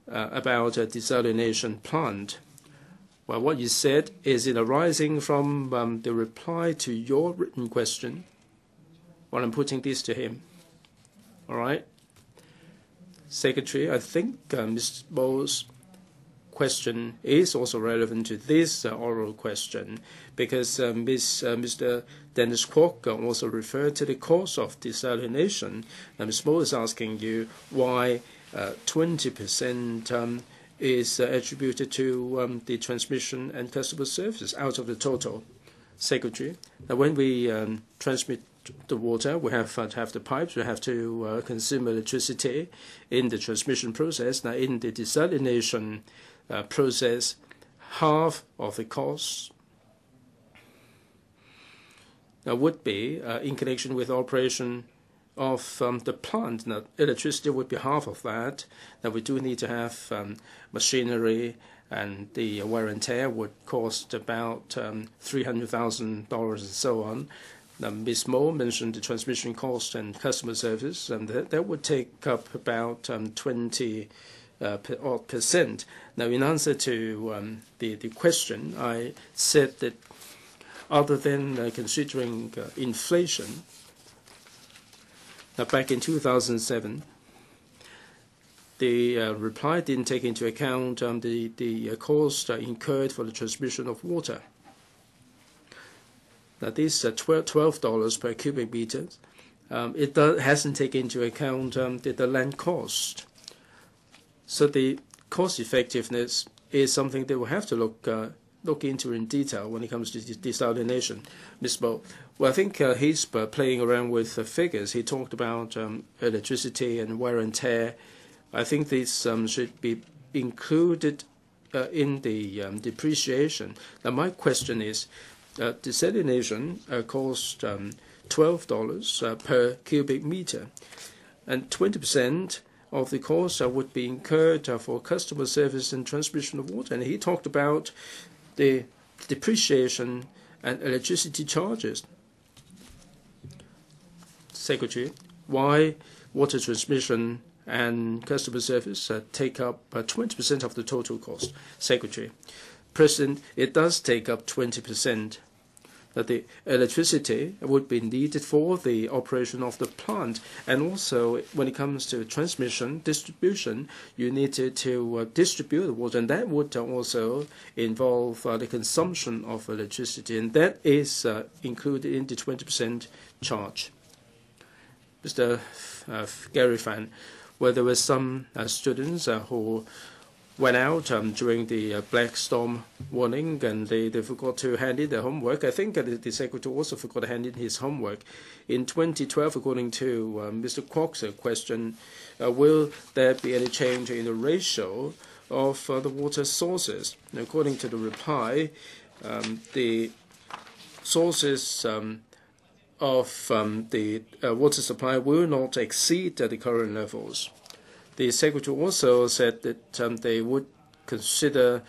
about a desalination plant. Well, what you said is it arising from um, the reply to your written question? Well, I'm putting this to him. All right. Secretary, I think uh, Ms. Mo's question is also relevant to this uh, oral question because uh, Ms., uh, Mr. Dennis Kwok also referred to the cause of desalination. And Ms. Mo is asking you why 20% uh, um, is uh, attributed to um, the transmission and customer services out of the total. Secretary, now when we um, transmit the water. We have uh, to have the pipes. We have to uh, consume electricity in the transmission process. Now, in the desalination uh, process, half of the cost now would be uh, in connection with operation of um, the plant. Now, electricity would be half of that. Now, we do need to have um, machinery, and the wear and tear would cost about um, $300,000 and so on. Ms. Mo mentioned the transmission cost and customer service, and that would take up about 20 uh, odd percent. Now, in answer to um, the question, I said that other than uh, considering uh, inflation, now back in 2007, the reply didn't take into account um, the cost incurred for the transmission of water. Now, this uh, $12 per cubic meter, um, it hasn't taken into account um, the, the land cost. So the cost effectiveness is something that we'll have to look uh, look into in detail when it comes to desalination. Ms. Mo, well, I think uh, he's uh, playing around with the figures. He talked about um, electricity and wear and tear. I think these um, should be included uh, in the um, depreciation. Now, my question is, uh, desalination uh, costs um, $12 uh, per cubic meter, and 20% of the cost would be incurred for customer service and transmission of water. And he talked about the depreciation and electricity charges. Secretary, why water transmission and customer service uh, take up uh, 20% of the total cost? Secretary, President, it does take up 20% that the electricity would be needed for the operation of the plant. And also, when it comes to transmission, distribution, you need to, to uh, distribute the water, and that would also involve uh, the consumption of electricity, and that is uh, included in the 20% charge. Mr. Uh, Gary Fan, where there were some uh, students uh, who went out um, during the uh, black storm warning and they, they forgot to hand in their homework. I think uh, the, the, secretary also forgot to hand in his homework. In 2012, according to uh, Mr. Kwok's question, will there be any change in the ratio of the water sources? And according to the reply, um, the sources um, of um, the uh, water supply will not exceed uh, the current levels. The secretary also said that um, they would consider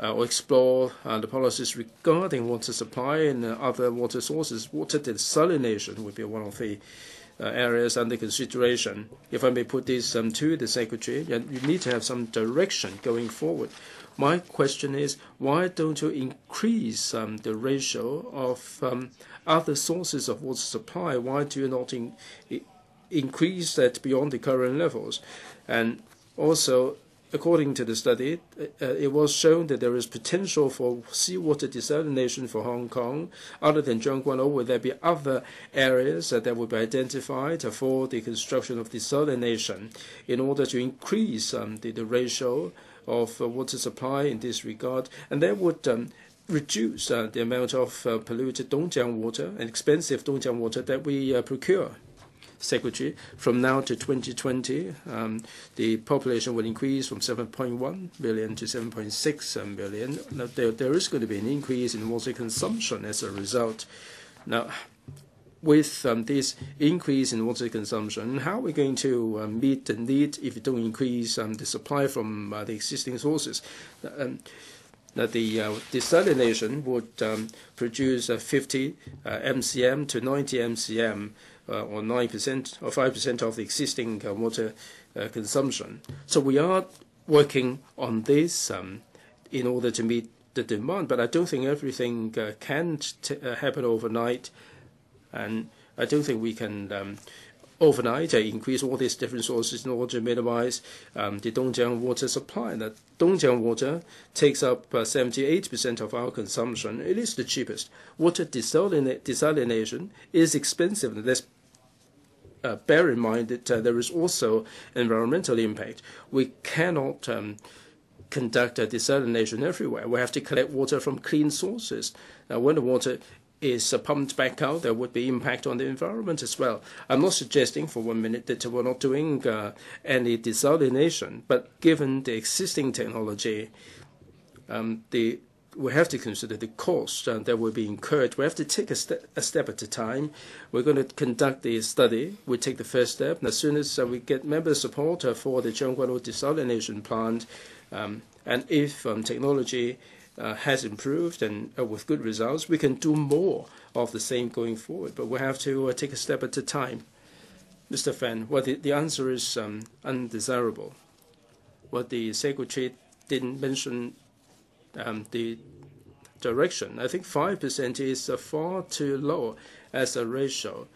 uh, or explore uh, the policies regarding water supply and uh, other water sources. Water desalination would be one of the uh, areas under consideration. If I may put this um, to the secretary, you need to have some direction going forward. My question is, why don't you increase um, the ratio of um, other sources of water supply? Why do you not in, increase that beyond the current levels? And also, according to the study, uh, it was shown that there is potential for seawater desalination for Hong Kong. Other than Tseung Kwan O, will there be other areas that will be identified for the construction of desalination in order to increase um, the, the ratio of uh, water supply in this regard, and that would um, reduce uh, the amount of uh, polluted Dongjiang water and expensive Dongjiang water that we procure. Secretary, from now to 2020, um, the population will increase from 7.1 billion to 7.6 billion. Now, there, there is going to be an increase in water consumption as a result. Now, with um, this increase in water consumption, how are we going to uh, meet the need if we don't increase um, the supply from uh, the existing sources? Um, that the uh, desalination would um, produce 50 uh, mcm to 90 mcm, uh, or 9% or 5% of the existing uh, water consumption. So we are working on this um, in order to meet the demand, but I don't think everything can happen overnight. And I don't think we can um, overnight uh, increase all these different sources in order to minimize um, the Dongjiang water supply. And Dongjiang water takes up uh, 78% of our consumption. It is the cheapest. Water desalina desalination is expensive. Let's uh, bear in mind that uh, there is also environmental impact. We cannot um, conduct a desalination everywhere. We have to collect water from clean sources. Now, when the water is pumped back out, there would be impact on the environment as well. I'm not suggesting for one minute that we're not doing uh, any desalination, but given the existing technology, um, the we have to consider the cost uh, that will be incurred. We have to take a, ste a, step at a time. We're going to conduct the study. We take the first step. And as soon as uh, we get member support uh, for the Tseung Kwan O desalination plant, um, and if um, technology uh, has improved and uh, with good results, we can do more of the same going forward. But we have to uh, take a step at a time. Mr. Fan, well, the, the answer is um, undesirable. What the secretary didn't mention the direction. I think 5% is far too low as a ratio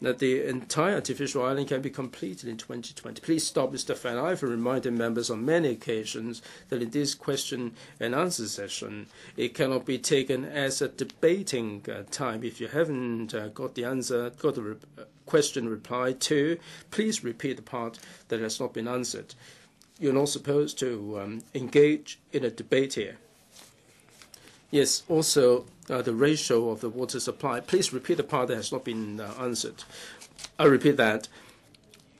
that the entire artificial island can be completed in 2020. Please stop, Mr. Fan. I've reminded members on many occasions that in this question and answer session, it cannot be taken as a debating uh, time. If you haven't uh, got the answer, got the re uh, question replied to, please repeat the part that has not been answered. You're not supposed to um, engage in a debate here. Yes, also uh, the ratio of the water supply. Please repeat the part that has not been uh, answered. I repeat that.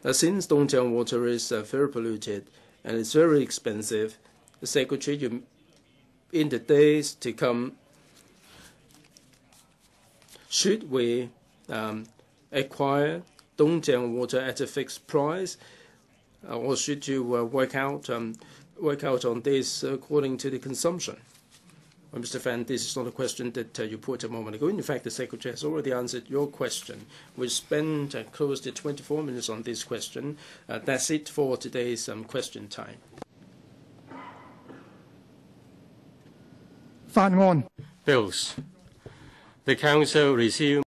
Uh, since Dongjiang water is uh, very polluted and it's very expensive, the Secretary, you, in the days to come, should we um, acquire Dongjiang water at a fixed price, uh, or should you uh, work out um, work out on this according to the consumption? Mr. Fan, this is not a question that uh, you put a moment ago. In fact, the Secretary has already answered your question. We spent uh, close to 24 minutes on this question. Uh, that's it for today's um, question time. Fan on. Bills. The Council resumed